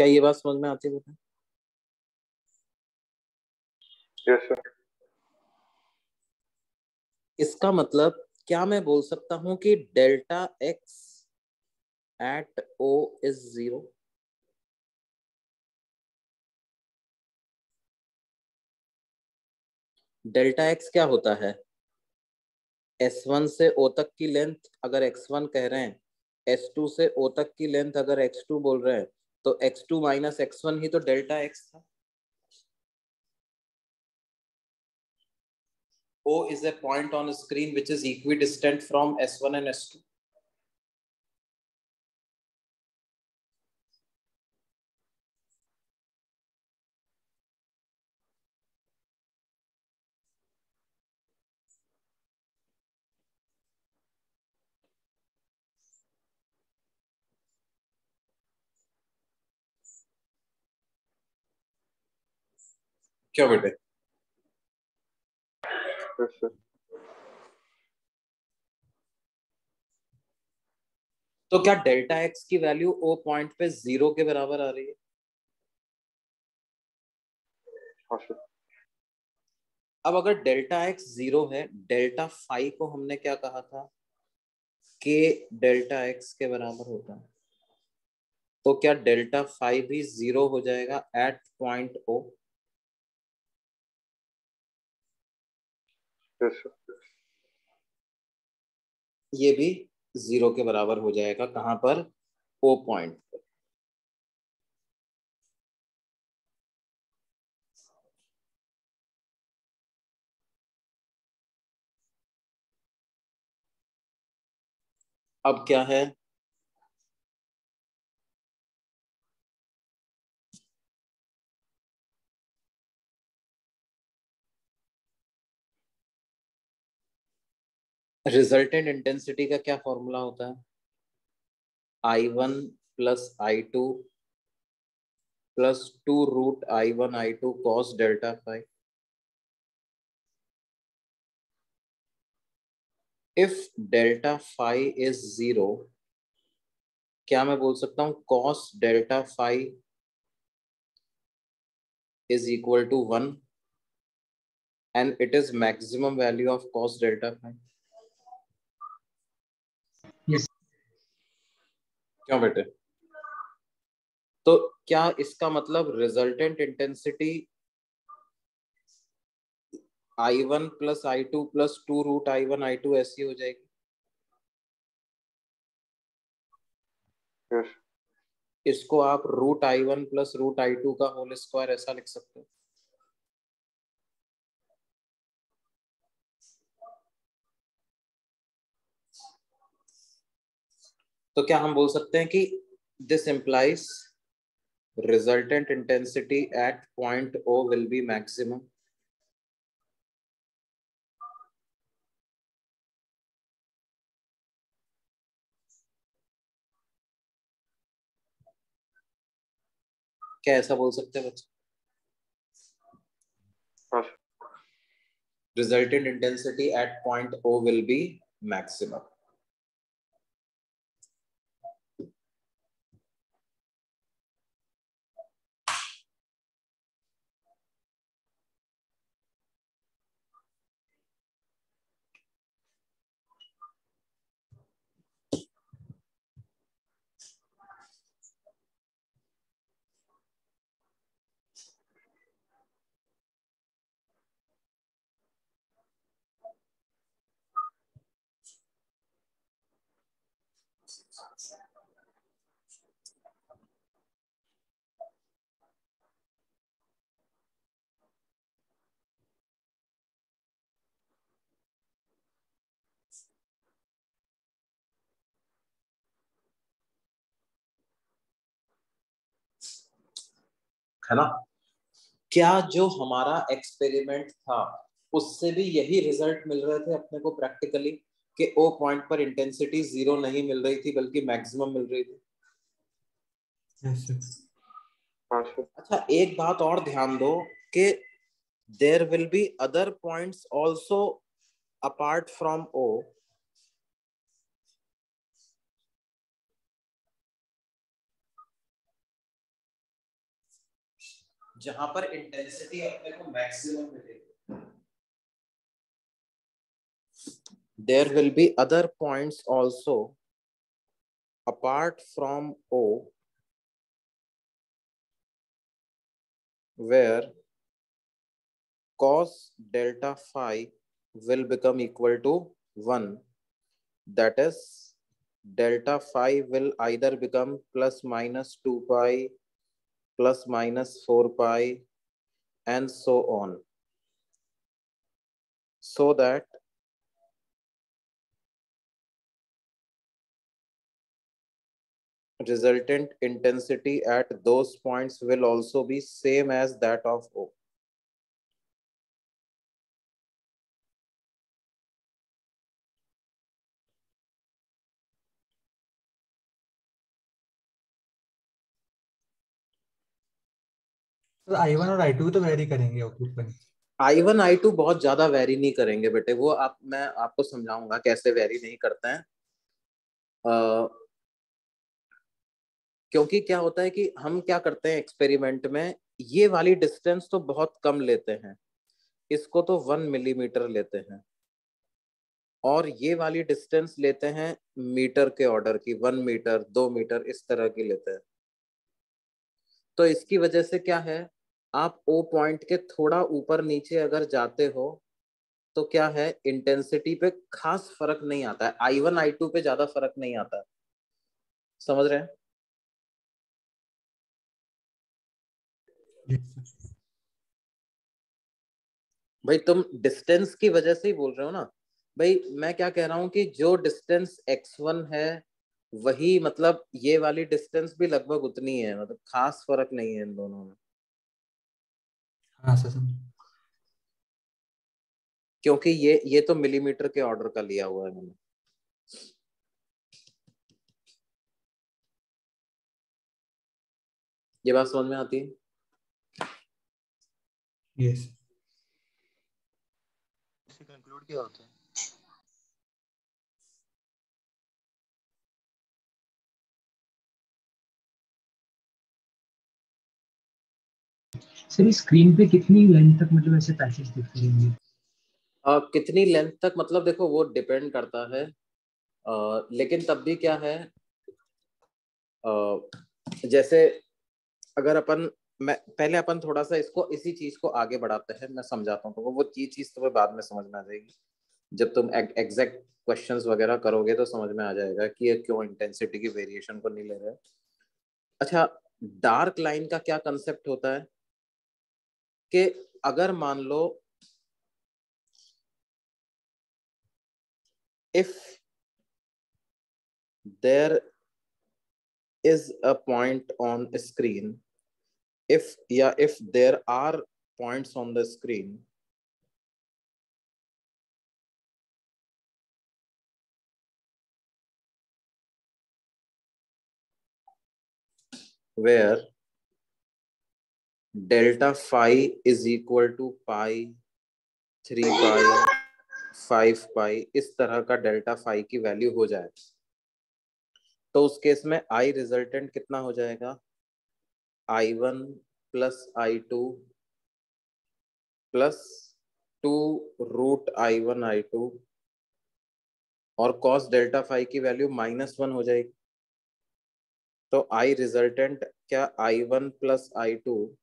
S1: क्या ये बात समझ में आती है
S3: यस सर
S1: इसका मतलब क्या मैं बोल सकता हूँ कि delta x at O is zero? Delta x क्या होता है? एस वन से ओ तक की लेंथ अगर एक्स वन कह रहे हैं एस टू से ओ तक की लेंथ अगर एक्स टू बोल रहे हैं तो एक्स टू माइनस एक्स ही तो डेल्टा एक्स था O is a point on a screen which is equidistant from S1 and S2. क्यों बेटे तो क्या डेल्टा एक्स की वैल्यू ओ पॉइंट पे ज़ीरो के बराबर आ रही हाँ? अब अगर डेल्टा एक्स ज़ीरो है, डेल्टा फाइव को हमने क्या कहा था? के डेल्टा एक्स के बराबर होता है। तो क्या डेल्टा फाइव भी ज़ीरो हो जाएगा एट पॉइंट ओ ये भी ज़ीरो के बराबर हो जाएगा कहाँ पर? ओ पॉइंट अब क्या है? रिजल्टेंट इंटेंसिटी का क्या फॉर्मूला होता है? I one plus I two plus two root I one I two cos delta phi if delta phi is zero क्या मैं बोल सकता हूँ? Cos delta phi is equal to 1 and it is maximum value of cos delta phi. क्यों बेटे? तो क्या इसका मतलब resultant intensity I one plus I two plus two root I one I two ऐसी हो जाएगी?
S3: यस
S1: इसको आप root I one plus root I two का होल स्क्वायर ऐसा लिख सकते हो। तो क्या हम बोल सकते हैं कि this implies resultant intensity at point O will be maximum क्या ऐसा बोल सकते हैं बच्चे? Resultant intensity at point O will be maximum है ना? क्या जो हमारा एक्सपेरिमेंट था उससे भी यही रिज़ल्ट मिल रहे थे अपने को प्रैक्टिकली कि ओ पॉइंट पर इंटेंसिटी ज़ीरो नहीं मिल रही थी बल्कि मैक्सिमम मिल रही थी?
S9: यस सर
S3: हाँ सर
S1: अच्छा एक बात और ध्यान दो कि there will be other points also apart from O जहाँ पर इंटेंसिटी अपने को मैक्सिमम मिलेगी there will be other points also apart from O where cos delta phi will become equal to 1 that is delta phi will either become plus minus 2 pi plus minus 4 pi and so on so that resultant intensity at those points will also be same as that of O.
S9: I one और I to तो very करेंगे
S1: आई one I two बहुत ज़्यादा very नहीं करेंगे बेटे वो आप मैं आपको समझाऊँगा कैसे वेरी नहीं करते हैं। आ, क्योंकि क्या होता है कि हम क्या करते हैं एक्सपेरिमेंट में ये वाली डिस्टेंस तो बहुत कम लेते हैं इसको तो वन मिलीमीटर लेते हैं। और ये वाली डिस्टेंस लेते हैं मीटर के ऑर्डर की वन मीटर दो मीटर इस तरह की लेते हैं। तो इसकी वजह से क्या है? आप ओ पॉइंट के थोड़ा ऊपर नीचे अगर जाते हो तो क्या है? इंटेंसिटी पे खास फ़र्क नहीं आता है। आई वन आई टू पे ज़्यादा फ़र्क नहीं आता है। समझ रहे हैं? भाई तुम डिस्टेंस की वजह से ही बोल रहे हो ना? भाई मैं क्या कह रहा हूँ कि जो डिस्टेंस एक्स वन है वही मतलब ये वाली डिस्टेंस भी लगभग उतनी है। मतलब खास फ़र्क नहीं है इन दोनों में।
S9: हाँ सर
S1: क्योंकि ये ये तो मिलीमीटर के ऑर्डर का लिया हुआ है मैंने। ये बात समझ में आती है?
S9: Yes yes.
S10: कंक्लूड क्या होता है।
S6: सर स्क्रीन पे कितनी लेंथ तक मतलब ऐसे पैसेज दिखते रहेंगे
S1: uh, कितनी लेंथ तक? मतलब देखो वो डिपेंड करता है। uh, लेकिन तब भी क्या है uh, जैसे अगर अपन मैं पहले अपन थोड़ा सा इसको इसी चीज़ को आगे बढ़ाते हैं मैं समझाता हूँ तो वो चीज़ चीज़ तुम्हें बाद में समझ में आ जाएगी। जब तुम एग्जैक्ट क्वेश्चंस वगैरह करोगे तो समझ में आ जाएगा कि ये क्यों इंटेंसिटी की वेरिएशन को नहीं ले रहे। अच्छा डार्क लाइन का क्या कंसेप्ट होता है? कि अगर मान लो if there is a point on screen if या if there are point on the screen where delta phi is equal to pi three pi five pi, इस तरह का डेल्टा फाइव की वैल्यू हो जाए। तो उस केस में आई रिजल्टेंट कितना हो जाएगा? I one plus I two plus two root I one I two और कॉस डेल्टा फाइव की वैल्यू माइनस वन हो जाएगी। तो आई रिजल्टेंट क्या? I one plus I two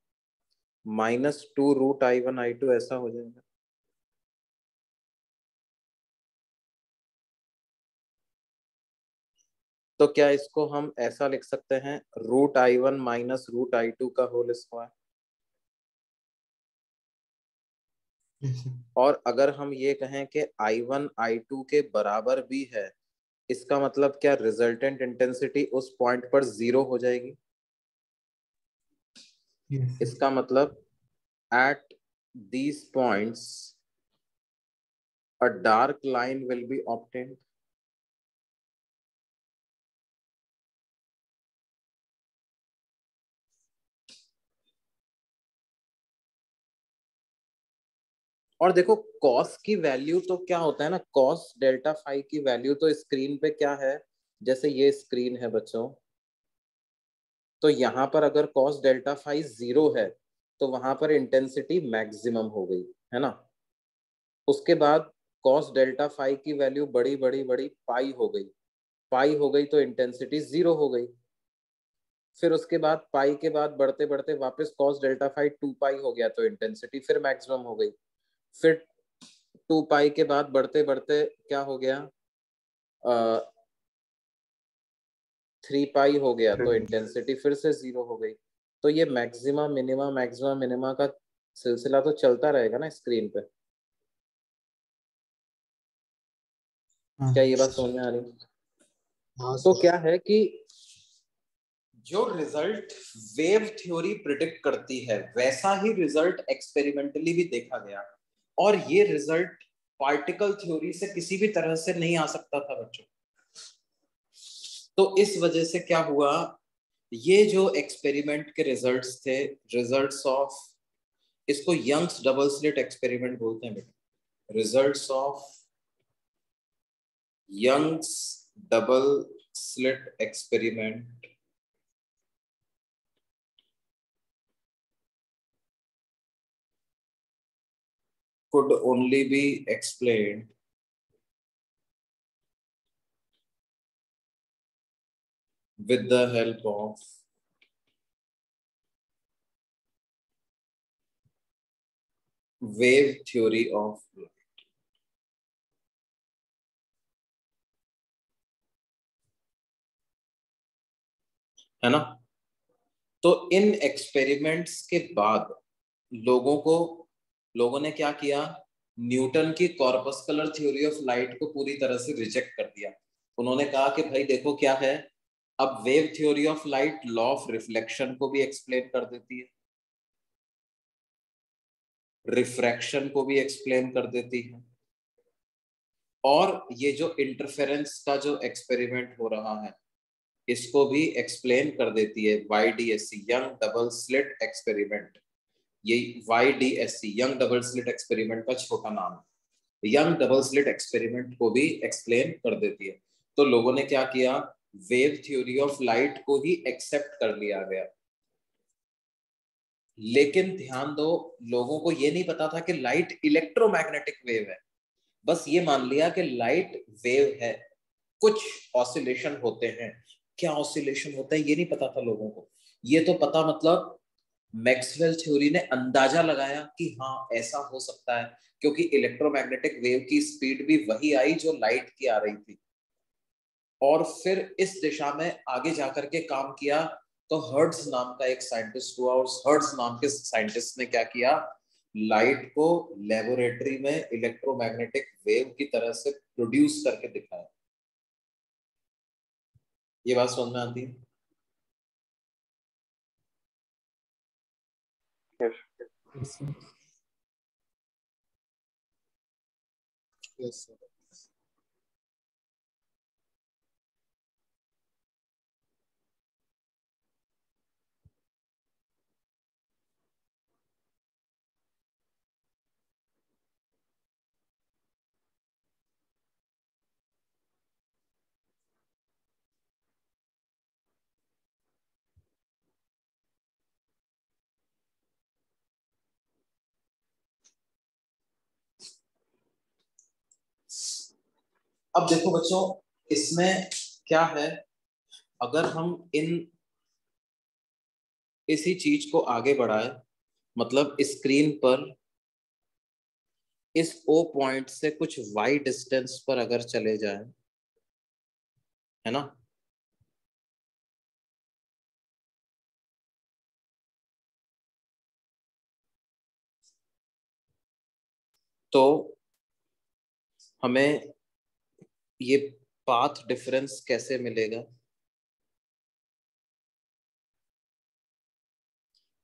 S1: minus two root I one I two ऐसा हो जाएगा। तो क्या इसको हम ऐसा लिख सकते हैं? Root I one minus root I two का होल स्क्वायर। और अगर हम ये कहें कि आई वन आई टू के बराबर भी है इसका मतलब क्या? रिजल्टेंट इंटेंसिटी उस पॉइंट पर ज़ीरो हो जाएगी।
S9: Yes.
S1: इसका मतलब at these points a dark line will be obtained. और देखो कॉस की वैल्यू तो क्या होता है ना? कॉस डेल्टा फाइव की वैल्यू तो स्क्रीन पे क्या है? जैसे ये स्क्रीन है बच्चों तो यहाँ पर अगर कॉस डेल्टा फाइव ज़ीरो है तो वहाँ पर इंटेंसिटी मैक्सिमम हो गई, है ना? उसके बाद कॉस डेल्टा फाइव की वैल्यू बड़ी बड़ी बड़ी पाई हो गई। पाई हो गई तो इंटेंसिटी ज़ीरो हो गई। फिर उसके बाद पाई के बाद बढ़ते बढ़ते वापस cos delta phi two pi हो गया तो इंटेंसिटी फिर मैक्सिमम हो गई। फिर टू पाई के बाद बढ़ते बढ़ते क्या हो गया? थ्री पाई हो गया तो इंटेंसिटी फिर से ज़ीरो हो गई। तो ये मैक्सिमा मिनिमा मैक्सिमा मिनिमा का सिलसिला तो चलता रहेगा ना स्क्रीन पे।
S9: हाँ।
S1: क्या ये बात समझ में आ रही? है
S7: हाँ
S1: तो क्या है कि जो रिज़ल्ट वेव थ्योरी प्रिडिक्ट करती है वैसा ही रिज़ल्ट एक्सपेरिमेंटली भी देखा गया। और ये रिज़ल्ट पार्टिकल थ्योरी से किसी भी तरह से नहीं आ सकता था बच्चों। तो इस वजह से क्या हुआ? ये जो एक्सपेरिमेंट के रिजल्ट्स थे रिजल्ट्स ऑफ़ इसको यंग्स डबल स्लिट एक्सपेरिमेंट बोलते हैं बेटा। Results of Young's double slit experiment could only be explained with the help of wave theory of light. है ना? तो इन एक्सपेरिमेंट्स के बाद लोगों को, लोगों ने क्या किया? न्यूटन की कॉर्पस्कुलर थ्योरी ऑफ़ लाइट को पूरी तरह से रिजेक्ट कर दिया। उन्होंने कहा कि भाई देखो क्या है? अब wave theory of light law of reflection को भी एक्सप्लेन कर देती है। रिफ्रैक्शन को भी एक्सप्लेन कर देती है। और ये जो इंटरफेरेंस का जो एक्सपेरिमेंट हो रहा है, इसको भी एक्सप्लेन कर देती है Y D S C Young double slit experiment ये Y D S C Young double slit experiment का छोटा नाम है। यंग डबल स्लिट एक्सपेरिमेंट को भी एक्सप्लेन कर देती है। तो लोगों ने क्या किया? वेव थ्योरी ऑफ़ लाइट को ही एक्सेप्ट कर लिया गया। लेकिन ध्यान दो, लोगों को यह नहीं पता था कि लाइट इलेक्ट्रोमैग्नेटिक वेव है। बस ये मान लिया कि लाइट वेव है। कुछ ऑसिलेशन होते हैं। क्या ऑसिलेशन होते हैं ये नहीं पता था लोगों को। ये तो पता मतलब मैक्सवेल थ्योरी ने अंदाज़ा लगाया कि हाँ ऐसा हो सकता है, क्योंकि इलेक्ट्रोमैग्नेटिक वेव की स्पीड भी वही आई जो लाइट की आ रही थी। और फिर इस दिशा में आगे जाकर के काम किया तो हर्ट्स नाम का एक साइंटिस्ट हुआ और हर्ट्स नाम के साइंटिस्ट ने क्या किया? लाइट को लेबोरेटरी में इलेक्ट्रोमैग्नेटिक वेव की तरह से प्रोड्यूस करके दिखाया। ये बात समझ में आती है?
S3: Yes.
S7: यस सर
S1: अब देखो बच्चों, इसमें क्या है? अगर हम इन, इसी चीज़ को आगे बढ़ाए मतलब स्क्रीन पर, इस ओ पॉइंट से कुछ वाई डिस्टेंस पर अगर चले जाए, है ना? तो हमें ये पाथ डिफरेंस कैसे मिलेगा?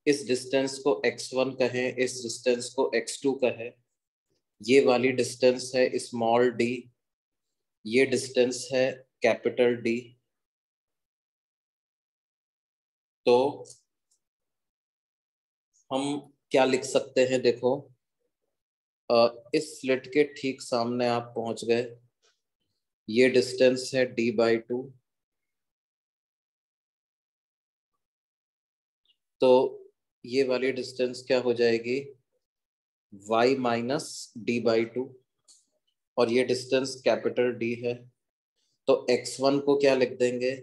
S1: इस डिस्टेंस को x1 कहें, इस डिस्टेंस को x2 कहें, ये वाली डिस्टेंस है स्मॉल d, ये डिस्टेंस है कैपिटल D. तो हम क्या लिख सकते हैं? देखो इस स्लिट के ठीक सामने आप पहुँच गए। ये डिस्टेंस है डी बाई टू तो ये वाली डिस्टेंस क्या हो जाएगी? y minus d by two और ये डिस्टेंस कैपिटल डी है. तो x1 को क्या लिख देंगे?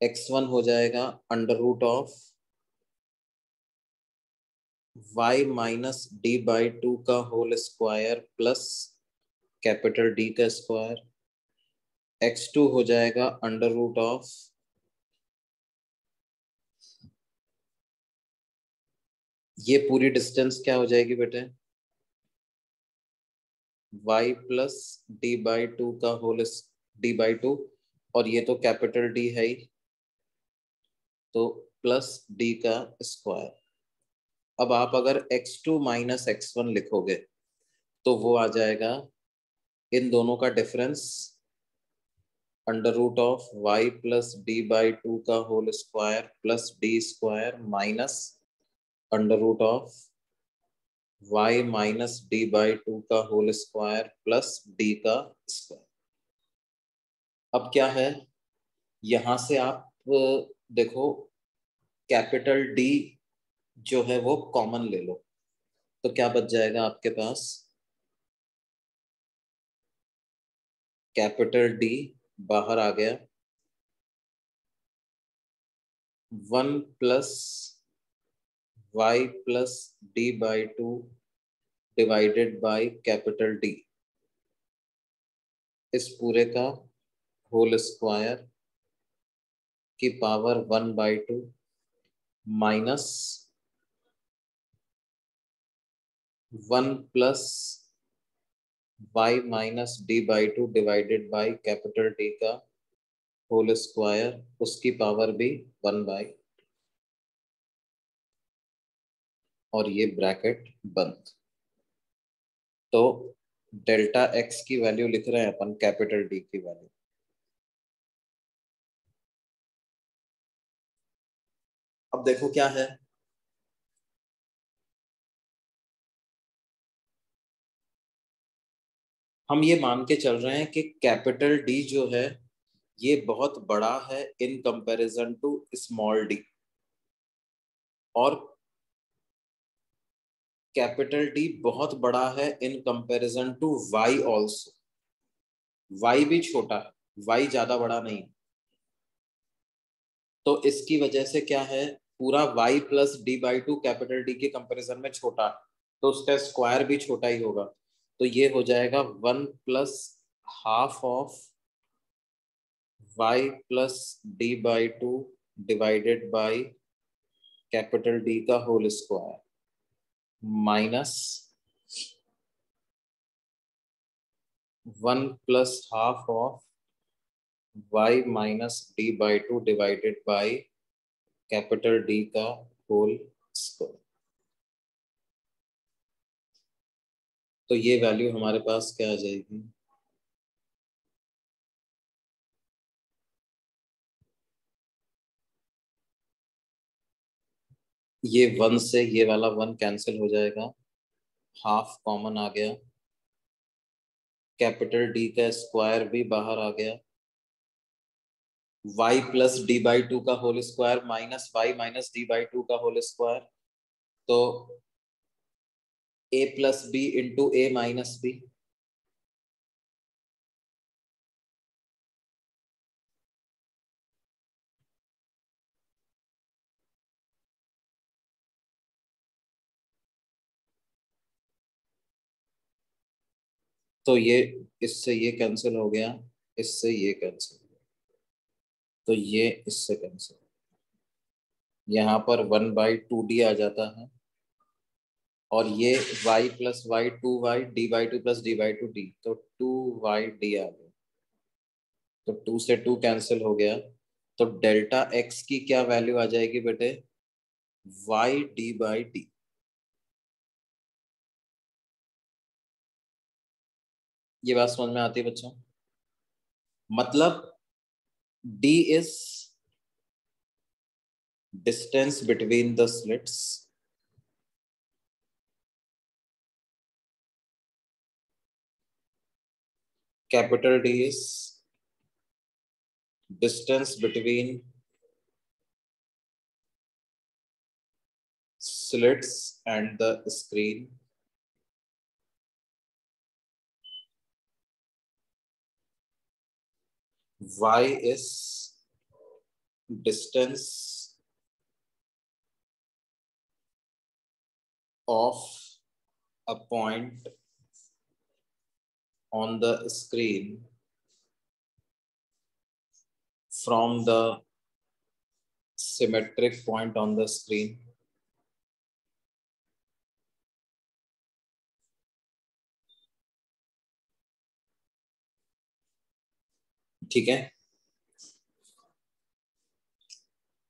S1: x1 हो जाएगा under root of y minus d by two का whole square plus capital D का स्क्वायर x2 हो जाएगा अंडर रूट ऑफ़ ये पूरी डिस्टेंस क्या हो जाएगी बेटे? Y plus d by two का होल डी बाई टू और ये तो कैपिटल डी है ही। तो प्लस डी का स्क्वायर अब आप अगर x2 टू माइनस एक्स लिखोगे तो वो आ जाएगा। इन दोनों का difference under root of y plus d by two का whole square plus D square minus under root of y minus d by two का होल स्क्वायर प्लस डी का स्क्वायर अब क्या है? यहाँ से आप, देखो कैपिटल डी जो है वो कॉमन ले लो। तो क्या बच जाएगा आपके पास? कैपिटल डी बाहर आ गया। One plus y plus d by two divided by capital D. इस पूरे का होल स्क्वायर की power one by two minus one plus y minus d by two divided by capital D का whole square उसकी power भी one by और ये bracket बंद। तो डेल्टा एक्स की वैल्यू लिख रहे हैं अपन कैपिटल डी की वैल्यू अब देखो क्या है। हम ये मान के चल रहे हैं कि कैपिटल डी जो है, ये बहुत बड़ा है in comparison to small d और कैपिटल डी बहुत बड़ा है in comparison to y also y भी छोटा है वाई ज़्यादा बड़ा नहीं तो इसकी वजह से क्या है, पूरा y plus d by two capital D के कंपैरिजन में छोटा तो उसका स्क्वायर भी छोटा ही होगा। तो ये हो जाएगा one plus half of y plus d by two divided by capital D का whole square minus one plus half of y minus d by two divided by capital D का होल स्क्वायर। तो ये value हमारे पास क्या आ जाएगी? ये one से ये वाला वन कैंसिल हो जाएगा। हाफ़ कॉमन आ गया। कैपिटल डी का स्क्वायर भी बाहर आ गया। Y plus d by two का whole square minus y minus d by two का होल स्क्वायर तो a plus b into a minus b तो ये, इससे ये कैंसिल हो गया, इससे ये कैंसिल हो गया। तो ये इससे कैंसिल यहाँ पर वन बाई टू डी आ जाता है। और ये y plus y two y d by two plus d by two d तो टू वाई डी आ गया। तो टू से टू कैंसिल हो गया। तो डेल्टा x की क्या वैल्यू आ जाएगी बेटे? y डी बाई डी ये बात समझ में आती है बच्चों? मतलब d is distance between the slits capital D is distance between slits and the screen. Y is distance of a point on the screen from the symmetric point on the screen. ठीक है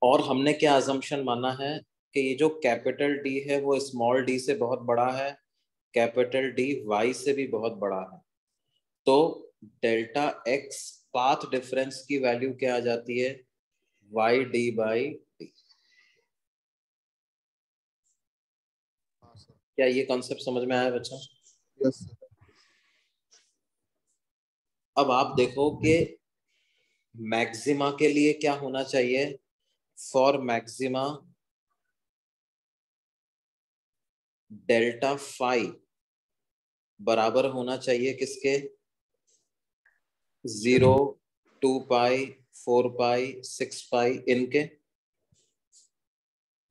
S1: और हमने क्या assumption माना है कि ये जो कैपिटल डी है, वो स्मॉल डी से बहुत बड़ा है कैपिटल डी वाई से भी बहुत बड़ा है तो डेल्टा एक्स पाथ डिफरेंस की वैल्यू क्या आ जाती है? वाई डी बाई डी क्या ये कॉन्सेप्ट समझ में आया बच्चा?
S7: यस
S1: अब आप देखो कि मैक्सिमा के लिए क्या होना चाहिए? फॉर मैक्सिमा डेल्टा फाइव बराबर होना चाहिए किसके? Zero, two pi, four pi, six pi, इनके।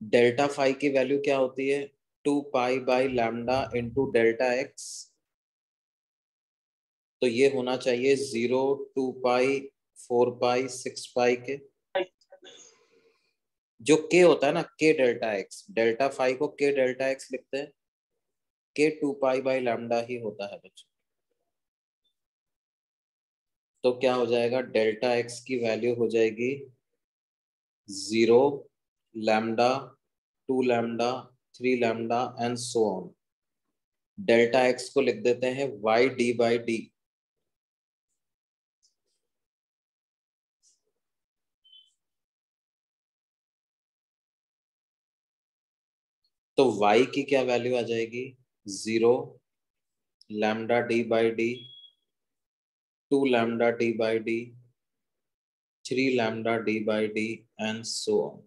S1: डेल्टा फाइव की वैल्यू क्या होती है? Two pi by lambda into delta x. तो ये होना चाहिए zero, two pi, four pi, six pi के। जो के होता है ना, के डेल्टा एक्स। डेल्टा फाइव को के डेल्टा एक्स लिखते हैं। K two pi by lambda ही होता है बच्चों। तो क्या हो जाएगा? डेल्टा एक्स की वैल्यू हो जाएगी zero, lambda, two lambda, three lambda, and so on. Delta x को लिख देते हैं वाई डी बाई डी। तो y की क्या वैल्यू आ जाएगी? Zero, lambda D by d two lambda D by d three lambda D by d and so on.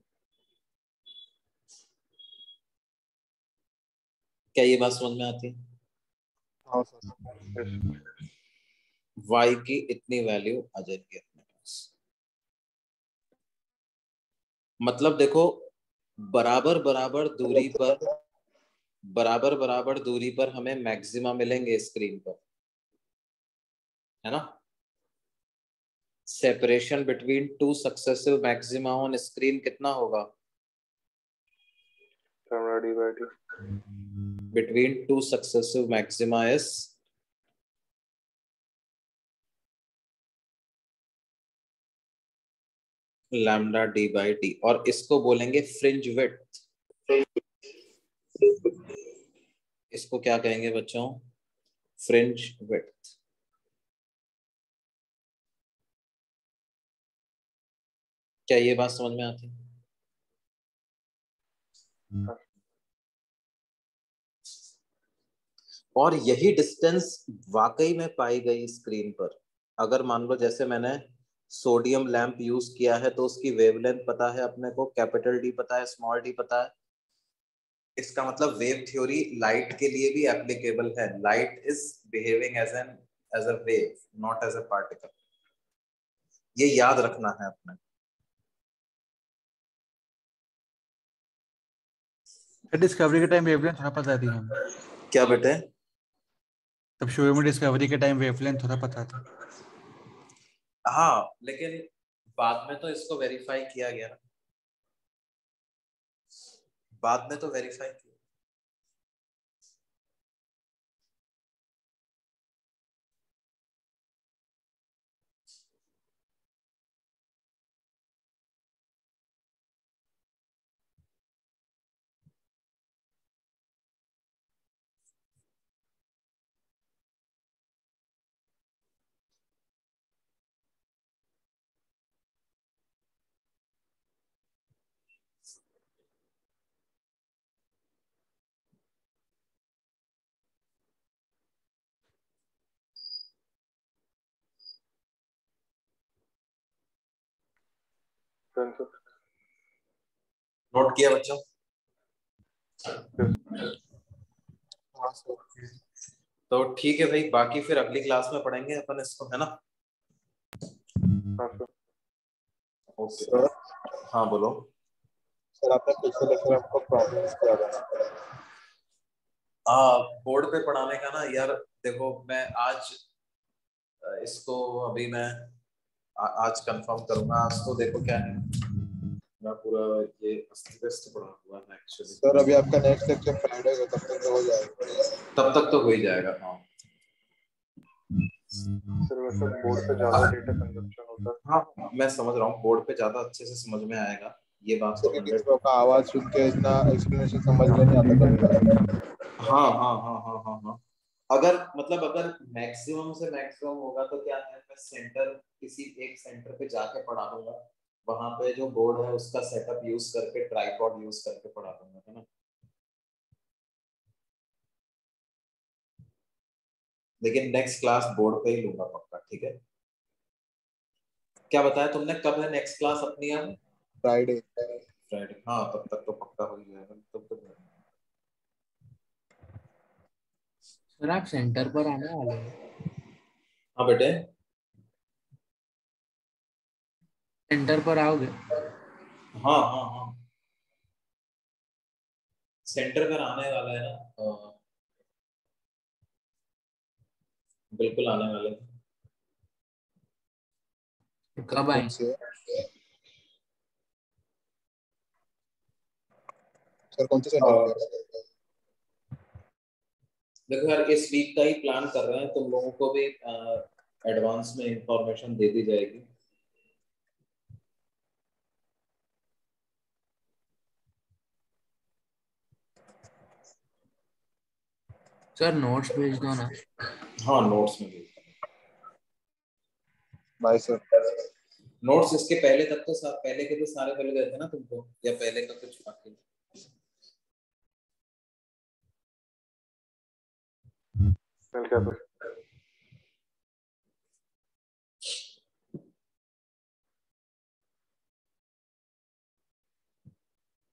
S1: क्या ये बात समझ में आती है?
S3: हाँ
S1: y की इतनी वैल्यू आ जाएगी अपने पास। मतलब देखो बराबर बराबर दूरी पर बराबर बराबर दूरी पर हमें मैक्सिमा मिलेंगे स्क्रीन पर। है ना? Separation between two successive maxima on screen कितना होगा?
S3: Lambda D by d
S1: between two successive maxima is lambda d by d. और इसको बोलेंगे फ्रिंज विथ इसको क्या कहेंगे बच्चों? फ्रिंज विड्थ क्या ये बात समझ में आती? है और यही डिस्टेंस वाकई में पाई गई स्क्रीन पर। अगर मान लो जैसे मैंने सोडियम लैंप यूज़ किया है तो उसकी वेवलेंथ पता है अपने को कैपिटल डी पता है स्मॉल डी पता है। इसका मतलब वेव थ्योरी लाइट के लिए भी एप्लीकेबल है। Light is behaving as an as a wave not as a particle ये याद रखना है अपने
S9: डिस्कवरी के टाइम वेवलेंथ थोड़ा पता थी हमें।
S1: क्या बेटे?
S9: तब शुरू में डिस्कवरी के टाइम वेवलेंथ थोड़ा पता था।
S1: हाँ लेकिन बाद में तो इसको वेरीफाई किया गया। ना बाद में तो वेरीफाई किया। नोट किया बच्चों।
S7: हाँ
S1: तो ठीक है भाई बाकी फिर अगली क्लास में पढ़ेंगे अपन इसको है ना?
S3: हाँ
S1: ओके
S7: सर
S1: हाँ बोलो।
S7: सर आपने पिछले लेक्चर हमको प्रॉब्लम्स किया था।
S1: आ बोर्ड पे पढ़ाने का ना यार देखो मैं आज इसको अभी मैं आ, आज कंफर्म करूँगा। आज तो देखो क्या है। मैं पूरा ये अस्त व्यस्त पढ़ा हुआ है एक्चुअली
S7: सर अभी आपका नेक्स्ट लेक्चर फ्राइडे को तब तक तो हो जाएगा।
S1: तब तक तो हो ही जाएगा हाँ।
S3: सर वैसे बोर्ड पे ज़्यादा डेटा कंजप्शन होता है।
S1: हाँ मैं समझ रहा हूँ बोर्ड पे ज़्यादा अच्छे से समझ में आएगा। ये बात तो 100
S7: का आवाज़ सुन के इतना एक्सप्लेनेशन समझ में नहीं आता। कभी
S1: हाँ हाँ हाँ हाँ हाँ हाँ। अगर मतलब अगर मैक्सिमम से मैक्सिमम होगा तो क्या है मैं सेंटर किसी एक सेंटर पे जाके पढ़ा दूँगा। वहाँ पे जो बोर्ड है उसका सेटअप यूज़ करके ट्राईपॉड यूज़ करके पढ़ा दूँगा है ना? लेकिन नेक्स्ट क्लास बोर्ड पे ही लूँगा पक्का ठीक है? क्या बताया तुमने कब है नेक्स्ट क्लास अपनी अब
S7: फ्राइडे
S1: फ्राइडे हाँ तब तक तो पक्का हो ही जाएगा तब तक
S4: सर आप सेंटर पर आने वाले हैं।
S1: हाँ बेटे।
S4: सेंटर पर आओगे?
S1: हाँ हाँ हाँ। सेंटर पर आने वाला है ना बिल्कुल आने वाले हैं।
S4: कब आए?
S7: से? सर कौन से सेंटर
S1: देखो यार इस वीक का ही प्लान कर रहे हैं तुम लोगों को भी एडवांस में इंफॉर्मेशन दे दी जाएगी।
S4: सर नोट्स भेज दो ना।
S1: हाँ नोट्स में भेज
S7: बाय सर
S1: नोट्स इसके पहले तक तो सा, पहले के तो सारे मिल गए थे ना तुमको या पहले का कुछ बाकी?
S3: मिल गया सर